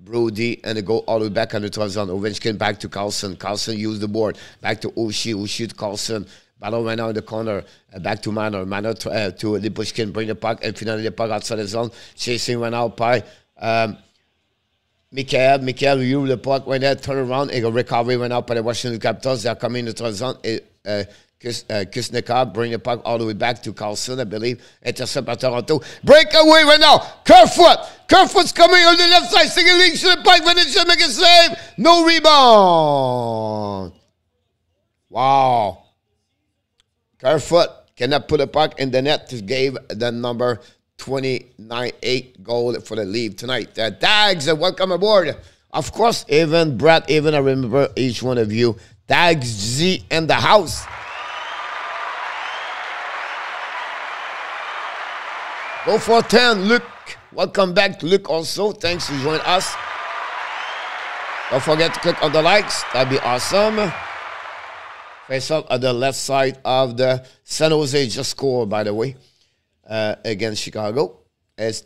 Speaker 1: Brodie and they go all the way back on the 12 zone. Ovechkin back to Carlson. Carlson used the board. Back to Oshie. Oshie to Carlson. Battle right now in the corner. Uh, back to Marner. Marner to, uh, to Lyubushkin. Bring the puck. And finally the puck outside the zone. Chasing right out by um, Michael. Michael, you the puck right there. Turn around. And go recovery right now by the Washington Capitals. They're coming in the 12 zone. Uh, Uh, Kuznetsov bring the puck all the way back to Carlson, I believe. Intercept by Toronto. Breakaway right now. Kerfoot. Kerfoot's coming on the left side. Single league to the puck. Venetian make a save. No rebound. Wow. Kerfoot cannot put a puck in the net to give the number 29-8 goal for the lead tonight. Uh, Dags, welcome aboard. Of course, even Brad, even I remember each one of you. Dags Z in the house. Go for 10, Luke. Welcome back, Luke, also. Thanks for joining us. Don't forget to click on the likes. That'd be awesome. Face up at the left side of the San Jose just scored, by the way, uh, against Chicago. It's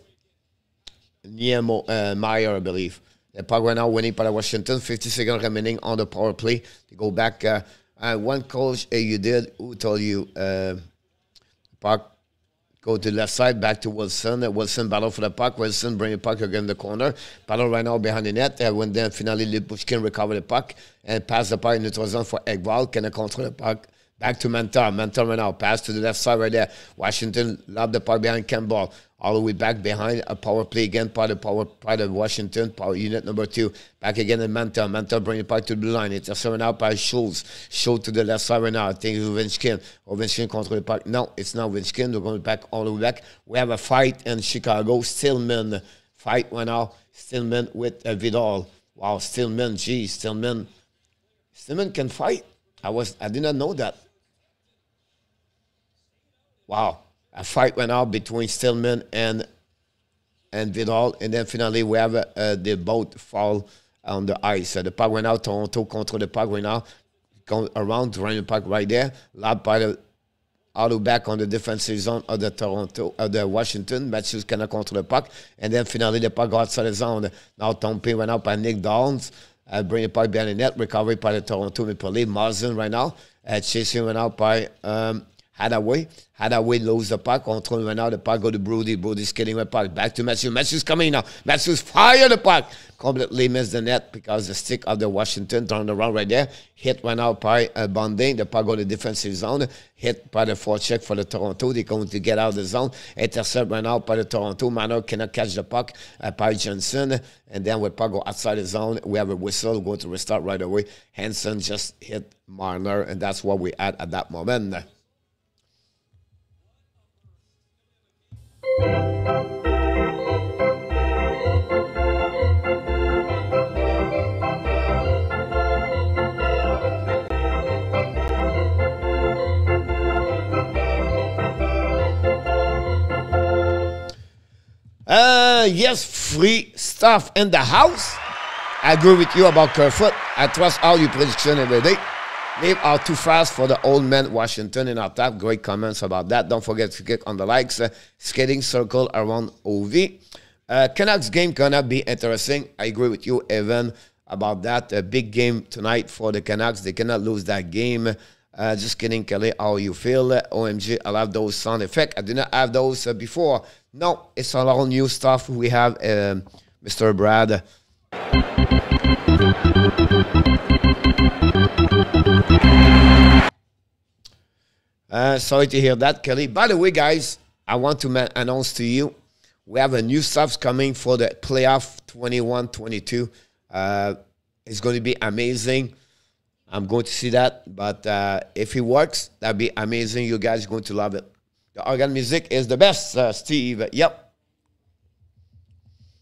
Speaker 1: Niemo uh, Meier, I believe. The right now winning by Washington. 50 seconds remaining on the power play. To go back, uh, one coach uh, you did who told you uh, puck Go to the left side, back to Wilson. Wilson battle for the puck. Wilson bring the puck again in the corner. Battle right now behind the net. Uh, when then finally Lyubushkin recover the puck and pass the puck in the zone for Engvall. Can control the puck. Back to Mentor. Mentor right now. Pass to the left side right there. Washington lob the puck behind Campbell all the way back behind a power play again, part of power part of Washington, power unit number two. Back again in Mantha. Mantha bring it back to the line. It's a out by Schultz. Schultz to the left side right now. I think it's Ovechkin. Ovechkin control the puck. No, it's not Ovechkin. We're going back all the way back. We have a fight in Chicago. Stillman fight right now. Stillman with uh, Vidal. Wow, Stillman. Geez, Stillman. Stillman can fight. I was I did not know that. Wow a fight went out between Stillman and and Vidal, and then finally we have uh, the boat fall on the ice. Uh, the puck went out. Toronto control the puck went out, going around running the puck right there. Loud by the auto back on the defensive zone of the Toronto of the Washington. Matthews cannot control the puck, and then finally the puck outside the zone. Now Tompe went out by Nick Downs. Uh, bring the puck behind the net, recovery by the Toronto Maple Leaf. Marsden right now, uh, chasing went out by um, Hathaway. Hathaway loses the puck. Control maintenant the puck. Go to Brodie. Brodie's getting the puck. Back to Matthews. Matthews coming now. Matthews fire the puck. Completely missed the net because the stick of the Washington turned around right there. Hit went out by uh, Bunting. The puck go to the defensive zone. Hit by the forecheck for the Toronto. They're going to get out of the zone. Intercept went out by the Toronto. Marner cannot catch the puck uh, by Johnson. And then with puck go outside the zone, we have a whistle. Go to restart right away. Hanson just hit Marner. And that's what we had at that moment. Uh, yes, free stuff in the house. I agree with you about Kerfoot. I trust all your prediction every day. They are too fast for the old man Washington in our top. Great comments about that. Don't forget to click on the likes. Uh, skating circle around OV. Uh, Canucks game gonna be interesting. I agree with you, Evan, about that. A big game tonight for the Canucks. They cannot lose that game. Uh, just kidding, Kelly. How you feel? OMG, I love those sound effects. I did not have those uh, before. No, it's all new stuff. We have um, Mr. Brad. Uh, sorry to hear that, Kelly. By the way, guys, I want to announce to you we have a new stuff coming for the playoff 21 22. Uh, it's going to be amazing. I'm going to see that. But uh, if it works, that'd be amazing. You guys are going to love it. The organ music is the best, uh, Steve. Yep.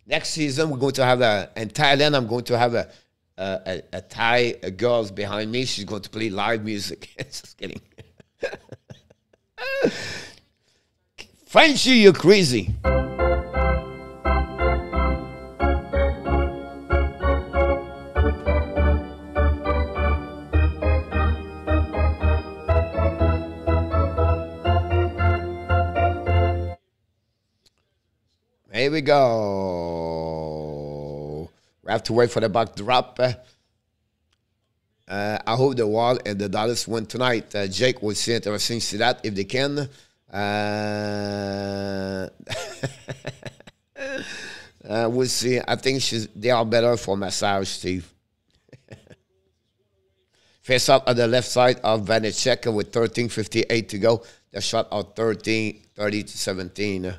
Speaker 1: Next season, we're going to have a, in Thailand, I'm going to have a, uh, a, a, Thai a behind me. She's going to play live music. Just kidding. Fancy you're crazy. Here we go. We have to wait for the back drop. Uh, I hope the wall and the Dallas win tonight. Uh, Jake will see interesting see that if they can. Uh, uh, we'll see. I think they are better for massage, Steve. Face up on the left side of Vanecek with 13.58 to go. The shot of 13, 30 to 17.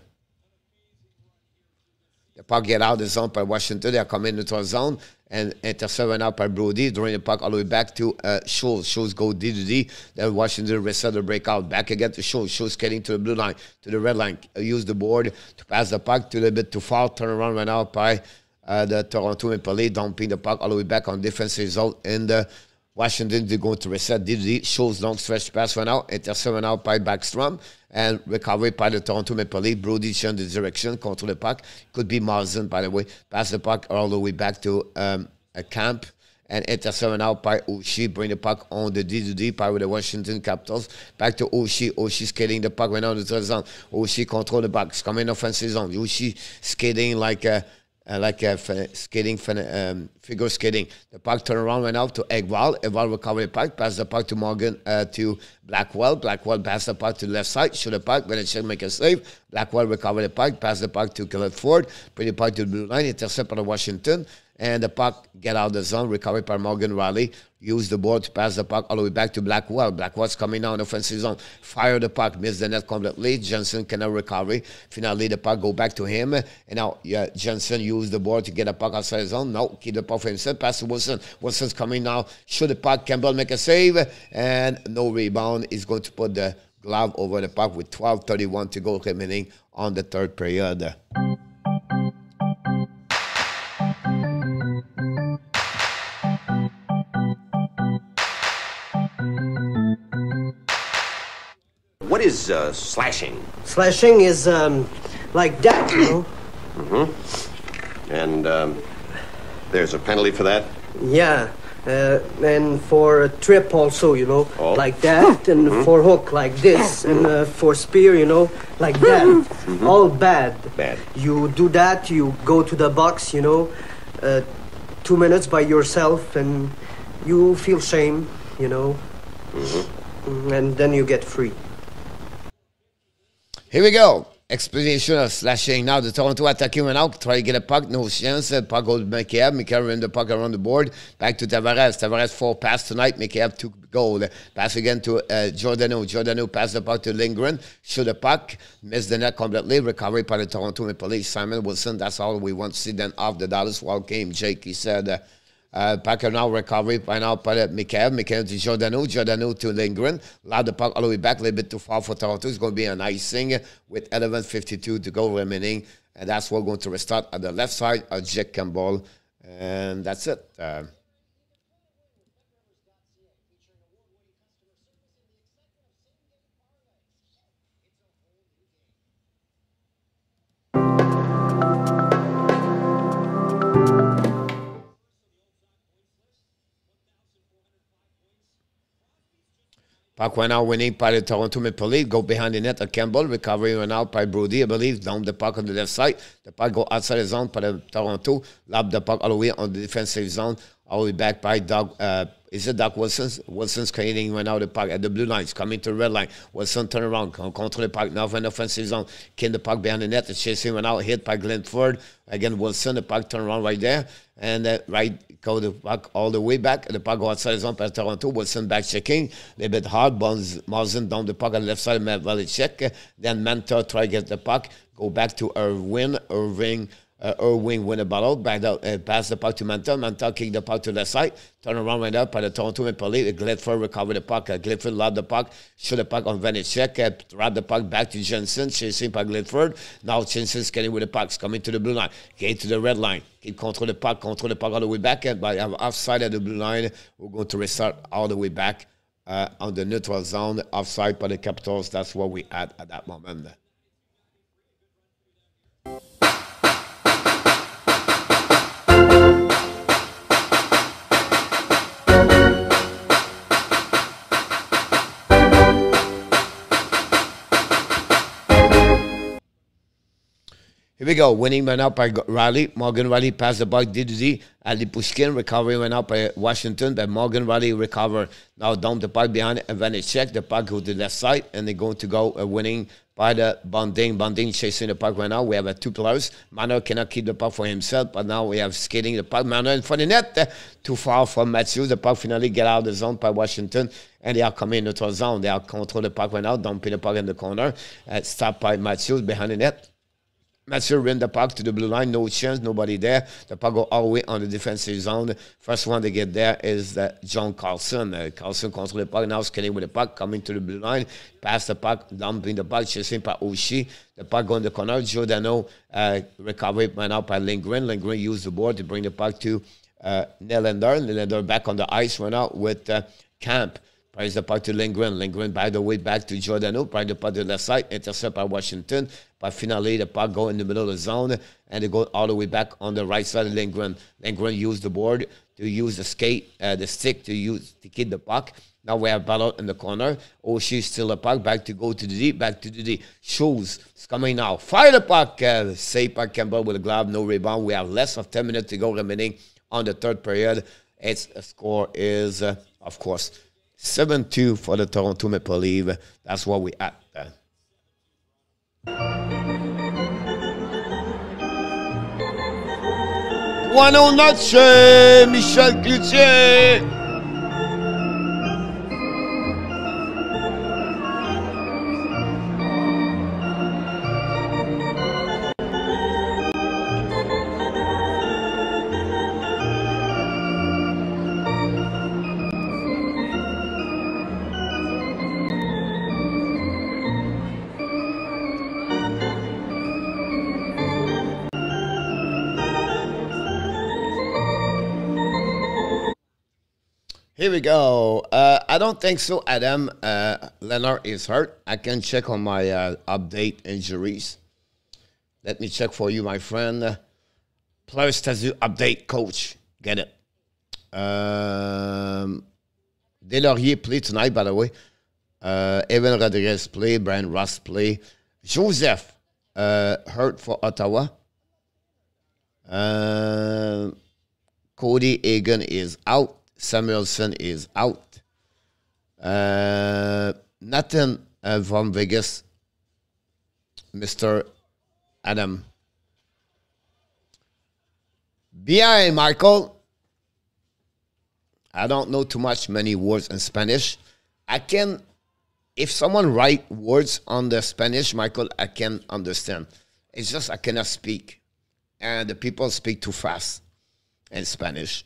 Speaker 1: Puck get out of the zone by Washington. They are coming into a zone and intercept intercepted out by Brodie. During the puck all the way back to uh, Schultz. Schultz go D to D. Then Washington reset the breakout. Back again to Schultz. Schultz getting to the blue line, to the red line. Uh, use the board to pass the puck to a little bit too far. Turn around right out by uh, the Toronto Maple Leafs. Dumping the puck all the way back on defensive zone in the Washington, they're going to reset DD. Schultz long stretch pass one out. Intercept one out by Backstrom. And recovery by the Toronto Maple Leaf. Brodie change the direction, control the puck. Could be Marsden, by the way. Pass the puck all the way back to um, a camp. And intercept one out by Oshie. Bring the puck on the D2D by the Washington Capitals. Back to Oshie. Oshie skating the puck right now the third zone. Oshie control the puck. Coming offensive zone. Oshie skating like a uh, like uh, skating, um, figure skating. The puck turned around went out to Engvall. Engvall recovered the puck, pass the puck to Morgan uh, to Blackwell. Blackwell passed the puck to the left side, shoot the puck, when it should make a save. Blackwell recovered the puck, pass the puck to Ford, bring the puck to the blue line, intercept by Washington and the puck get out of the zone, recovered by Morgan Rielly. Use the board to pass the puck all the way back to Blackwell. Blackwell's coming down offensive zone. Fire the puck, miss the net completely. Johnson cannot recover. Finally, the puck go back to him. And now yeah, Johnson use the board to get the puck outside the zone. No, keep the puck for himself. Pass to Wilson. Wilson's coming now. Shoot the puck. Campbell make a save. And no rebound. Is going to put the glove over the puck with 12.31 to go remaining on the third period.
Speaker 2: What is uh, slashing?
Speaker 4: Slashing is um, like that, you know?
Speaker 2: Mm-hmm. And um, there's a penalty for that?
Speaker 4: Yeah. Uh, and for a trip also, you know,
Speaker 2: Oh.
Speaker 4: like that, and
Speaker 2: Mm-hmm.
Speaker 4: for hook like this, and uh, for spear, you know, like that.
Speaker 2: Mm-hmm.
Speaker 4: All bad.
Speaker 2: Bad.
Speaker 4: You do that, you go to the box, you know, uh, two minutes by yourself, and you feel shame, you know,
Speaker 2: Mm-hmm.
Speaker 4: and then you get free.
Speaker 1: Here we go. Explanation of slashing. Now the Toronto attacking went out. Try to get a puck. No chance. The puck goes to Mikheyev. Mikheyev ran the puck around the board. Back to Tavares. Tavares four pass tonight. Mikheyev two goal. Pass again to uh, Giordano. Giordano pass the puck to Lindgren. Shoot the puck. Miss the net completely. Recovery by the Toronto Maple Leafs. Simon Wilson. That's all we want to see then off the Dallas Wild game. Jake, he said. Uh, uh, Packer now recovery by now by Mikheyev. Mikheyev to Giordano. Giordano to Lindgren. Loud the puck all the way back. A little bit too far for Toronto. It's going to be an icing with 11.52 to go remaining. And that's what we're going to restart at the left side of Jack Campbell. And that's it. Uh, Puck went out winning by the Toronto Maple Leafs. Go behind the net of Campbell. Recovery went out by Brodie, I believe. Down the puck on the left side. The puck go outside the zone by the Toronto. Lob the puck all the way on the defensive zone. The way back by Doug. Uh, is it Doug Wilson's? Wilson's creating went out of the puck at the blue lines. Coming to the red line. Wilson turn around. con- Control the puck. Now the offensive zone. Kin the puck behind the net. The chasing went out. Hit by Glenn Ford. Again, Wilson. The puck turn around right there. And uh, right go the puck all the way back. The puck go outside the zone by Toronto. Wilson back checking. A little bit hard. Bonds Marsden down the puck on the left side. Matt Valley check. Then Mentor try to get the puck. Go back to Irwin. Irving. Uh, Irving win the battle. Back out, uh, pass the puck to Mantel. Mantel kick the puck to the side. Turn around right up by the Toronto Maple Leafs. Clifford recover the puck. Uh, Clifford lob the puck. Shoot the puck on Vanecek. Uh, drop the puck back to Jensen. Chasing by Clifford. Now Jensen's getting with the pucks. Coming to the blue line. Get to the red line. Keep control the puck. Control the puck all the way back. And by uh, offside of the blue line, we're going to restart all the way back uh, on the neutral zone. Offside by the Capitals. That's what we had at that moment. Here we go. Winning went out by Rielly. Morgan Rielly passed the puck. Didi Ali Pushkin. Recovery went out by Washington. But Morgan Rielly recovered. Now down the puck behind check the puck go to the left side and they're going to go uh, winning by the Bunting. Bunting chasing the puck right now. We have uh, two players. Mano cannot keep the puck for himself, but now we have skating the puck. Mano in front of the net. Uh, too far from Matthews. The puck finally get out of the zone by Washington and they are coming into the zone. They are control the puck right now. Dumping the puck in the corner. Uh, stopped by Matthews behind the net. Matthew ran the puck to the blue line, no chance, nobody there. The puck go all the way on the defensive zone. First one to get there is uh, John Carlson. Uh, Carlson control the puck, now skating with the puck, coming to the blue line, pass the puck, dumping the puck, chasing by Oshie. The puck going the corner. Giordano uh, recovery went now by Lindgren. Lindgren used the board to bring the puck to uh. Nylander back on the ice, went now with uh, Camp. Price the puck to Lindgren. Lindgren, by the way, back to Giordano. Price the puck to the left side. Intercept by Washington. But finally, the puck go in the middle of the zone. And they go all the way back on the right side of Lindgren. Lindgren used the board to use the skate, uh, the stick to use to keep the puck. Now we have battle in the corner. Oh, she's still a puck. Back to go to the D. Back to the D. Shoes. It's coming now. Fire the puck. Uh, save by Campbell with a glove. No rebound. We have less of 10 minutes to go remaining on the third period. Its score is, uh, of course, 7 2 for the Toronto Maple Leaf. That's what we at. One oh on notch, Michel Cloutier. Here we go. Uh, I don't think so, Adam. Uh, Leonard is hurt. I can check on my uh, update injuries. Let me check for you, my friend. Uh, Players Tazu update, coach. Get it. Um, Delaurier play tonight, by the way. Uh, Evan Rodriguez play. Brian Ross play. Joseph uh, hurt for Ottawa. Uh, Cody Egan is out. Samuelson is out. Uh, Nathan uh, from Vegas, Mr. Adam. Bien, Michael. I don't know too much many words in Spanish. I can, if someone write words on the Spanish, Michael, I can understand. It's just I cannot speak, and the people speak too fast in Spanish.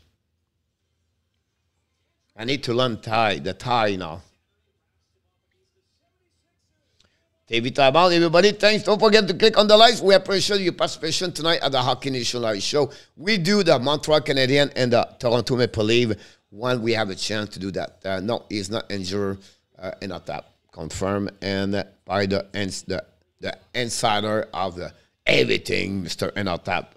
Speaker 1: I need to learn Thai, the Thai now. TV Timeout, everybody. Thanks. Don't forget to click on the likes. We appreciate your participation tonight at the Hockey Nation Live Show. We do the Montreal Canadian and the Toronto Maple Leaf when we have a chance to do that. Uh, no, he's not injured uh, in a. Confirmed and by the, the the insider of the everything, Mr. Enotap.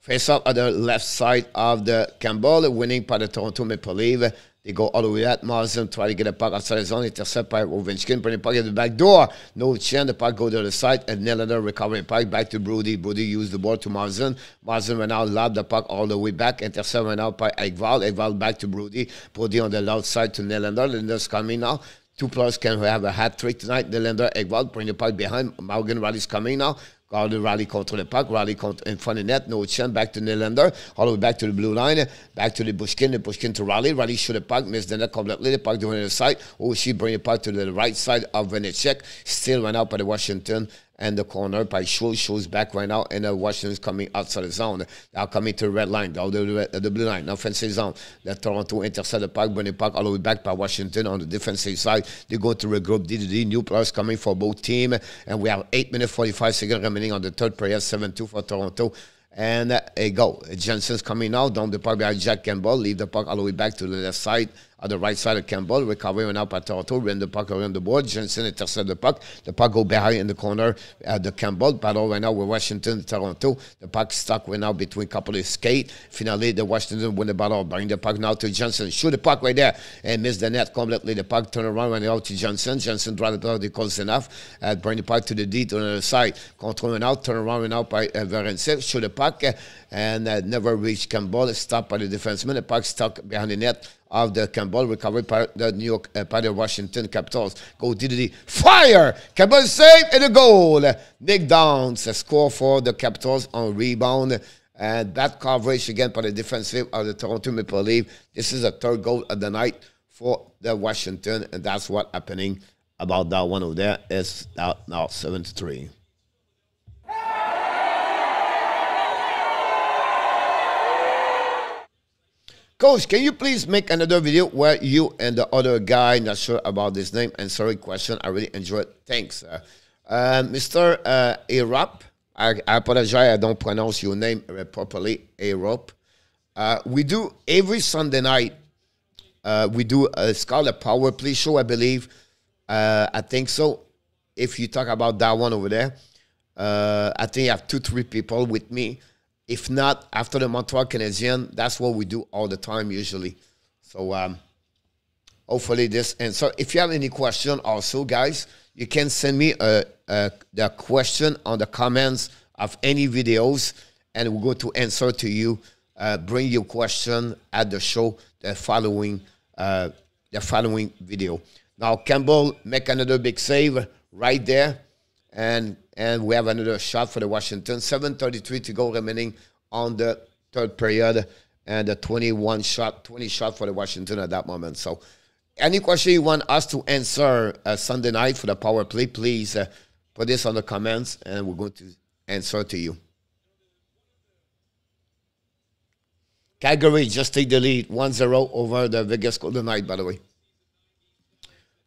Speaker 1: Face up at the left side of the Campbell, winning by the Toronto Maple Leaf. They go all the way at Marsden, try to get a puck outside the zone, intercept by Ovechkin, bring the puck at the back door. No chance, the puck go to the side, and Nylander recovering puck back to Brodie. Brodie used the ball to Marsden. Marsden went out, lobbed the puck all the way back, intercept went out by Engvall. Engvall back to Brodie. Brodie on the left side to Nylander. Nylander's coming now. Two players can have a hat trick tonight. Nylander, Engvall, bring the puck behind. Morgan Rielly's coming now. Gardner rally contre le puck, rally contre, in front of net, no chance, back to Nylander, all the way back to the blue line, back to the Bushkin, the Bushkin to Rally, Rally shoot the puck, missed the net completely, the puck doing the side, oh, she bring the puck to the right side of Vanecek, still went out by the Washington, and the corner by Schultz. Schultz back right now, and the Washington's coming outside the zone. Now coming to the red line, the, the, the blue line, offensive zone. The Toronto intercept the puck, the puck all the way back by Washington on the defensive side. They go to regroup DDD, new players coming for both team, and we have 8 minutes 45 seconds remaining on the third period, 7-2 for Toronto. And uh, a goal. Jensen's coming out down the park behind Jack Campbell. Leave the puck all the way back to the left side on the right side of Campbell. Recovery went out by Toronto. Ran the puck around the board. Jensen intercepted the puck. The puck go behind in the corner at the Campbell. Battle right now with Washington, Toronto. The puck stuck right now between couple of skate. Finally, the Washington win the battle. Bring the puck now to Johnson. Shoot the puck right there and miss the net completely. The puck turn around right out to Johnson. Johnson drive the puck close enough. Uh, bring the puck to the D to the other side. Control went out. Turn around went out by uh, Varensev. Shoot the puck uh, and uh, never reach Campbell. Stopped by the defenseman. The puck stuck behind the net of the Campbell, recovered by the New York, uh, by the Washington Capitals. Go the fire! Campbell save and a goal. Nick Downs score for the Capitals on rebound. And that coverage again by the defensive of the Toronto Maple Leafs. This is the third goal of the night for the Washington, and that's what happening about that one over there. It's now, now 7 to 3. Coach, can you please make another video where you and the other guy, not sure about his name, and sorry question, I really enjoyed it. Thanks. Uh, uh, Mr. Uh, I, I apologize, I don't pronounce your name properly, Arop. Uh, we do every Sunday night, uh, we do, a, a power play show, I believe. Uh, I think so. If you talk about that one over there, uh, I think I have two, three people with me. If not, after the Montreal Canadiens, that's what we do all the time usually. So um, hopefully this. And so if you have any question also, guys, you can send me a, a, the question on the comments of any videos and we'll go to answer to you. Uh, bring your question at the show the following uh, the following video. Now Campbell make another big save right there, and and we have another shot for the Washington. 7:33 to go remaining on the third period, and a 21 shot, 20 shot for the Washington at that moment. So, any question you want us to answer uh, Sunday night for the power play, please uh, put this on the comments, and we're going to answer to you. Calgary just take the lead 1-0 over the Vegas Golden Knight, by the way.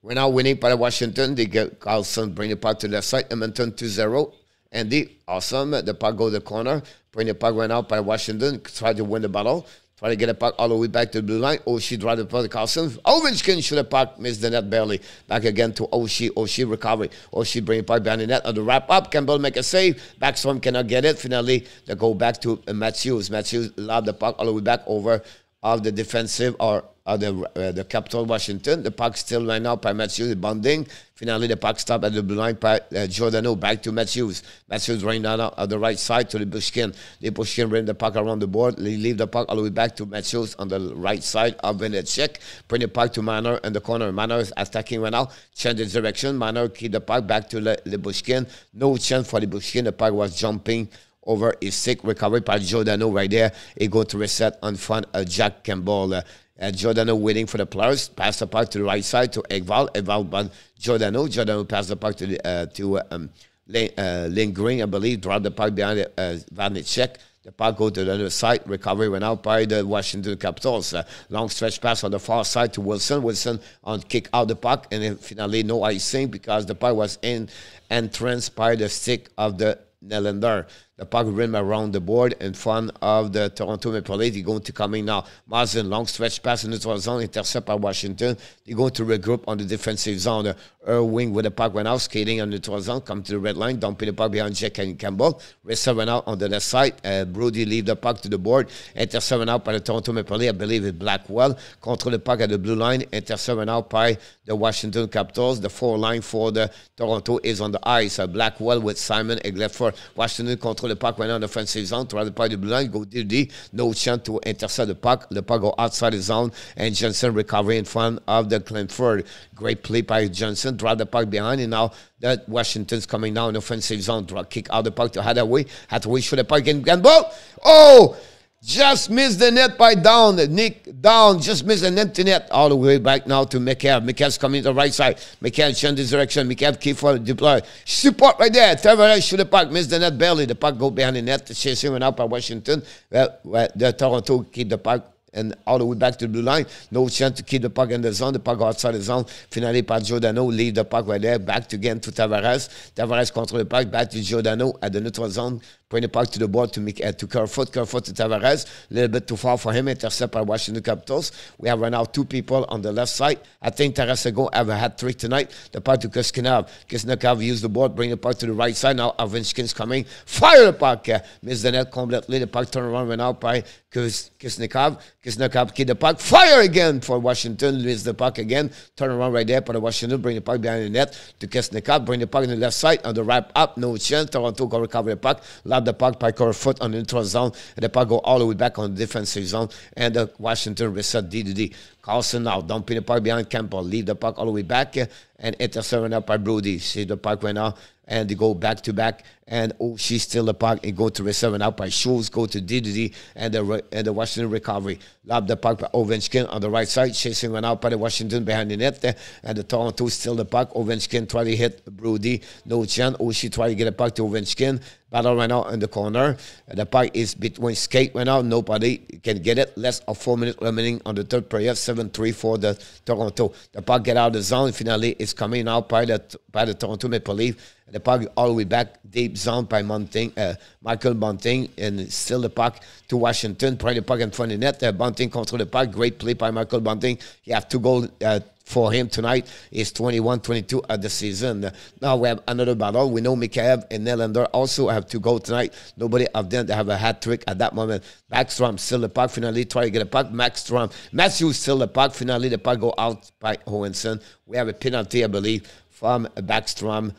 Speaker 1: We're now winning by Washington. They get Carlson bring the puck to the left side. Edmonton 2-0. Andy, awesome. The puck go to the corner. Bring the puck went out by Washington. Try to win the battle. Try to get the puck all the way back to the blue line. Oshie drive the puck to Carlson. Ovechkin shoot the puck. Miss the net barely. Back again to Oshie. Oshie recovery. Oshie bring the puck behind the net. On the wrap up, Campbell make a save. Backstrom cannot get it. Finally, they go back to Matthews. Matthews lob the puck all the way back over of the defensive or uh, the uh, the capital Washington. The puck still right now by Matthews Bunting. Finally, the puck stop at the blue line by uh, Giordano. Back to Matthews. Matthews right out on the right side to the Bushkin. The Bushkin bring the puck around the board. They leave the puck all the way back to Matthews on the right side of Vanecek. Bring the puck to Marner in the corner. Marner is attacking right now. Change the direction. Marner keep the puck back to the, Bushkin. No chance for the Bushkin. The puck was jumping over his sick recovery by Giordano right there. He go to reset on front of Jack Campbell. Uh, uh, Giordano waiting for the players. Pass the puck to the right side to Engvall. Engvall by Giordano. Giordano pass the puck to uh, to um, Lane, Green, I believe. Drop the puck behind uh, Vanecek. The puck go to the other side. Recovery went out by the Washington Capitals. Uh, long stretch pass on the far side to Wilson. Wilson on kick out the puck. And then finally no icing because the puck was in entrance by the stick of the Nylander. The puck rim around the board in front of the Toronto Maple Leafs. They're going to come in now. Marsden, long stretch pass in the zone, intercept by Washington. They're going to regroup on the defensive zone. Irving with the puck went out, skating on the neutral zone, come to the red line, dumping the puck behind Jack and Campbell. Ressa went out on the left side. Uh, Brodie leave the puck to the board. Intercept went out by the Toronto Maple Leafs. I believe it's Blackwell. Control the puck at the blue line. Intercept went out by the Washington Capitals. The four line for the Toronto is on the ice. Uh, Blackwell with Simon Egleford. Washington control now in the offensive zone. Puck the blue line. Go DD. No chance to intercept the puck. The puck go outside the zone. And Johnson recovery in front of the Clifford. Great play by Johnson. Drive the puck behind. And now that Washington's coming down in offensive zone. Draw, kick out the puck to Hathaway. Hathaway shoot the puck and ball. Oh! Just missed the net by down. Nick down. Just missed an empty net. All the way back now to McCabe. McCabe's coming to the right side. McCabe change his direction. McCabe keep for deploy. Support right there. Tavares shoot the puck. Missed the net barely. The puck go behind the net. Chasing went out by Washington. Well, well, the Toronto keep the puck and all the way back to the blue line. No chance to keep the puck in the zone. The puck outside the zone. Finally, par Giordano leave the puck right there. Back to again to Tavares. Tavares control the puck. Back to Giordano at the neutral zone. Bring the puck to the board to make uh, to Kerfoot. Kerfoot to Tavares. A little bit too far for him. Intercept by Washington Capitals. We have right now two people on the left side. I think Tarasenko have a hat trick tonight. The puck to Kiskinov. Kiskinov use the board. Bring the puck to the right side. Now Ovechkin's coming. Fire the puck. Uh, miss the net completely. The puck turn around right now by Kis- Kisnikov. Kisnikov keep the puck. Fire again for Washington. Miss the puck again. Turn around right there for the Washington. Bring the puck behind the net to Kisnikov. Bring the puck in the left side on the wrap up. No chance. Toronto go recover the puck. Lob the puck by foot on the neutral zone. And the puck go all the way back on the defensive zone. And the Washington reset D to D. Carlson now dumping the puck behind Campbell. Leave the puck all the way back and intercepted up by Brodie. See the puck right now. And they go back to back. And oh, she's still the puck and go to receive out by Schultz. Go to DDD and the, and the Washington recovery. Lob the puck by Ovechkin on the right side. Chasing one out by the Washington behind the net. And the Toronto still the puck. Ovechkin try to hit Brodie. No chance. Oh, she try to get a puck to Ovechkin. Battle right now in the corner. The puck is between skate right now. Nobody can get it. Less of four minutes remaining on the third period. 7-3 for the Toronto. The puck get out of the zone. Finally, it's coming out by the by the Toronto Maple Leaf. The puck all the way back deep zone by Bunting, uh, Michael Bunting, and still the puck to Washington. Probably the puck in front of the net. Uh, Bunting control the puck. Great play by Michael Bunting. He have two goals uh, for him tonight. Is 21-22 at the season. now we have another battle. We know Mikheyev and Nylander also have to go tonight. Nobody of them have a hat trick at that moment. Backstrom still the puck. Finally try to get a puck. Maxstrom. Matthews still the puck. Finally the puck go out by Hohenson. We have a penalty, I believe, from Backstrom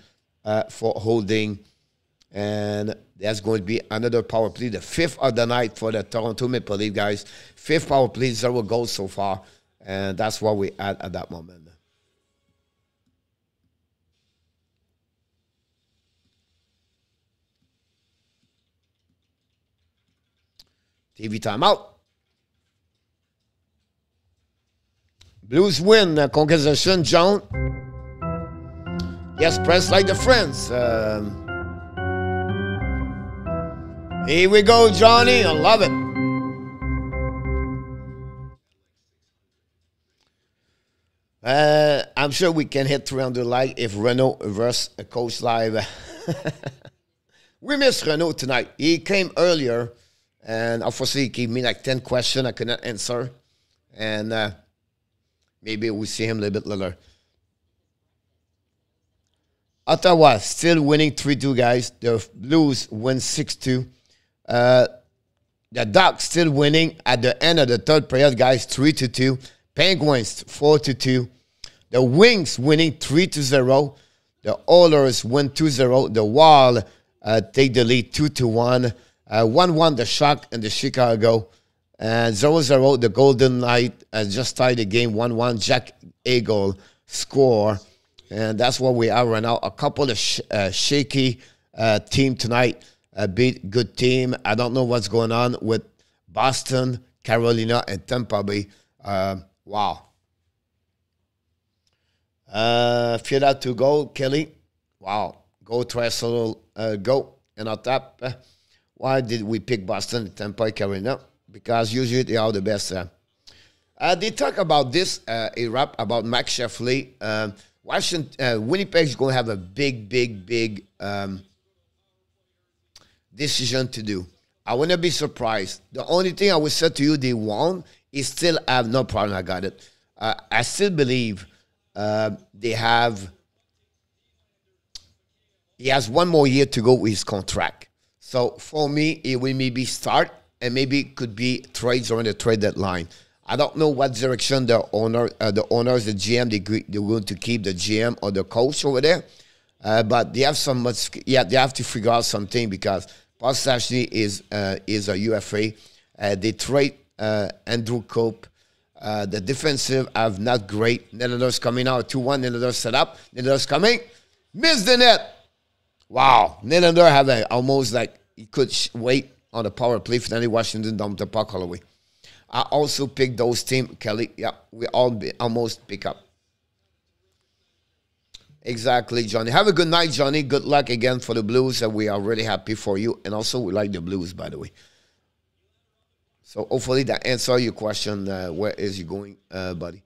Speaker 1: uh, for holding. And there's going to be another power play, the fifth of the night for the Toronto Maple Leaf guys. Fifth power play, zero goals so far. And that's what we at at that moment. TV timeout. Blues win. Uh, congratulations, John. Yes, press like the friends. Um, here we go, Johnny. I love it. Uh, I'm sure we can hit 300 like if Renault versus a coach live. we miss Renault tonight. He came earlier, and obviously he gave me like 10 questions I could not answer. And uh, maybe we see him a little bit later. Ottawa still winning 3 2, guys. The Blues win 6 2. Uh, the Ducks still winning at the end of the third period, guys, 3 to 2. Penguins 4 to 2. The Wings winning 3 to 0. The Oilers win 2 0. The Wall uh, take the lead 2 to 1. 1 uh, 1, the Shock and the Chicago. And 0 0, the Golden Knight uh, just tied the game 1 1. Jack Eichel score. And that's what we are right now. A couple of sh- uh, shaky uh, team tonight. A beat good team. I don't know what's going on with Boston, Carolina, and Tampa Bay. Uh, wow. Uh, Fiat to go, Kelly. Wow. Go a uh, go. And on top, uh, why did we pick Boston, Tampa, Carolina? Because usually they are the best. Uh, uh, they talk about this, uh, a rap about Max Scheifele. Um, Washington, Winnipeg's going to have a big, big, big um, decision to do. I wouldn't be surprised. The only thing I would say to you, they won, is still I have no problem. I got it. Uh, I still believe uh, they have. He has one more year to go with his contract. So for me, it will maybe start and maybe it could be trades or in the trade deadline. I don't know what direction the owner, uh, the owners, the GM, they they're going to keep the GM or the coach over there. Uh, but they have some much. Yeah, they have to figure out something because Paul Stastny is uh, is a UFA. Uh, they trade uh, Andrew Copp. Uh, the defensive have not great. Netherlands coming out 2 1. Netherlands set up. Netherlands coming. Miss the net. Wow. Netherlands have a, almost like he could wait on the power play. for Finally, Washington dumped the puck the. I also picked those team, Kelly. Yeah, we all be, almost pick up. Exactly, Johnny. Have a good night, Johnny. Good luck again for the Blues, and we are really happy for you. And also, we like the Blues, by the way. So hopefully that answer your question. Uh, where is he going, uh, buddy?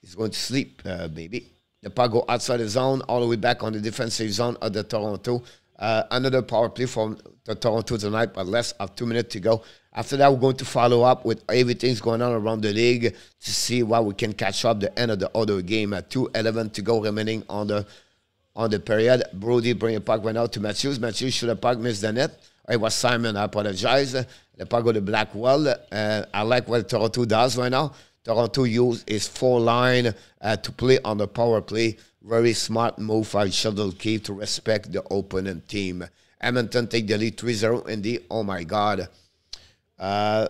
Speaker 1: He's going to sleep, uh, maybe. The puck go outside the zone, all the way back on the defensive zone of the Toronto. Uh, another power play from the Toronto tonight, but less of two minutes to go. After that, we're going to follow up with everything's going on around the league to see what we can catch up the end of the other game. At 2.11 to go remaining on the on the period. Brodie bring the puck right now to Matthews. Matthews should have puck missed the net. It was Simon, I apologize. The go to Blackwell. Uh, I like what Toronto does right now. Toronto use his four line uh, to play on the power play. Very smart move by Sheldon Keefe to respect the opponent team. Edmonton take the lead 3-0 in the, oh my God. Uh,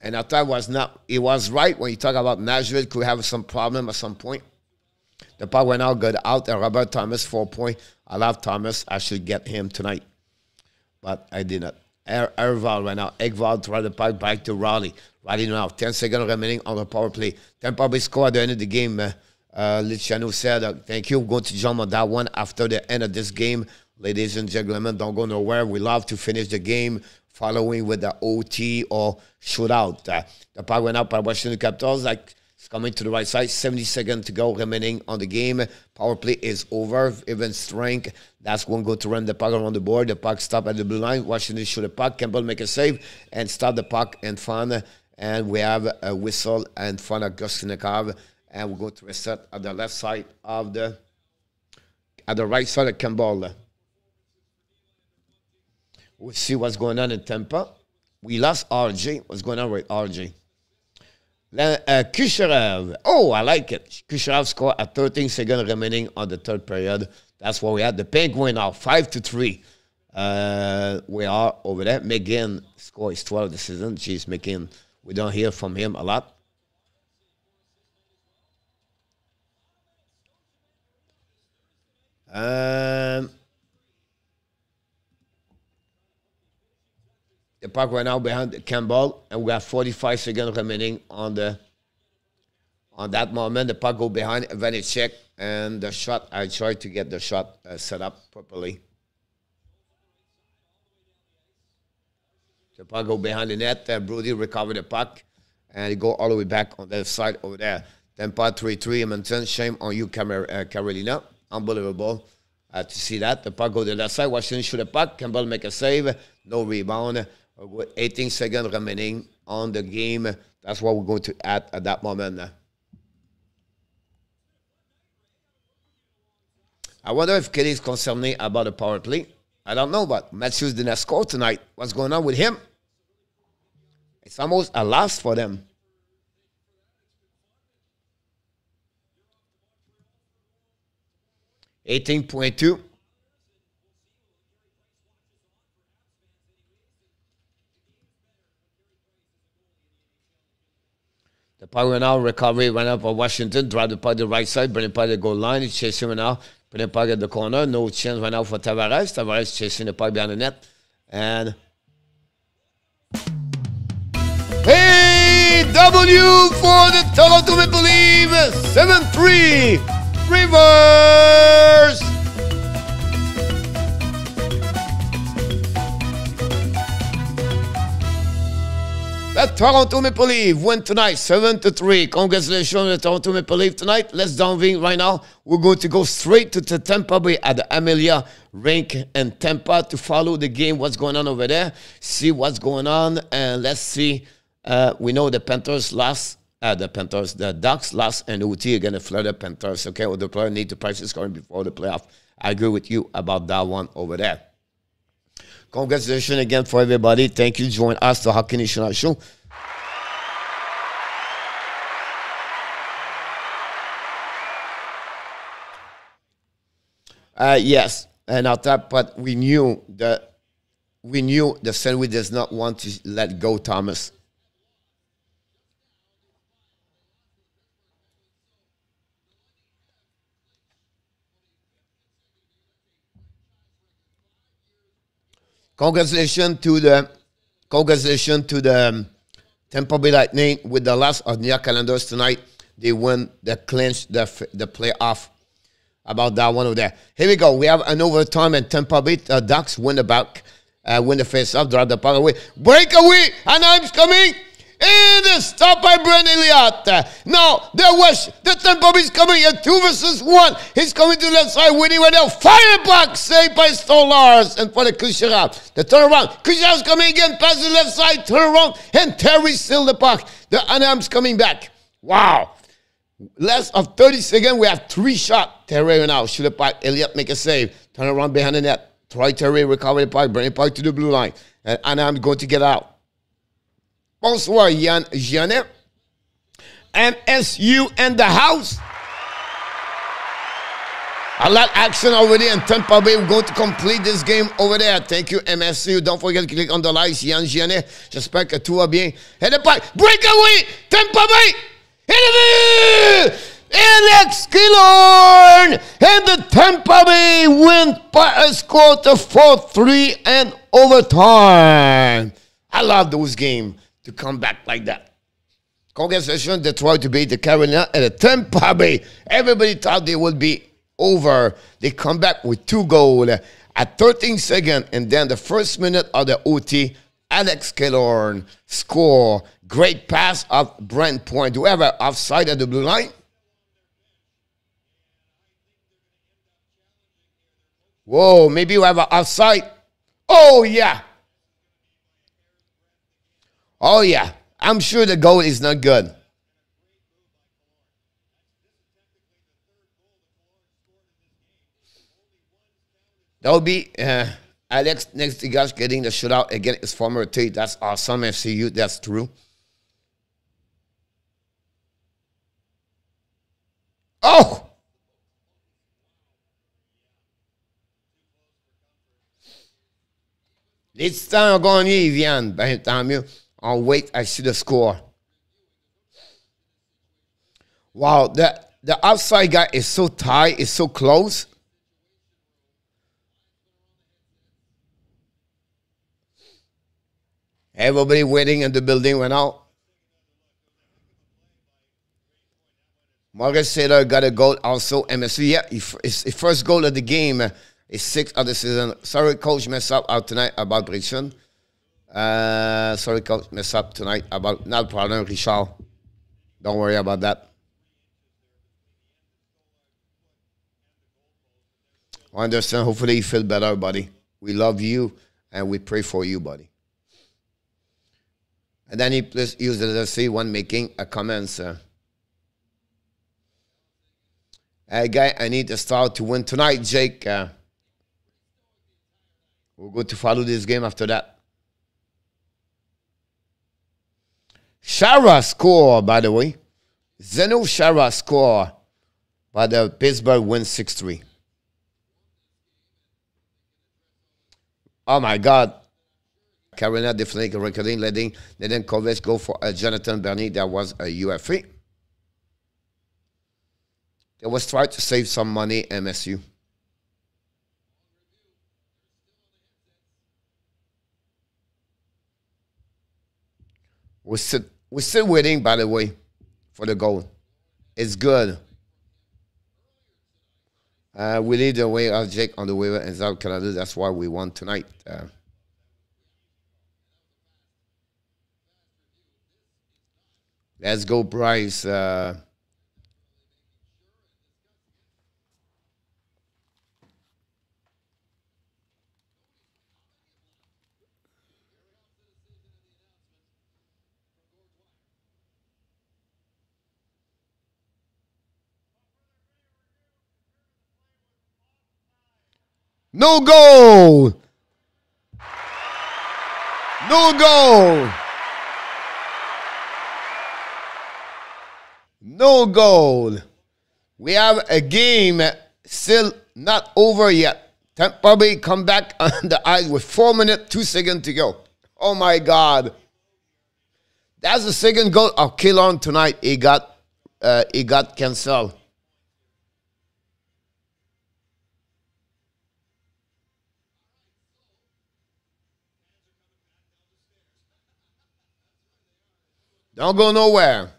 Speaker 1: and I thought was not, it was right when you talk about Nashville could have some problem at some point. The puck went out, good out, and Robert Thomas, four point. I love Thomas. I should get him tonight. But I did not. Er- Erval went out. Engvall tried the puck back to Rielly. Rielly now, 10 seconds remaining on the power play. Tampa Bay score at the end of the game. Uh, Luciano said, uh, thank you. Going to jump on that one after the end of this game. Ladies and gentlemen, don't go nowhere. We love to finish the game following with the OT or shootout. Uh, the puck went up by Washington Capitals. Like coming to the right side. 70 seconds to go remaining on the game. Power play is over. Even strength. That's one go to run the puck around the board. The puck stop at the blue line. Washington shoot the puck. Campbell make a save and stop the puck and fun. And we have a whistle in front of Gostinikov. And we're going to reset at the left side of the at the right side of Campbell. We'll see what's going on in Tampa. We lost RJ. What's going on with RJ? Then, uh, Kucherov. Oh, I like it. Kucherov scored at 13 seconds remaining on the third period. That's what we had. The Penguin now 5 to 3. Uh, we are over there. McGinn scored his 12th this season. Jeez, McGinn. We don't hear from him a lot. Um, the puck right now behind Campbell, and we have 45 seconds remaining on the on that moment. The puck go behind Vanecek, and the shot. I tried to get the shot uh, set up properly. The puck go behind the net. Uh, Brodie recover the puck, and he go all the way back on the side over there. Then part 3-3, Edmonton. Shame on you, Camar- uh, Carolina. Unbelievable uh, to see that. The puck go to the left side. Washington shoot the puck. Campbell make a save. No rebound. Uh, with 18 seconds remaining on the game. That's what we're going to add at that moment. I wonder if Kelly's concerned about the power play. I don't know, but Matthews didn't score tonight. What's going on with him? It's almost a loss for them. Eighteen point two. Went out, recovery went up for Washington, drive the puck to the right side, bring the puck to the goal line, he's chasing him now, bring the puck at the corner, no chance right now for Tavares. Tavares chasing the puck behind the net. And Hey, W for the Toronto Maple Leafs, 7-3, reverse. The Toronto Maple Leafs win tonight, 7 to 3. Congratulations to the Toronto Maple Leafs tonight. Let's down right now. We're going to go straight to the Tampa Bay at the Amalie Rink and Tampa to follow the game, what's going on over there, see what's going on, and let's see. Uh, we know the Panthers lost, uh, the Panthers, the Ducks lost and OT against the Florida Panthers. Okay, well, the player need to practice scoring before the playoff. I agree with you about that one over there. Congratulations again for everybody. Thank you. Join us the Hockey National Show. Uh, yes, and I thought, but we knew that we knew the St. Louis does not want to let go Thomas. Congratulations to the congratulations to the um, Tampa Bay Lightning with the last of their calendars tonight. They win the clinch the the playoff. About that one over there. Here we go. We have an overtime and Tampa Bay uh, Ducks win the back, uh, win the face off, drive the puck away, break away, and I'm coming. And the stop by Brent Elliott. Now, there was the Bay is coming at two versus one. He's coming to the left side, winning right now. Fire back, saved by Stolarz. And for the Kucherov. The turnaround. Kucherov's coming again, past the left side, turn around. And Terry still the puck. The Anaheim's coming back. Wow. Less of 30 seconds, we have three shots. Terry now, shoot the puck. Elliott make a save. Turn around behind the net. Troy Terry recover the puck, bring the puck to the blue line. And Anaheim's going to get out. Bonsoir, Yann Jeannet. MSU in the house. A lot action already in Tampa Bay. We're going to complete this game over there. Thank you, MSU. Don't forget to click on the likes. Yann Jeannet. J'espère que tout va bien. Head the back. Breakaway. Tampa Bay. Hit it. Alex Killorn and the Tampa Bay win by a score to 4-3 and overtime. I love those games to come back like that. Congratulations, Detroit to beat the Carolina and the Tampa Bay. Everybody thought they would be over. They come back with two goals at 13 seconds, and then the first minute of the OT, Alex Killorn score. Great pass of Brent Point. Whoever offside at the blue line. Whoa, maybe we have an offside. Oh, yeah. Oh, yeah. I'm sure the goal is not good. That will be uh, Alex next to guys getting the shutout against his former team. That's awesome, FCU. That's true. Oh! Les titans ont gagné, ils viennent. Ben, tant mieux. On wait, I see the score. Wow, the, the outside guy is so tight, is so close. Everybody waiting in the building went out. Marcus Saylor got a goal also. MSU, yeah, his, his first goal of the game. His sixth of the season. Sorry, coach, mess up out tonight about prediction. Uh, sorry, coach, mess up tonight about not problem, Richard. Don't worry about that. I understand. Hopefully, you feel better, buddy. We love you and we pray for you, buddy. And then he please use the C when making a comment, sir. Hey, guy, I need to start to win tonight, Jake. Uh, we're going to follow this game after that. Chara score, by the way. Zdeno Chara score, but the Pittsburgh wins 6 3. Oh my God. Carolina definitely recording, letting Nathan Kovacs go for Jonathan Bernie. That was a UFA. They was trying to save some money, MSU. We're still, we're still waiting, by the way, for the goal. It's good. Uh, we lead the way of Jake on the waiver in South Canada. That's why we won tonight. Uh, let's go, Bryce. Uh, No goal. No goal. No goal. We have a game still not over yet. Tampa Bay come back on the ice with four minutes, two seconds to go. Oh my God. That's the second goal of Killorn tonight. He got uh, he got cancelled. Don't go nowhere.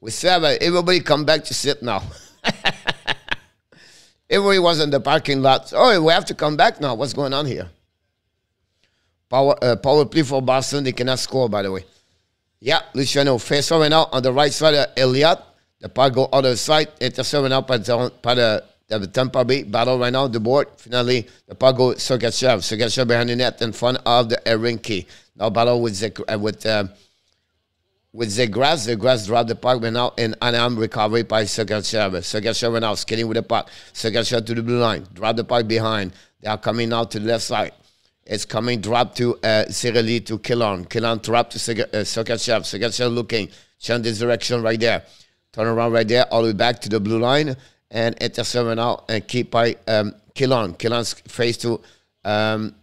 Speaker 1: We said everybody come back to sit now. everybody was in the parking lot. Oh, we have to come back now. What's going on here? Power uh, power play for Boston. They cannot score, by the way. Yeah, Luciano face right now on the right side of Elliott. The puck go other side. Intercept right now by the, by the, the Tampa Bay battle right now the board. Finally, the puck go Sergachev. Sergachev behind the net in front of the Erinki. Now battle with Zek, uh, with uh, with Zegras. Grass dropped the puck right now in Anaheim recovery by Sergachev. Sergachev right now skating with the puck. Sergachev to the blue line. Drop the puck behind. They are coming now to the left side. It's coming drop to uh, to Killorn. Killorn drop to Seg- uh, Sergachev. Sergachev looking. Change this direction right there. Turn around right there, all the way back to the blue line. And intercept right now and keep by um, Killorn. Killorn's face to um,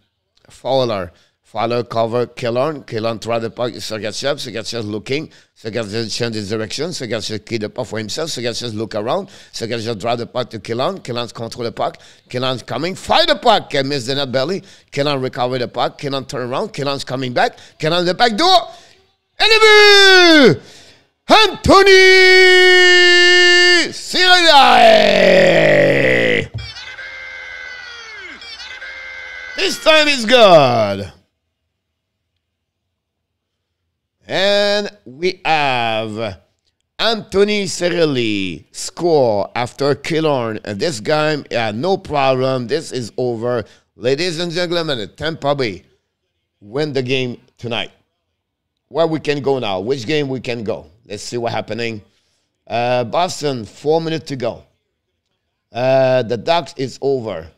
Speaker 1: Fowler. Fowler cover Killorn. Killorn try the puck. Sergachev. Sergachev looking. Sergachev change his direction. Sergachev keep the puck for himself. Sergachev look around. Sergachev drive the puck to Killorn. Killorn control the puck. Killorn's coming. Fire the puck. And miss the net belly. Killorn recover the puck. Killorn turn around. Killorn's coming back. Killorn the back door. Boo! Anthony Cirelli! This time is good. And we have Anthony Cirelli score after Killorn. And this game, yeah, no problem. This is over. Ladies and gentlemen, Tampa Bay win the game tonight. Where we can go now? Which game we can go? Let's see what's happening. Uh, Boston, four minutes to go. Uh, the Ducks is over.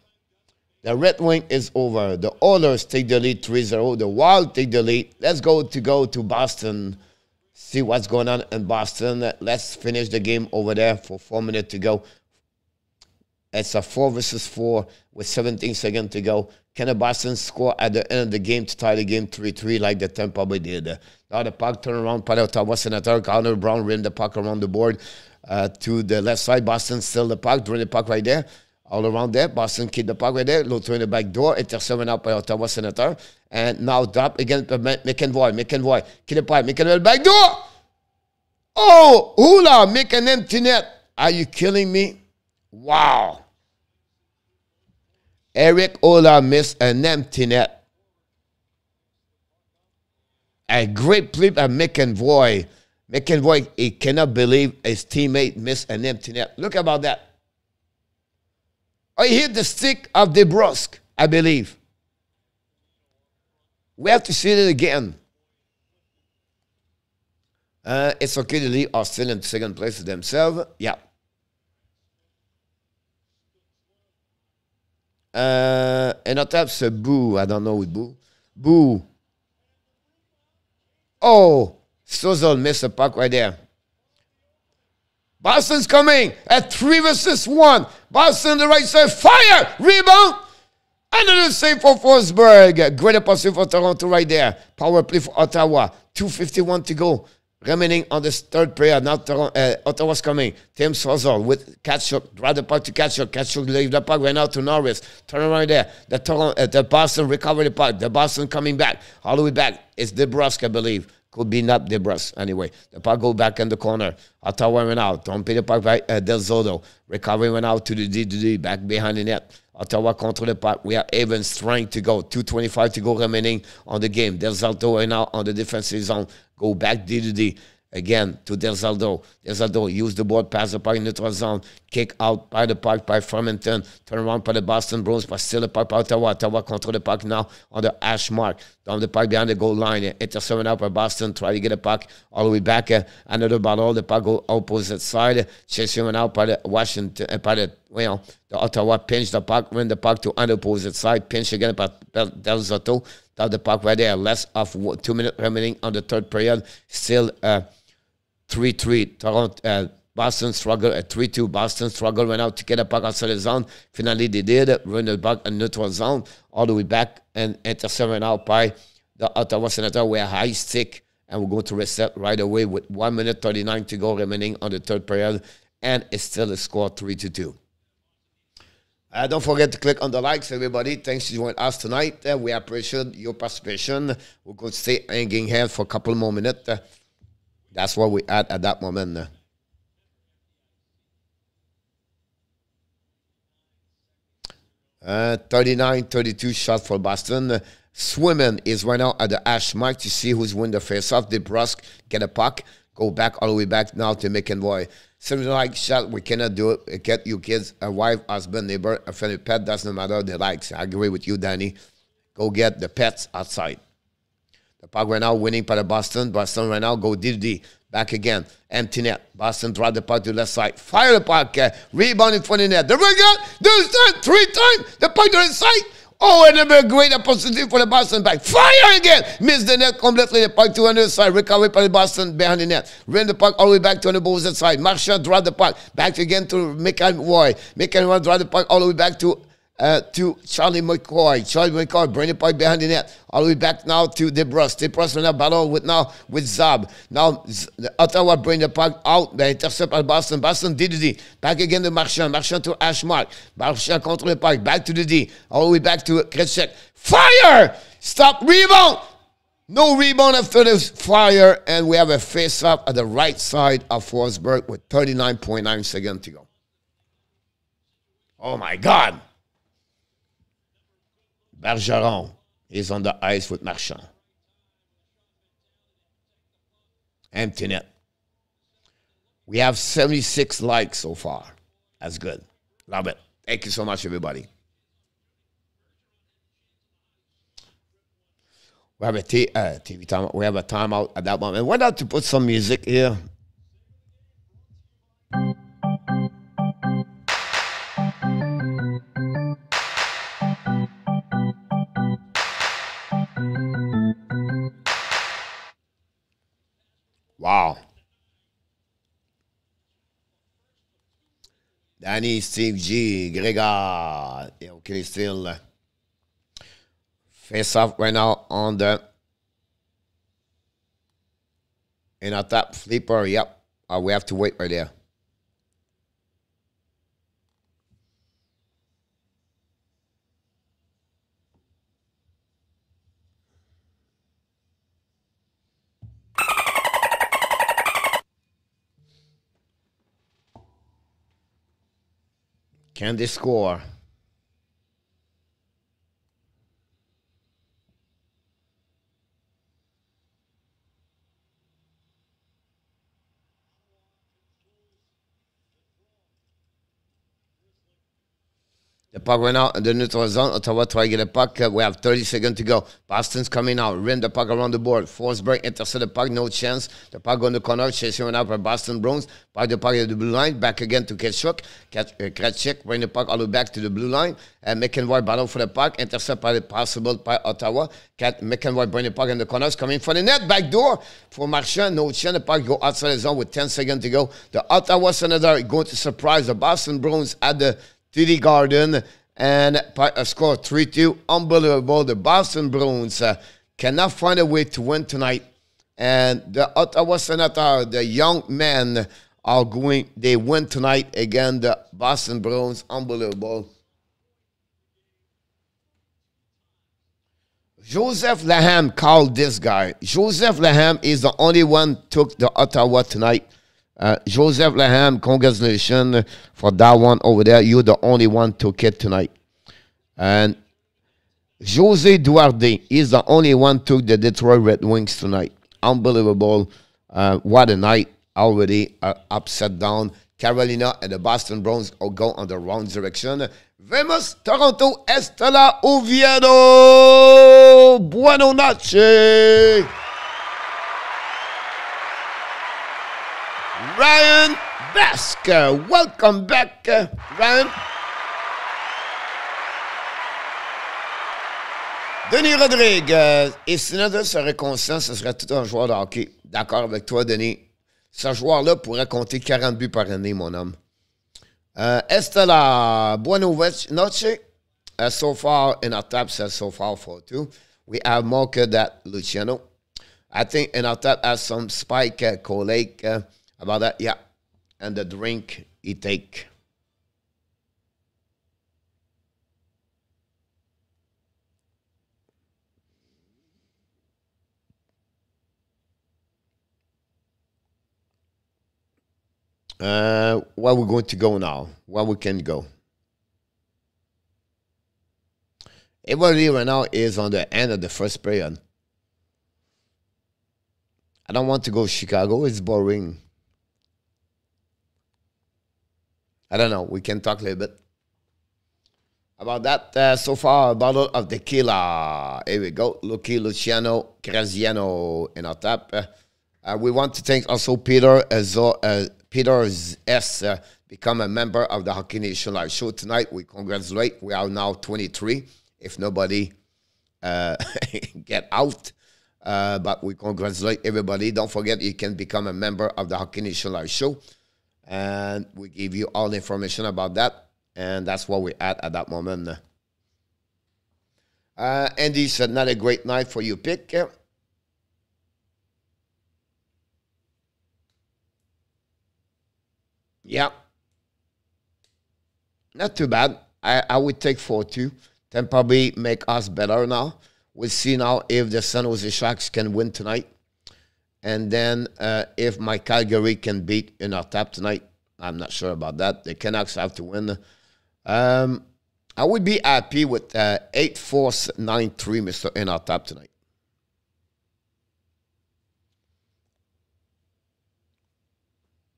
Speaker 1: The Red Wing is over. The Oilers take the lead 3-0. The Wild take the lead. Let's go to go to Boston. See what's going on in Boston. Let's finish the game over there for four minutes to go. It's a four versus four with 17 seconds to go. Can the Boston score at the end of the game to tie the game 3-3 like the Tampa Bay did? Now the puck turn around, by the Ottawa Senator. Connor Brown ran the puck around the board uh, to the left side. Boston still the puck, drawing the puck right there. All around there. Boston keep the puck right there. Low turn the back door. Intercepted out by Ottawa Senator. And now drop again by McAvoy. McAvoy. Keep the puck. McAvoy back door. Oh, hula. Make an empty net. Are you killing me? Wow. Erik Haula missed an empty net. A great play by McAvoy. McAvoy, he cannot believe his teammate missed an empty net. Look about that. He hit the stick of DeBrusk, I believe. We have to see it again. Uh, it's okay to leave are still in second place for themselves. Yeah. Uh, and on top, c'est Boo. I don't know with Boo. Boo. Oh, Stützle missed a puck right there. Boston's coming at three versus one. Boston the right side, fire, rebound. Another save for Forsberg. Great opportunity for Toronto right there. Power play for Ottawa. 251 to go. Remaining on this third period. Now Toronto, uh, Ottawa's coming. Tim Stützle with Tkachuk. Drive the puck to Tkachuk. Tkachuk leave the puck right now to Norris. Turn around there. The, Toronto, uh, the Boston recover the puck. The Boston coming back. All the way back. It's DeBrusk, I believe. Could be not DeBrusk. Anyway, the puck go back in the corner. Ottawa went out. Don't pay the puck by uh, Del Zotto. Recovery went out to the D2D. Back behind the net. Ottawa control the puck. We are even trying to go. 225 to go remaining on the game. Del Zotto right now on the defensive zone. Go back D2D. Again to Del Zotto. Del Zotto use the board, pass the puck in neutral zone, kick out by the puck by Farmington, turn around by the Boston Bruins, but still the puck by Ottawa. Ottawa control the puck now on the ash mark. Down the puck behind the goal line. Intercepted out by Boston, try to get a puck all the way back. Uh, another battle, the puck go opposite side. Chasing out by the Washington, uh, by the, well, the Ottawa pinch the puck, win the puck to the opposite side, pinch again by Del Zotto. Down the puck right there, less of two minutes remaining on the third period. Still, uh, 3 3. Toronto, uh, Boston struggled at 3 2. Boston struggled, went out to get a puck outside the zone. Finally, they did. Run the puck in neutral zone all the way back and intercepted out by the Ottawa Senator with a high stick. And we're going to reset right away with 1 minute 39 to go remaining on the third period. And it's still a score 3 to 2. Uh, don't forget to click on the likes, everybody. Thanks for joining us tonight. Uh, we appreciate your participation. We're going to stay hanging here for a couple more minutes. Uh, that's what we had at that moment. Uh, Uh, 39 32 shot for Boston. Swimming is right now at the ash mark to see who's win the face off. DeBrusk get a puck, go back all the way back now to McAvoy. Something like shot, we cannot do it. Get you kids, a wife, husband, neighbor, a friend, a pet, doesn't matter. They likes. I agree with you, Danny. Go get the pets outside. The puck right now winning by the Boston. Boston right now go DD. Back again. Empty net. Boston drop the puck to the left side. Fire the puck. Uh, rebound in front of the net. The ring out. This time. Three times. The puck to the side. Oh, and a great opportunity for the Boston back. Fire again. Miss the net completely. The puck to the other side. Recovery by the Boston behind the net. Ran the puck all the way back to the Bulls side. Marshall drop the puck. Back again to McAvoy. McAvoy drop the puck all the way back to uh, to Charlie McAvoy. Charlie McAvoy bring the puck behind the net. All the way back now to DeBrus. DeBrus in a battle with now with Zab. Now Ottawa bring the puck out. They intercept by Boston. Boston DDD. Back again to Marchand. Marchand to Ashmark. Marchand contre le puck. Back to the D. All the way back to Kretschek. Fire! Stop. Rebound! No rebound after this fire, and we have a face-off at the right side of Forsberg with 39.9 seconds to go. Oh my God! Bergeron is on the ice with Marchand. Empty net. We have 76 likes so far. That's good. Love it. Thank you so much, everybody. We have a t- uh, TV time. We have a timeout at that moment. Why not to put some music here? Wow. Danny, Steve G, Gregor, okay, still face off right now on the in our top flipper. Yep, uh, we have to wait right there. Can they score? The puck went out in the neutral zone. Ottawa try to get a puck. Uh, we have 30 seconds to go. Boston's coming out. Rim the puck around the board. Forsberg intercept the puck. No chance. The puck on the corner. Chasing run out by Boston Bruins. Puck the puck at the blue line. Back again to Ketchuk. Kretschik bring the puck all the way back to the blue line. And McAvoy battle for the puck. Intercept by the possible by Ottawa. Cat McAvoy bring the puck in the corners. Coming for the net. Back door for Marchand. No chance. The puck go outside the zone with 10 seconds to go. The Ottawa Senator going to surprise the Boston Bruins at the TD Garden and score 3 2. Unbelievable. The Boston Bruins uh, cannot find a way to win tonight. And the Ottawa Senator, the young men, are going, they win tonight again. The Boston Bruins. Unbelievable. Joseph Laham called this guy. Joseph Laham is the only one took the Ottawa tonight. Uh, Joseph Laham, congratulations for that one over there. You're the only one took it tonight. And Jose Duarte is the only one took the Detroit Red Wings tonight. Unbelievable. Uh, what a night already uh, upset down. Carolina and the Boston Bruins will go on the wrong direction. Vemos Toronto Estela Oviedo. Buenos noches. Ryan Basker. Welcome back, uh, Ryan. Denis Rodrigue. Et si Sinada serait conscient, ce serait tout un joueur de hockey. D'accord avec toi, Denis. Ce joueur-là pourrait compter 40 buts par année, mon homme. Uh, Estela, buenas noches. Uh, so far in our top says so far for two. We have Mocha that Luciano. I think in our top has some Spike uh, Colake. About that, yeah. And the drink he take. Uh, where we're going to go now? Where we can go? Everybody right now is on the end of the first period. I don't want to go Chicago. It's boring. I don't know. We can talk a little bit about that. Uh, so far, a bottle of tequila. Here we go. Lucky Luciano Graziano in our tap. Uh, uh, we want to thank also Peter as uh, Peter S. Uh, become a member of the Hockey Nation Live Show tonight. We congratulate. We are now 23. If nobody uh, get out, uh, but we congratulate everybody. Don't forget, you can become a member of the Hockey Nation Live Show, and we give you all the information about that. And that's what we're at at that moment. Uh, Andy said, not a great night for you pick. Yeah. Not too bad. I, I would take 4 2. Tampa Bay make us better now. We'll see now if the San Jose Sharks can win tonight. And then uh, if my Calgary can beat in our tap tonight. I'm not sure about that. The Canucks have to win. Um, I would be happy with uh, 8 4 9 3, Mr. In our tap tonight.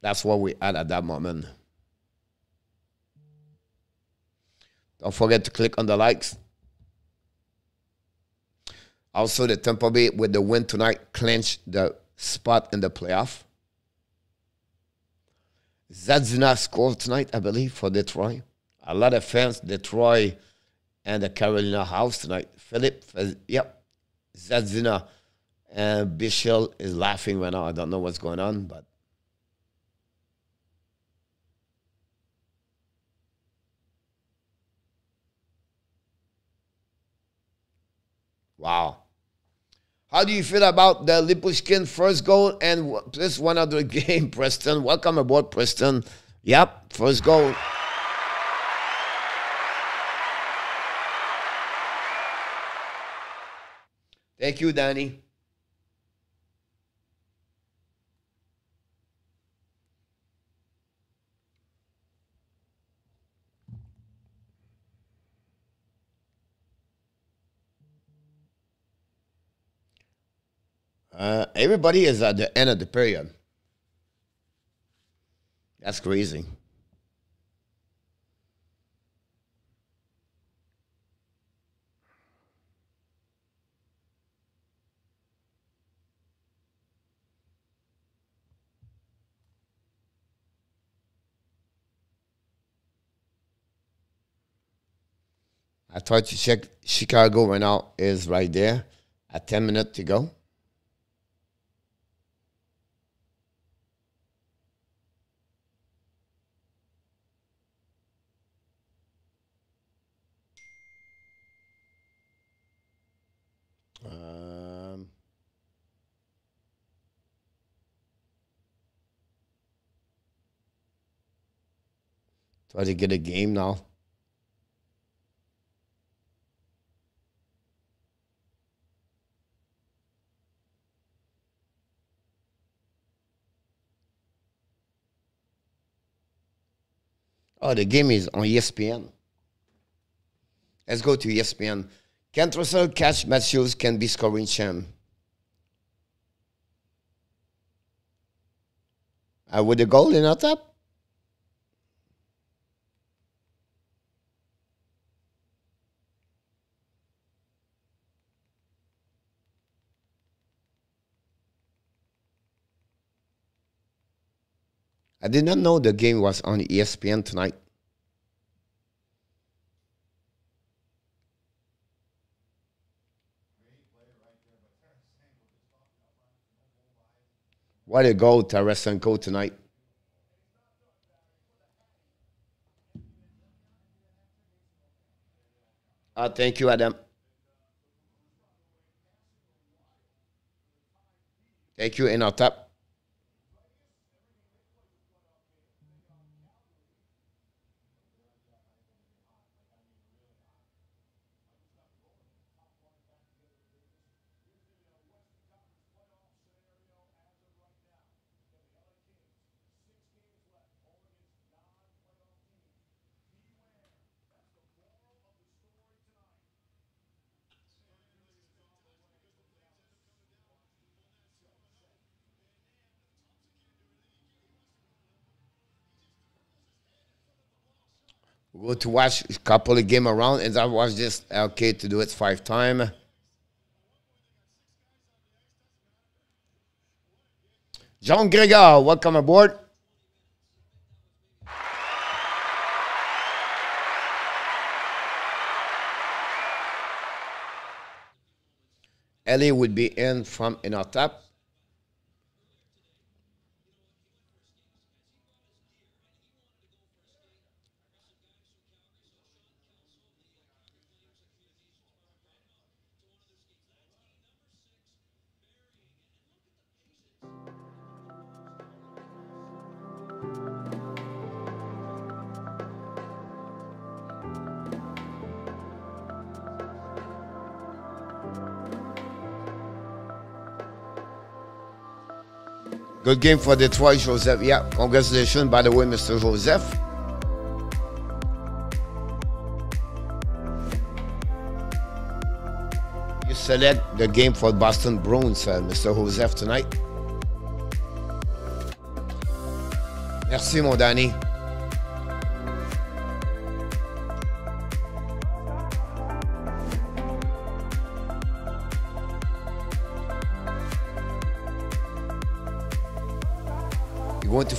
Speaker 1: That's what we had at that moment. Don't forget to click on the likes. Also, the Tampa Bay with the win tonight clinched the spot in the playoff. Zadina scored tonight, I believe, for Detroit. A lot of fans, Detroit and the Carolina House tonight. Philip, yep, Zadina and Bichelle is laughing right now. I don't know what's going on, but Wow. How do you feel about the Lyubushkin first goal and this one other game, Preston? Welcome aboard, Preston. Yep, first goal. Thank you, Danny. Uh, everybody is at the end of the period. That's crazy. I tried to check Chicago right now is right there at 10 minutes to go. Try to get a game now. Oh, the game is on ESPN. Let's go to ESPN. Kent Russell catch Matthews can be scoring champ. Uh, with the goal in our top? I did not know the game was on ESPN tonight. What a goal, Tarasenko, tonight. Uh, thank you, Adam. Thank you, in go to watch a couple of game around, and I was just okay to do it five time. Jean Gregor, welcome aboard. Ellie would be in from in Good game for Detroit, Joseph. Yeah, congratulations, by the way, Mr. Joseph. You select the game for Boston Bruins, uh, Mr. Joseph, tonight. Merci, mon Danny.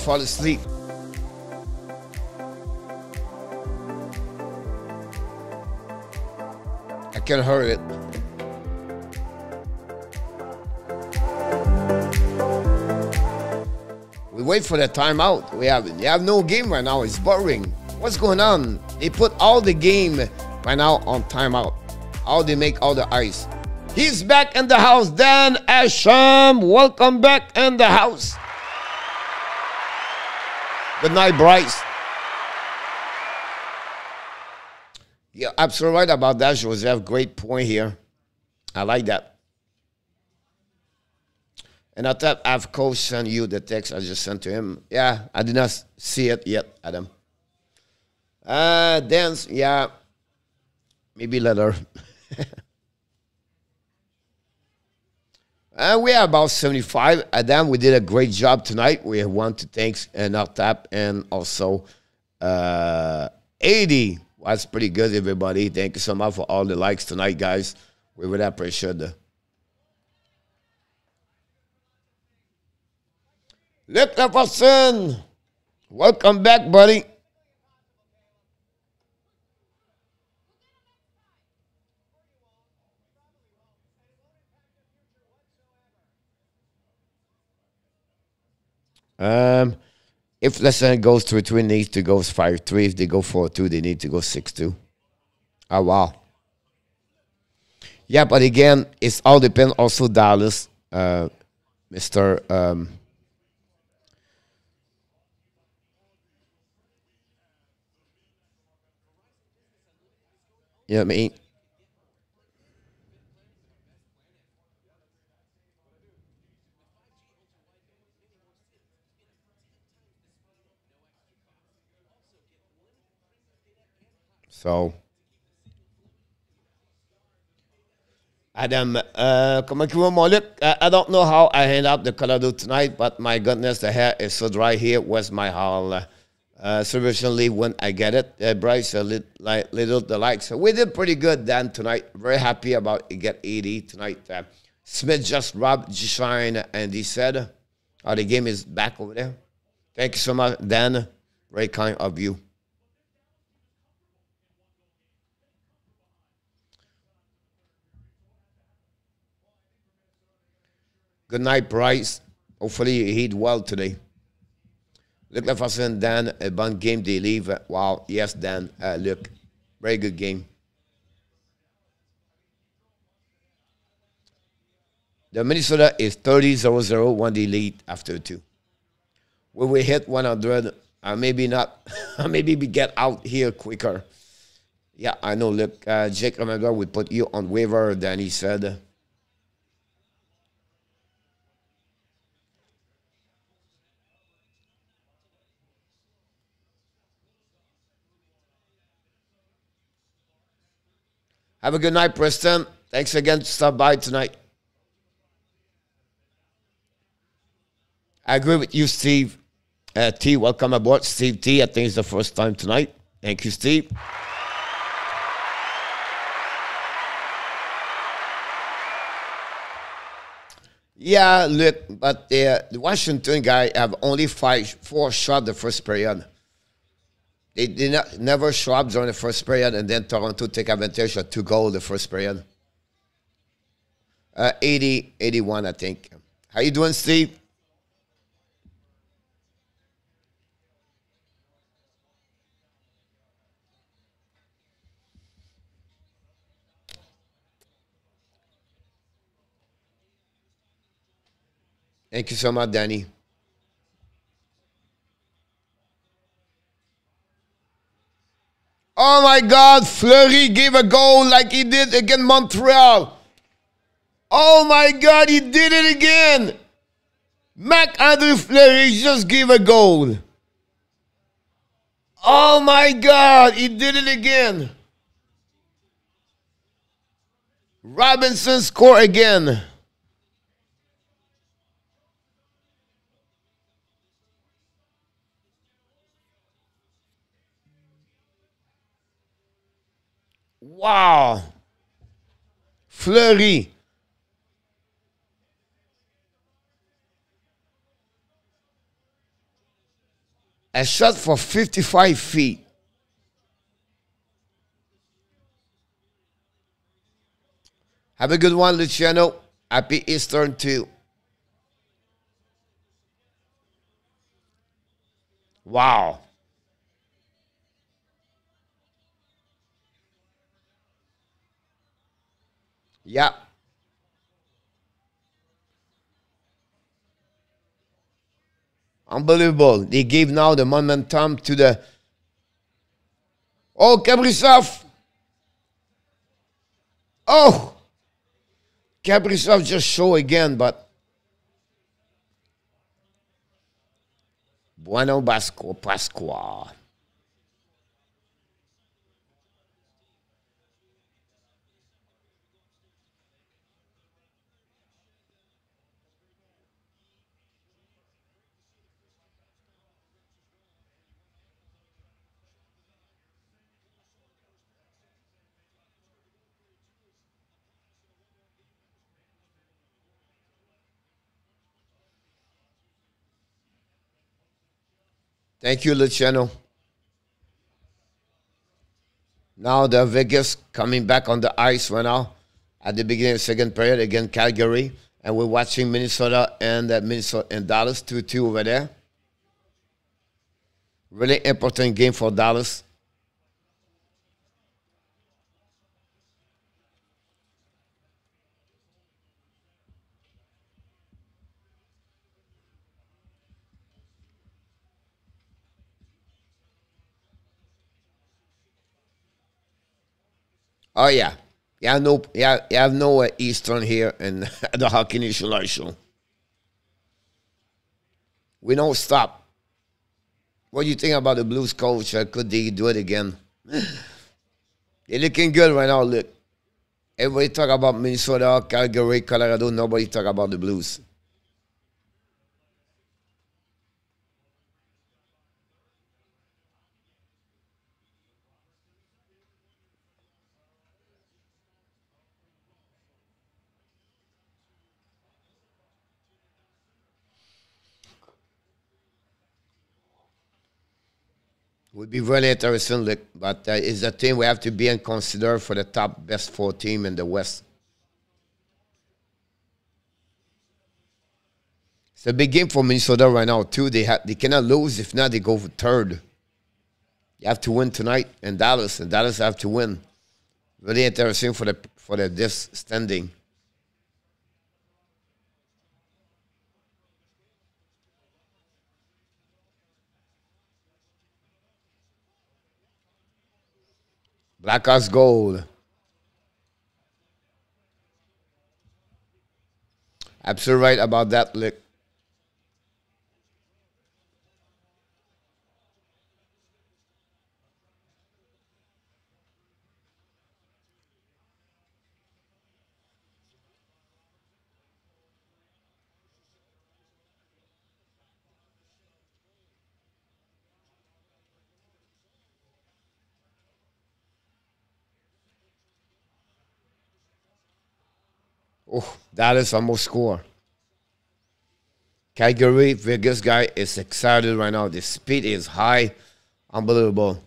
Speaker 1: Fall asleep. I can hear it. We wait for the timeout. We have you have no game right now. It's boring. What's going on? They put all the game right now on timeout. How they make all the ice. He's back in the house. Dan Asham, welcome back in the house. Good night, Bryce. Yeah, absolutely right about that, Joseph. Great point here. I like that. And I thought I've coach sent you the text I just sent to him. Yeah, I did not see it yet, Adam. Uh dance, yeah. Maybe later. And we are about 75. Adam, we did a great job tonight. We want to thank and uh, tap and also uh, 80. That's pretty good, everybody. Thank you so much for all the likes tonight, guys. We would appreciate it. Luke Jefferson, welcome back, buddy. Um, if let's goes to a two, it needs to go five three. If they go four two, they need to go six two. Oh wow. Yeah, but again, it's all depends also Dallas, uh, Mister. Um, you know what I mean? So, Adam, uh, Luc? I, don't know how I end up the Colorado tonight, but my goodness, the hair is so dry here. Where's my haul? Uh, uh, leave when I get it. Uh, Bryce, a little, like, little the like. So we did pretty good then tonight. Very happy about it. Get 80 tonight. Uh, Smith just robbed Shine and he said, oh, the game is back over there. Thank you so much, Dan. Very kind of you. Good night, Bryce. Hopefully you eat well today. Look us and Dan, a bun game they leave. Wow, yes, Dan. Uh, look, very good game. The Minnesota is 30 0 1 the lead after two. Will we hit 100? Uh, maybe not. maybe we get out here quicker. Yeah, I know. Look, uh, Jake, remember we put you on waiver. Then he said. Have a good night, Preston. Thanks again to stop by tonight. I agree with you, Steve. Uh, T, welcome aboard. Steve T, I think it's the first time tonight. Thank you, Steve. Yeah, look, but uh, the Washington guy have only five, four shot the first period. They did not, never show up during the first period, and then Toronto take advantage of two goals the first period. Uh, 80, 81, I think. How you doing, Steve? Thank you so much, Danny. Oh my God, Fleury gave a goal like he did against Montreal. Oh my God, he did it again. Marc-Andre Fleury just gave a goal. Oh my God, he did it again. Robinson score again. Wow. Fleury. A shot for 55 feet. Have a good one, Luciano. Happy Easter too. Wow. Yeah. Unbelievable. They gave now the momentum to the. Oh, Kaprizov. Oh. Kaprizov just show again, but. Bueno Basco Pasqua. Thank you, Luciano. Now the Vegas coming back on the ice right now at the beginning of the second period against Calgary. And we're watching Minnesota and uh, Minnesota and Dallas 2-2 over there. Really important game for Dallas. Oh yeah, yeah. No, yeah, have no uh, Eastern here in the Hockey Nation. We don't stop. What do you think about the Blues coach? Could they do it again? They're looking good right now. Look, everybody talk about Minnesota, Calgary, Colorado. Nobody talk about the Blues. Would be really interesting, look, but uh, it's a team we have to be and consider for the top best four team in the West. It's a big game for Minnesota right now too. They have they cannot lose. If not, they go for third. You have to win tonight in Dallas, and Dallas have to win. Really interesting for the for the this standing. Blackhawks gold. Absolutely right about that, Lick. Oh, Dallas almost score. Calgary, Vegas guy is excited right now. The speed is high. Unbelievable.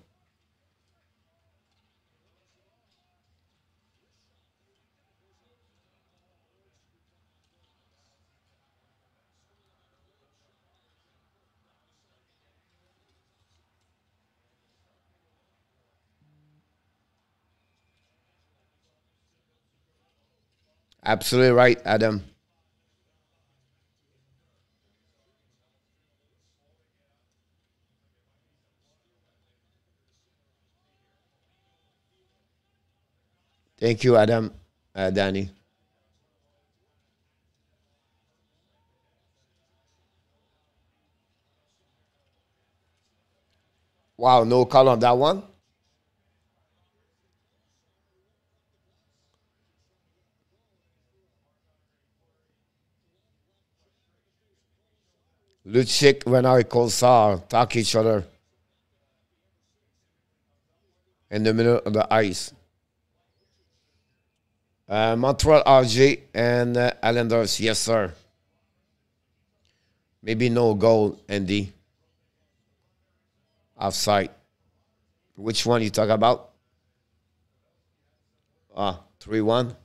Speaker 1: Absolutely right, Adam. Thank you, Adam, uh, Danny. Wow, no call on that one. Lucic, Renard, Colsar talk each other in the middle of the ice. Uh, Montreal RJ and uh, Islanders, yes, sir. Maybe no goal, Andy. Offside. Which one you talk about? Ah, 3 1.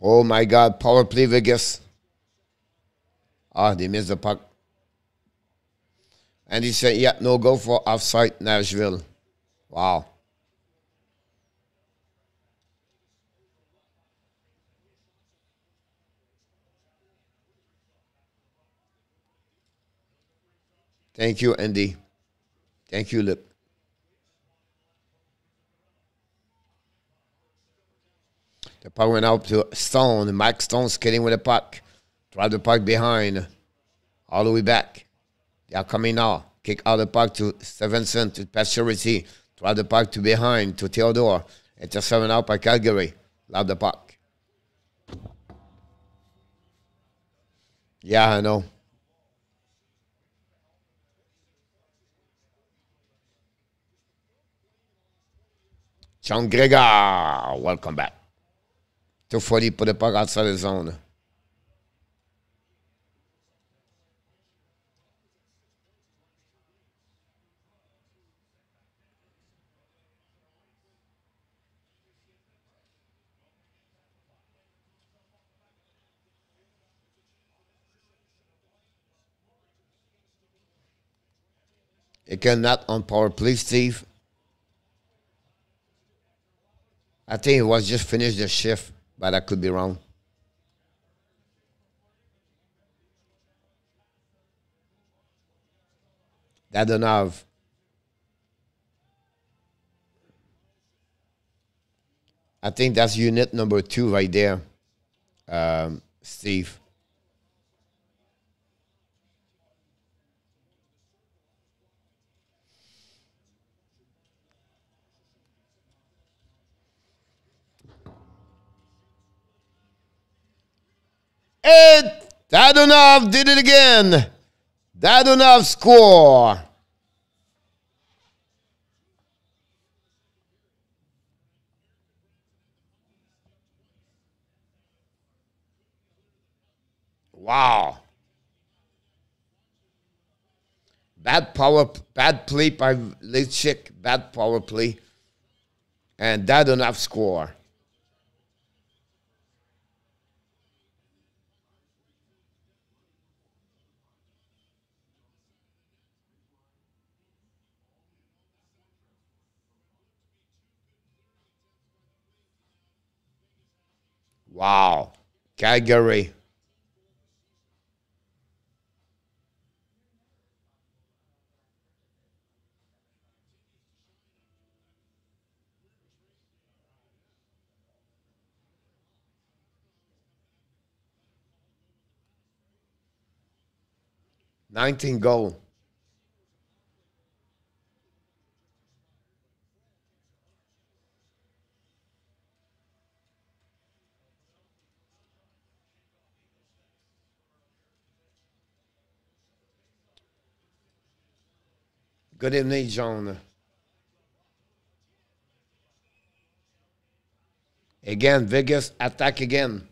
Speaker 1: Oh my God, power play Vegas. Ah, they missed the puck. And he said, yeah, no go for offside Nashville. Wow. Thank you, Andy. Thank you, Lip. The puck went out to Stone. Mike Stone skating with the puck. Drive the puck behind. All the way back. They are coming now. Kick out the puck to Stephenson to Pacioretty. Drive the puck to behind to Theodore. It's a 7 out by Calgary. Love the puck. Yeah, I know. John Gregor, welcome back. 240 put the puck outside the zone. It cannot on power play, Steve. I think it was just finished the shift, but I could be wrong. That don't have. I think that's unit number two right there, um, Steve. And Dadonov did it again. Dadonov score. Wow. Bad power, bad play by Lichik, bad power play. And Dadonov score. Wow. Calgary. 19 goal. Good evening, John. Again, Vegas attack again.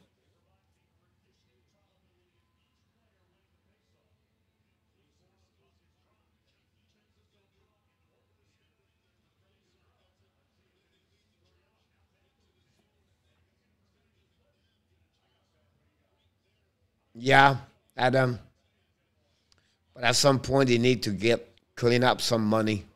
Speaker 1: Yeah, Adam. But at some point, they need to get clean up some money.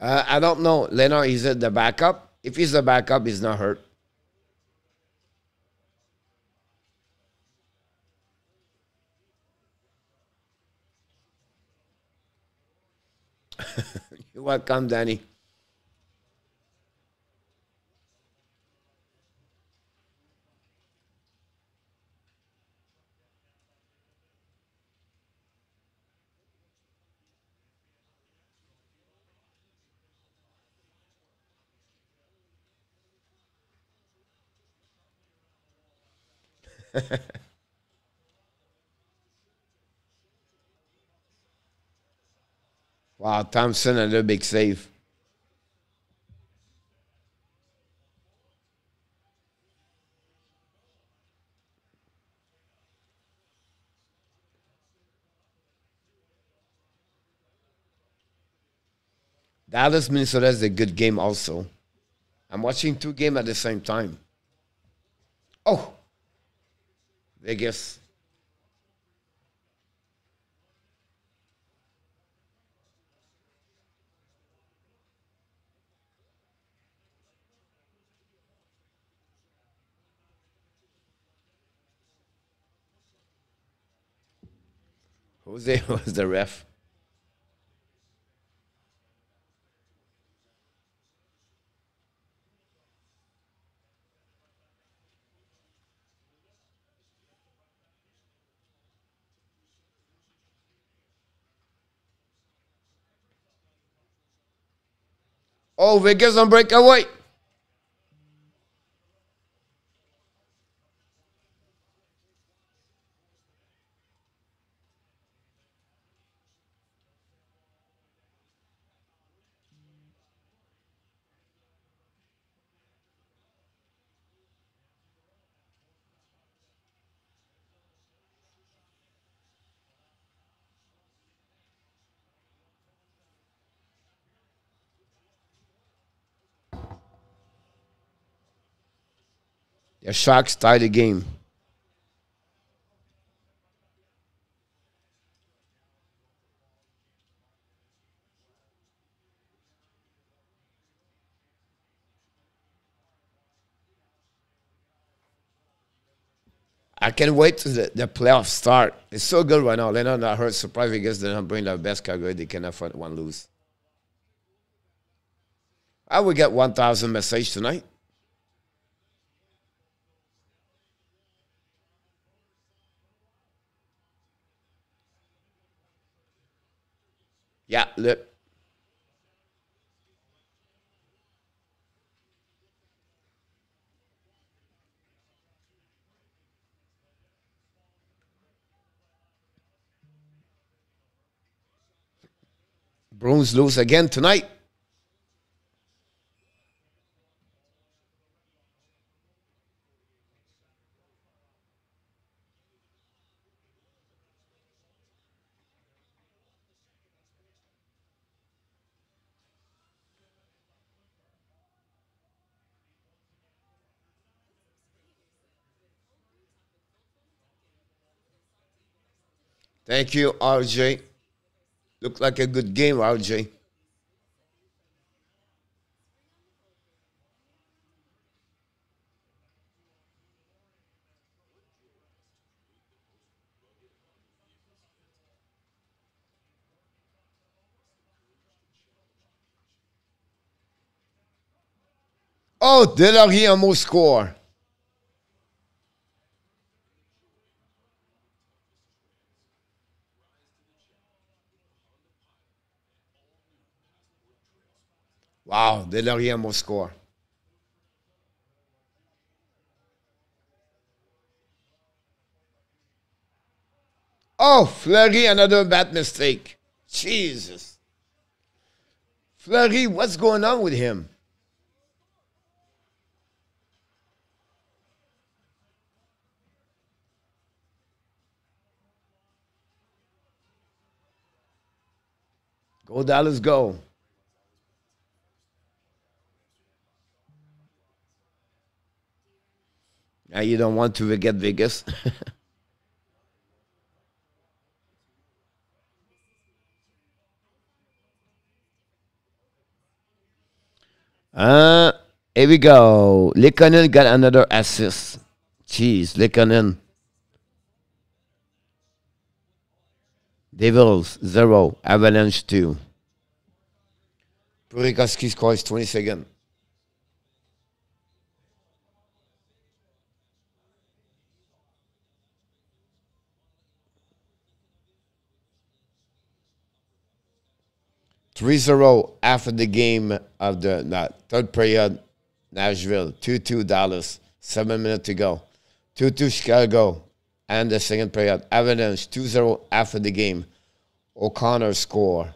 Speaker 1: Uh, I don't know. Leonard, is it the backup? If he's the backup, he's not hurt. You're welcome, Danny. wow, Thompson, another big save. Dallas, Minnesota is a good game also. I'm watching two games at the same time. Oh, Vegas. Jose was the ref. Oh, Vegas on breakaway. The Sharks tie the game. I can't wait to the, the playoff start. It's so good right now. Leonard, I heard surprise Vegas did not bring their best Calgary. They can afford one lose. I will get 1,000 message tonight. Yeah, look. Bruins lose again tonight. Thank you, RJ. Looked like a good game, RJ. Oh, Delarie almost score. Wow, Delarie almost score. Oh, Fleury, another bad mistake. Jesus. Fleury, what's going on with him? Go Dallas, go. Now you don't want to forget Vegas. uh, here we go. Lehkonen got another assist. Jeez, Lehkonen. Devils, 0. Avalanche, 2. Purikaski scores 22nd. 3-0 after the game of the third period, Nashville, 2-2 Dallas, seven minutes to go. 2-2 Chicago, and the second period, Avalanche, 2-0 after the game. O'Connor score.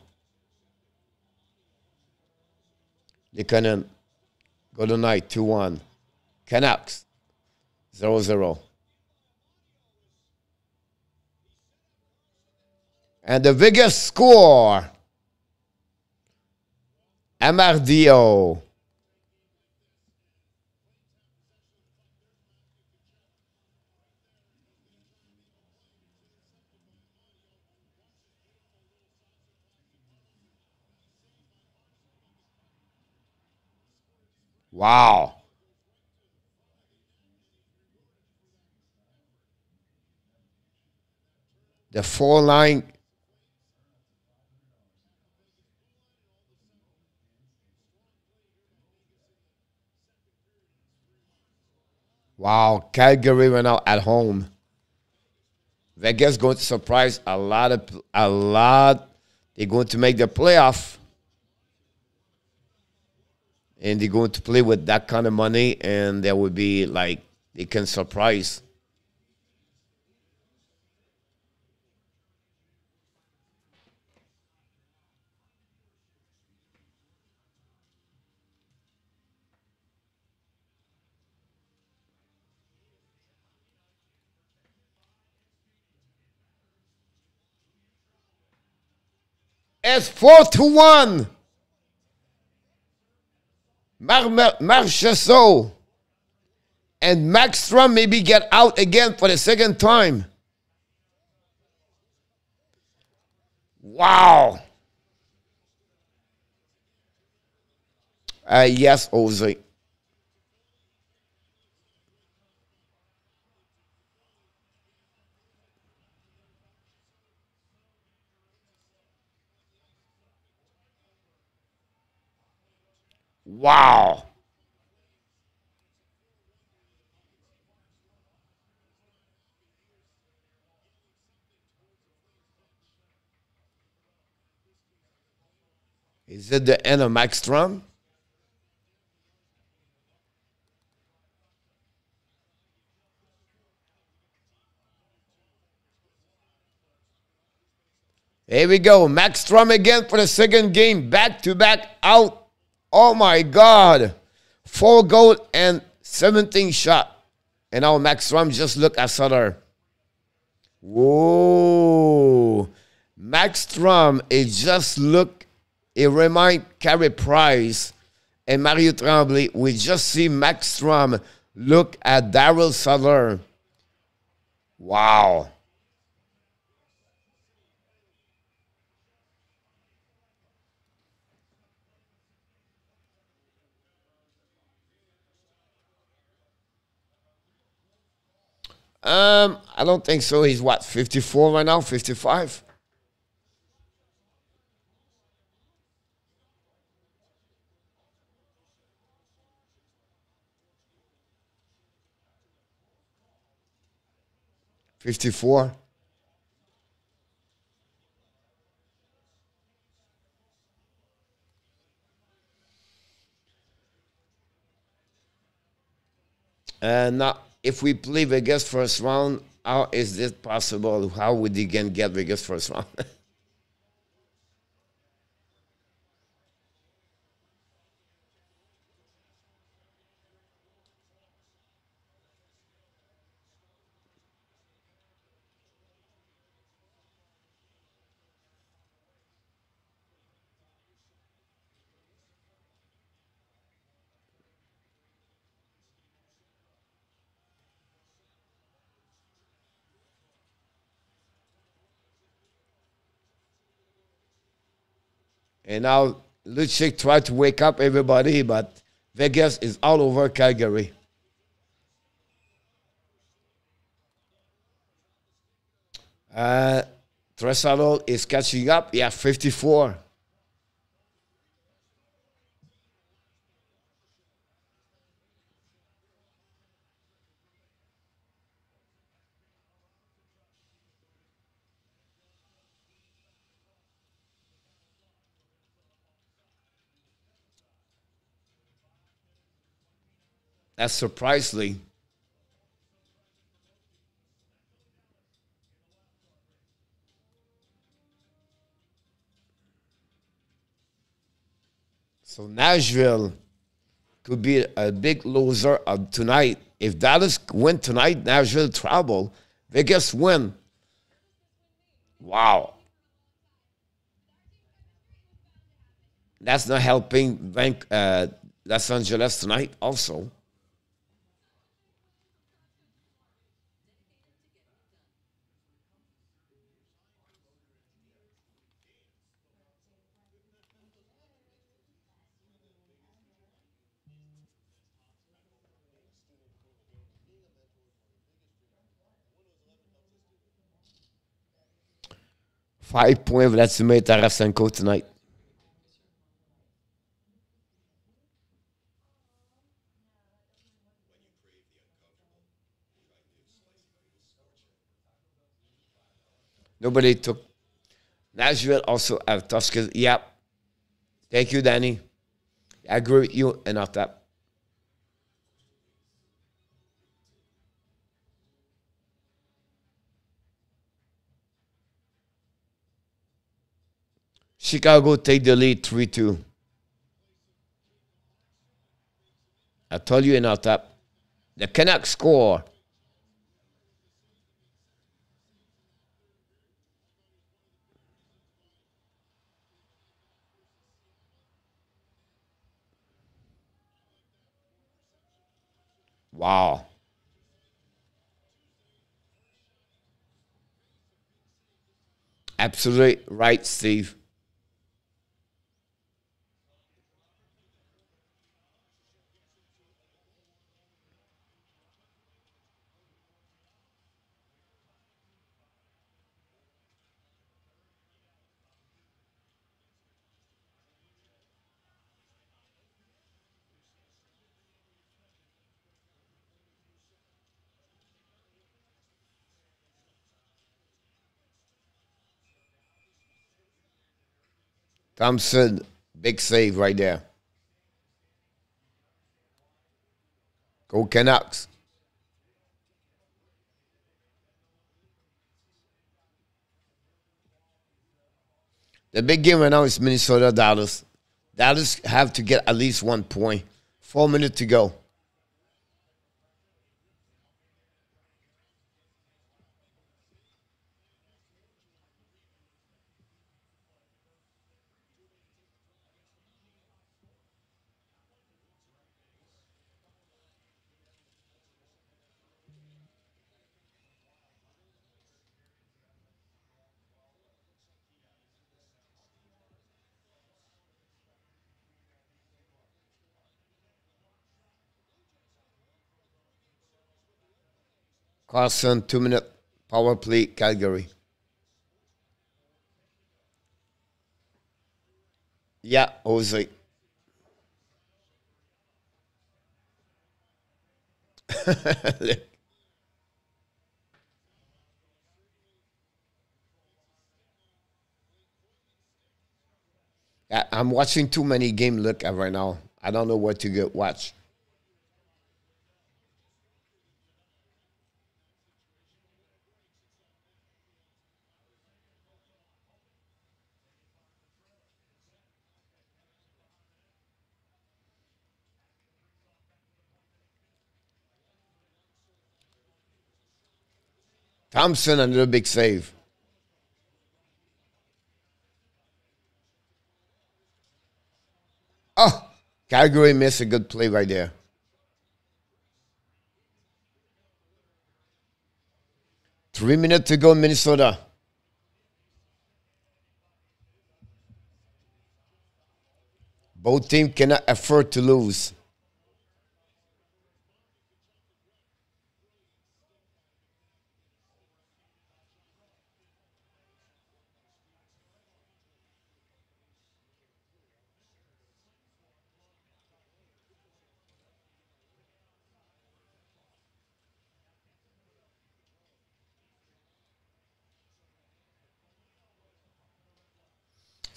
Speaker 1: Lehkonen, Golden night 2-1. Canucks, 0-0. And the biggest score Amardio. Wow. The four line Wow, Calgary went out at home. Vegas going to surprise a lot of a lot. They're going to make the playoff. And they're going to play with that kind of money, and there will be like they can surprise. It's four to one. Mar- Mar- Marchessault and Markstrom maybe get out again for the second time. Wow. Uh, yes, Jose. Wow. Is it the end of Markstrom? Here we go. Markstrom again for the second game. Back to back out. Oh my God. Four goal and 17 shot. And now Markstrom just look at Sutter. Whoa. Markstrom, it just look, it remind Carey Price and Mario Tremblay. We just see Markstrom look at Daryl Sutter. Wow. Um, I don't think so. He's what, 54 right now? 55? Fifty-four. And now, if we play Vegas first round, how is this possible? How would he can get Vegas first round? and now Lucic tried to wake up everybody, but Vegas is all over Calgary. Uh, is catching up. Yeah, 54. That's surprisingly. So Nashville could be a big loser of tonight. If Dallas win tonight, Nashville trouble. Vegas win. Wow. That's not helping Bank, uh, Los Angeles tonight also. Five points point Vladimir Tarasenko tonight. Nobody took Nashville also have tough skills. Yep. Thank you, Danny. I agree with you enough that. Chicago take the lead 3 2. I told you in our that. The Canucks score. Wow. Absolutely right, Steve. Thompson, big save right there. Go Canucks. The big game right now is Minnesota Dallas. Dallas have to get at least one point. Four minutes to go. Carson, two minute power play, Calgary. Yeah, Jose. I'm watching too many game look right now. I don't know what to get watch. Thompson, another big save. Oh, Calgary missed a good play right there. Three minutes to go, Minnesota. Both teams cannot afford to lose.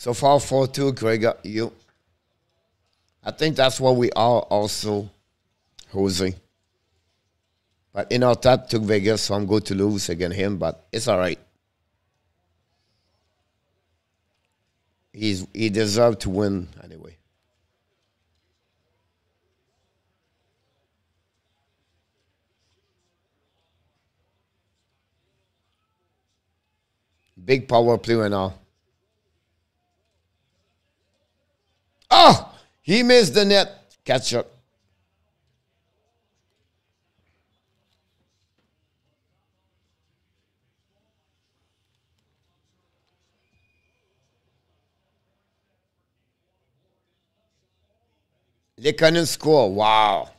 Speaker 1: So far, 4 2, Greg, uh, you. I think that's what we are also, Jose. But in our top took Vegas, so I'm going to lose against him, but it's all right. He's, he deserved to win anyway. Big power play right now. Oh, he missed the net. Catch up. They couldn't score. Wow.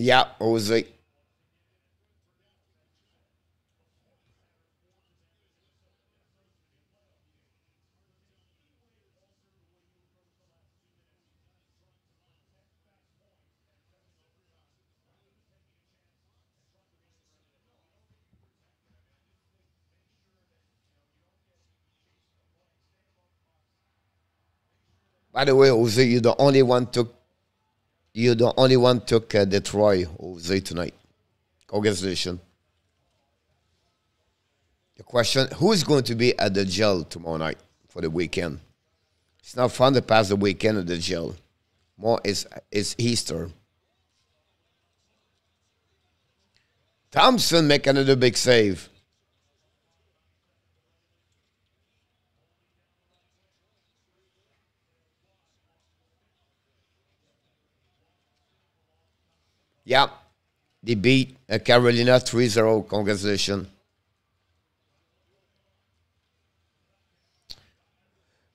Speaker 1: Yeah, Jose. By the way, Jose, you're the only one took. You're the only one took uh, Detroit, Jose, tonight. Congratulations. The question: Who is going to be at the jail tomorrow night for the weekend? It's not fun to pass the weekend at the jail. More is it's Easter. Thompson make another big save. Yeah, they beat uh, Carolina 3-0. Congratulations.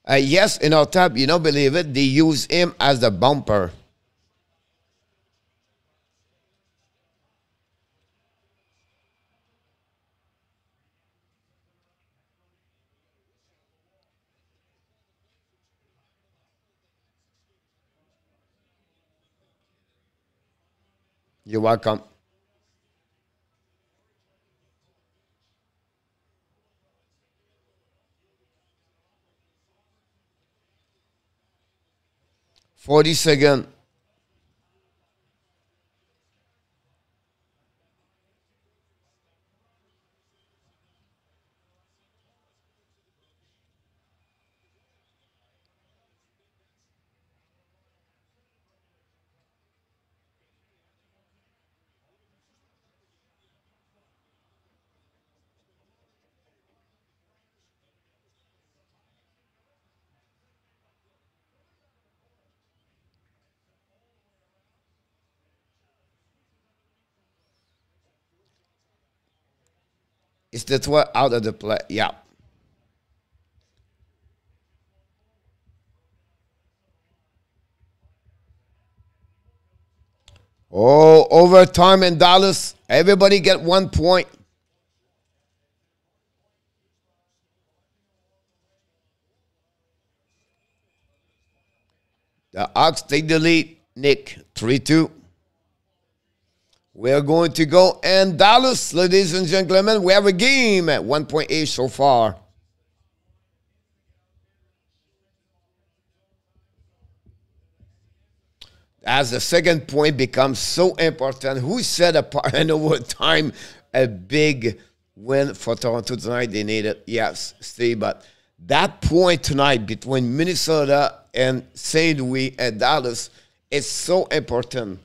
Speaker 1: Uh, yes, in our tab, you don't believe it, they use him as the bumper. You're welcome. Forty second. It's Detroit out of the play. Yeah. Oh, overtime in Dallas. Everybody get one point. The Ox take the lead. Nick, 3 2. We're going to go and Dallas, ladies and gentlemen. We have a game at 1.8 so far. As the second point becomes so important, who said a part in overtime a big win for Toronto tonight? They need it. Yes, Steve, but that point tonight between Minnesota and St. Louis and Dallas is so important.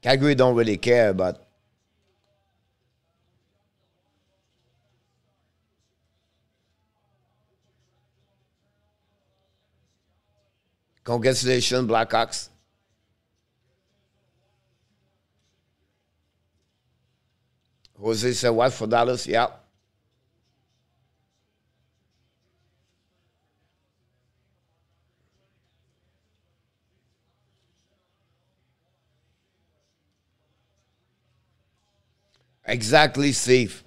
Speaker 1: Calgary don't really care, but congratulations, Blackhawks. Jose said what for Dallas? Yeah. Exactly, safe.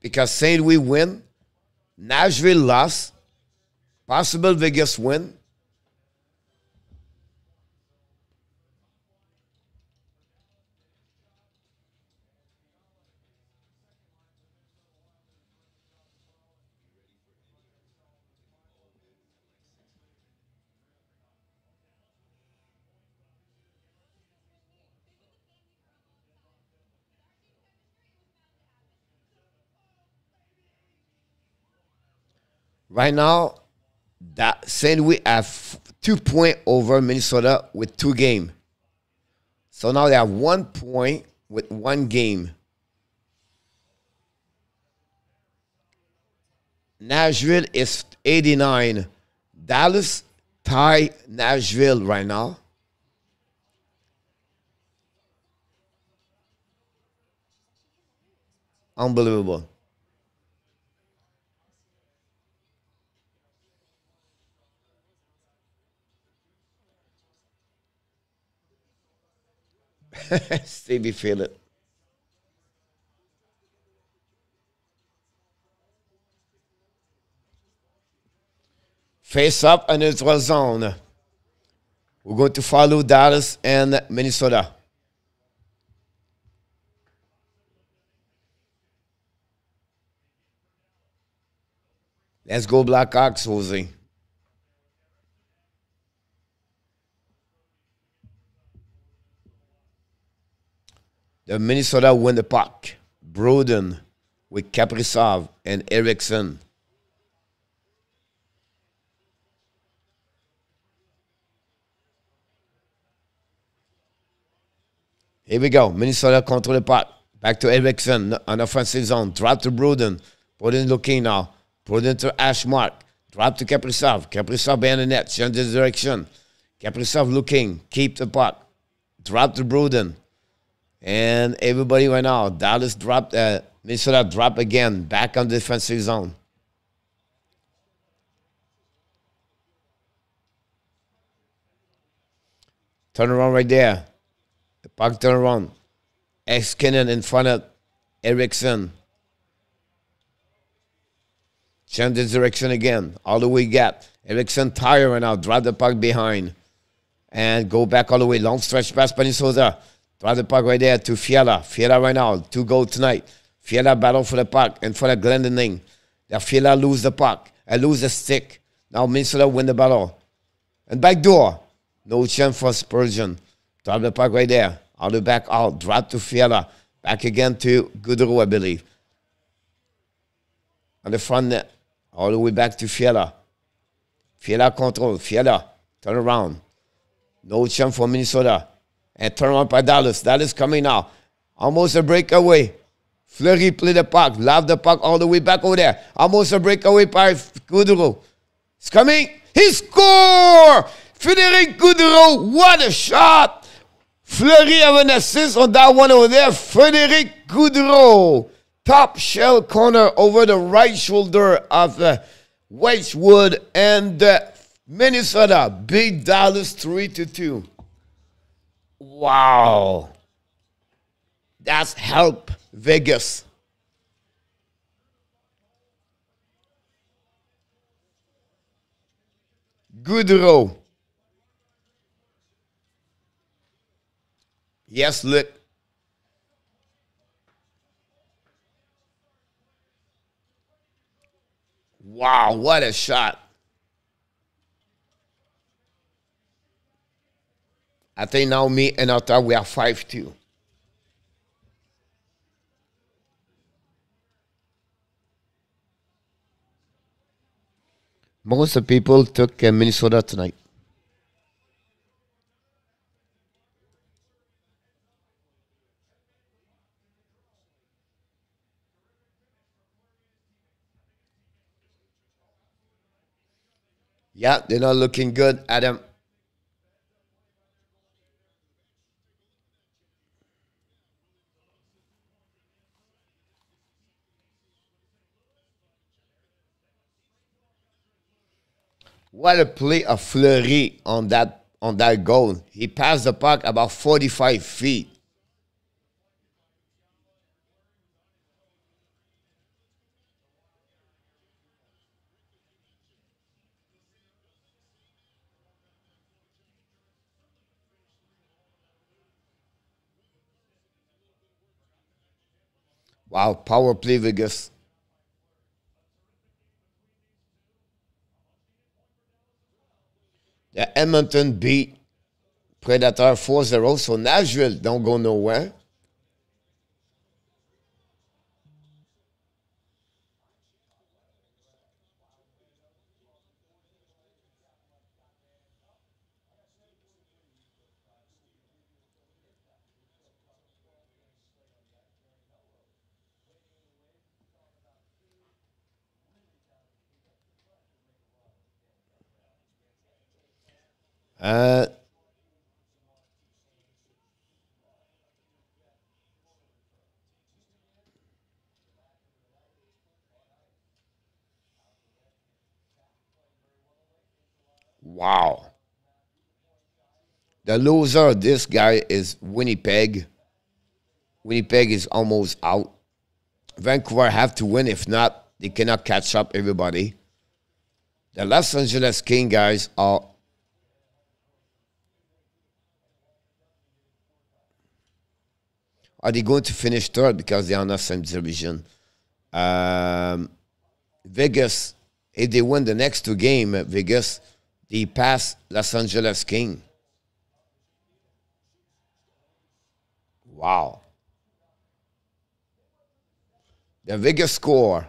Speaker 1: Because St. Louis win, Nashville lost, possible Vegas win. Right now, that St. Louis have two point over Minnesota with two game. So now they have one point with one game. Nashville is 89. Dallas tie Nashville right now. Unbelievable. Stevie it. Face up a neutral zone. We're going to follow Dallas and Minnesota. Let's go Blackhawks, Jose. The Minnesota win the puck. Brodin with Kaprizov and Eriksson. Here we go. Minnesota control the puck. Back to Eriksson on offensive zone. Drop to Brodin. Brodin looking now. Brodin to Ashmark. Drop to Kaprizov. Kaprizov behind the net. Change the direction. Kaprizov looking. Keep the puck. Drop to Brodin. And everybody went out. Dallas dropped, uh, Minnesota dropped again, back on the defensive zone. Turn around right there. The puck turn around. Eskenin in front of Eriksson. Change the direction again. All the way gap. Eriksson tire right now. Drop the puck behind. And go back all the way. Long stretch pass, Minnesota. Drive the puck right there to Fiala. Fiala right now. Two goal tonight. Fiala battle for the puck and for the Glendening. The Fiala lose the puck. I lose the stick. Now Minnesota win the battle. And back door. No chance for Spurgeon. Drop the puck right there. All the back out. Drop to Fiala. Back again to Gaudreau, I believe. On the front net. All the way back to Fiala. Fiala control. Fiala. Turn around. No chance for Minnesota. And turn around by Dallas. Dallas coming now. Almost a breakaway. Fleury play the puck. Love the puck all the way back over there. Almost a breakaway by Gaudreau. It's coming. He score! Frederick Gaudreau, what a shot! Fleury have an assist on that one over there. Frederick Gaudreau, top shell corner over the right shoulder of uh, Wedgewood and uh, Minnesota beat Dallas 3 to 2. Wow. That's help Vegas. Gaudreau. Yes, look. Wow, what a shot. I think now me and Ottawa we are 5 2. Most of the people took uh, Minnesota tonight. Yeah, they're not looking good, Adam. What a play of Fleury on that on that goal. He passed the puck about 45 feet. Wow, power play Vegas. The Edmonton beat Predator 4-0, so Nashville don't go nowhere. Uh, wow. The loser, this guy is Winnipeg. Winnipeg is almost out. Vancouver have to win. If not, they cannot catch up everybody. The Los Angeles King guys are Are they going to finish third because they are not same division? Um, Vegas, if they win the next two game, Vegas, they pass Los Angeles King. Wow. The Vegas score.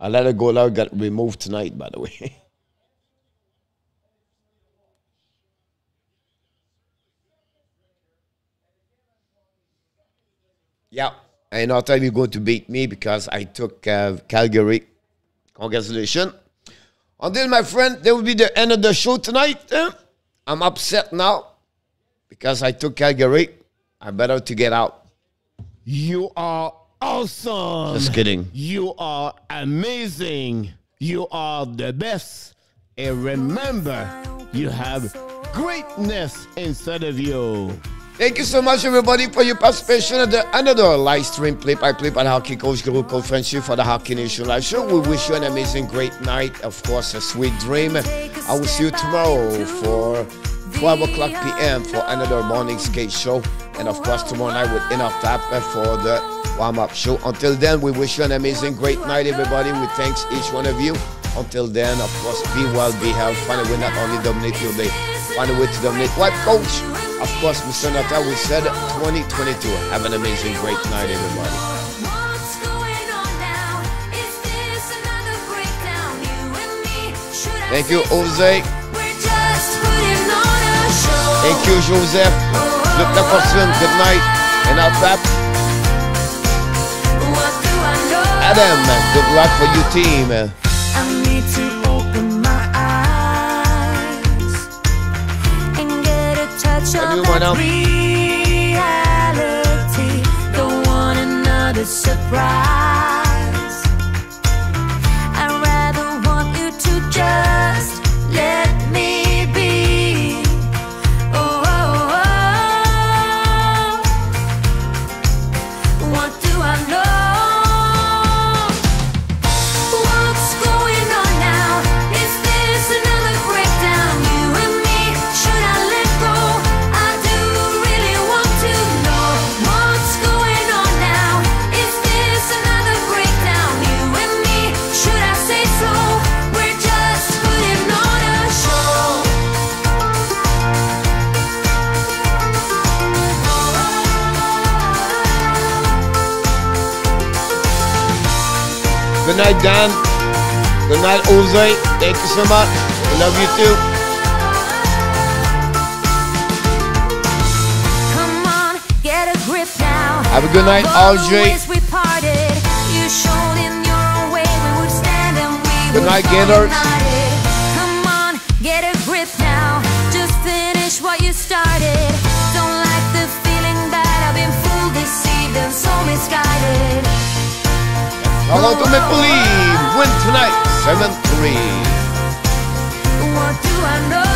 Speaker 1: I let it go out got removed tonight, by the way. yeah, and I'll tell you going to beat me because I took uh, Calgary. Congratulations. Until my friend, that will be the end of the show tonight. Uh, I'm upset now because I took Calgary. I better to get out.
Speaker 5: You are awesome.
Speaker 1: Just kidding.
Speaker 5: You are amazing. You are the best. And remember, you have greatness inside of you.
Speaker 1: Thank you so much, everybody, for your participation at the another live stream play by play by Hockey Coach Guru Coach Friendship for the Hockey Nation Live Show. We wish you an amazing, great night. Of course, a sweet dream. I will see you tomorrow for 12 o'clock p.m. for another morning skate show. And of course, tomorrow night with Enough Tap for the warm up show. Until then, we wish you an amazing, great night, everybody. We thanks each one of you. Until then, of course, be well, be healthy. Find a way not only dominate your day, find a way to dominate what coach. Of course, Mr. Natal, we said 2022. Have an amazing, great night, everybody.
Speaker 3: What's going on now? Is this another
Speaker 1: Thank you, Jose. Thank you, Joseph. Luc La Fortune, good night. And our Pap,
Speaker 6: What do I know?
Speaker 1: Adam, good luck for your team.
Speaker 6: I need to open my eyes and get a touch of that reality. Don't want another surprise.
Speaker 1: Good night, Dan. Good night, Jose. Thank you so much. We love you too.
Speaker 6: Come on, get a grip now.
Speaker 1: Have a good night, Audrey.
Speaker 6: we parted, you showed in your way we would stand and we
Speaker 1: Good night, Gaylord.
Speaker 6: Come on, get a grip now. Just finish what you started. Don't like the feeling that I've been fooled, deceived, and so misguided.
Speaker 1: Toronto Maple Leafs win tonight, 7-3.
Speaker 6: What do I know?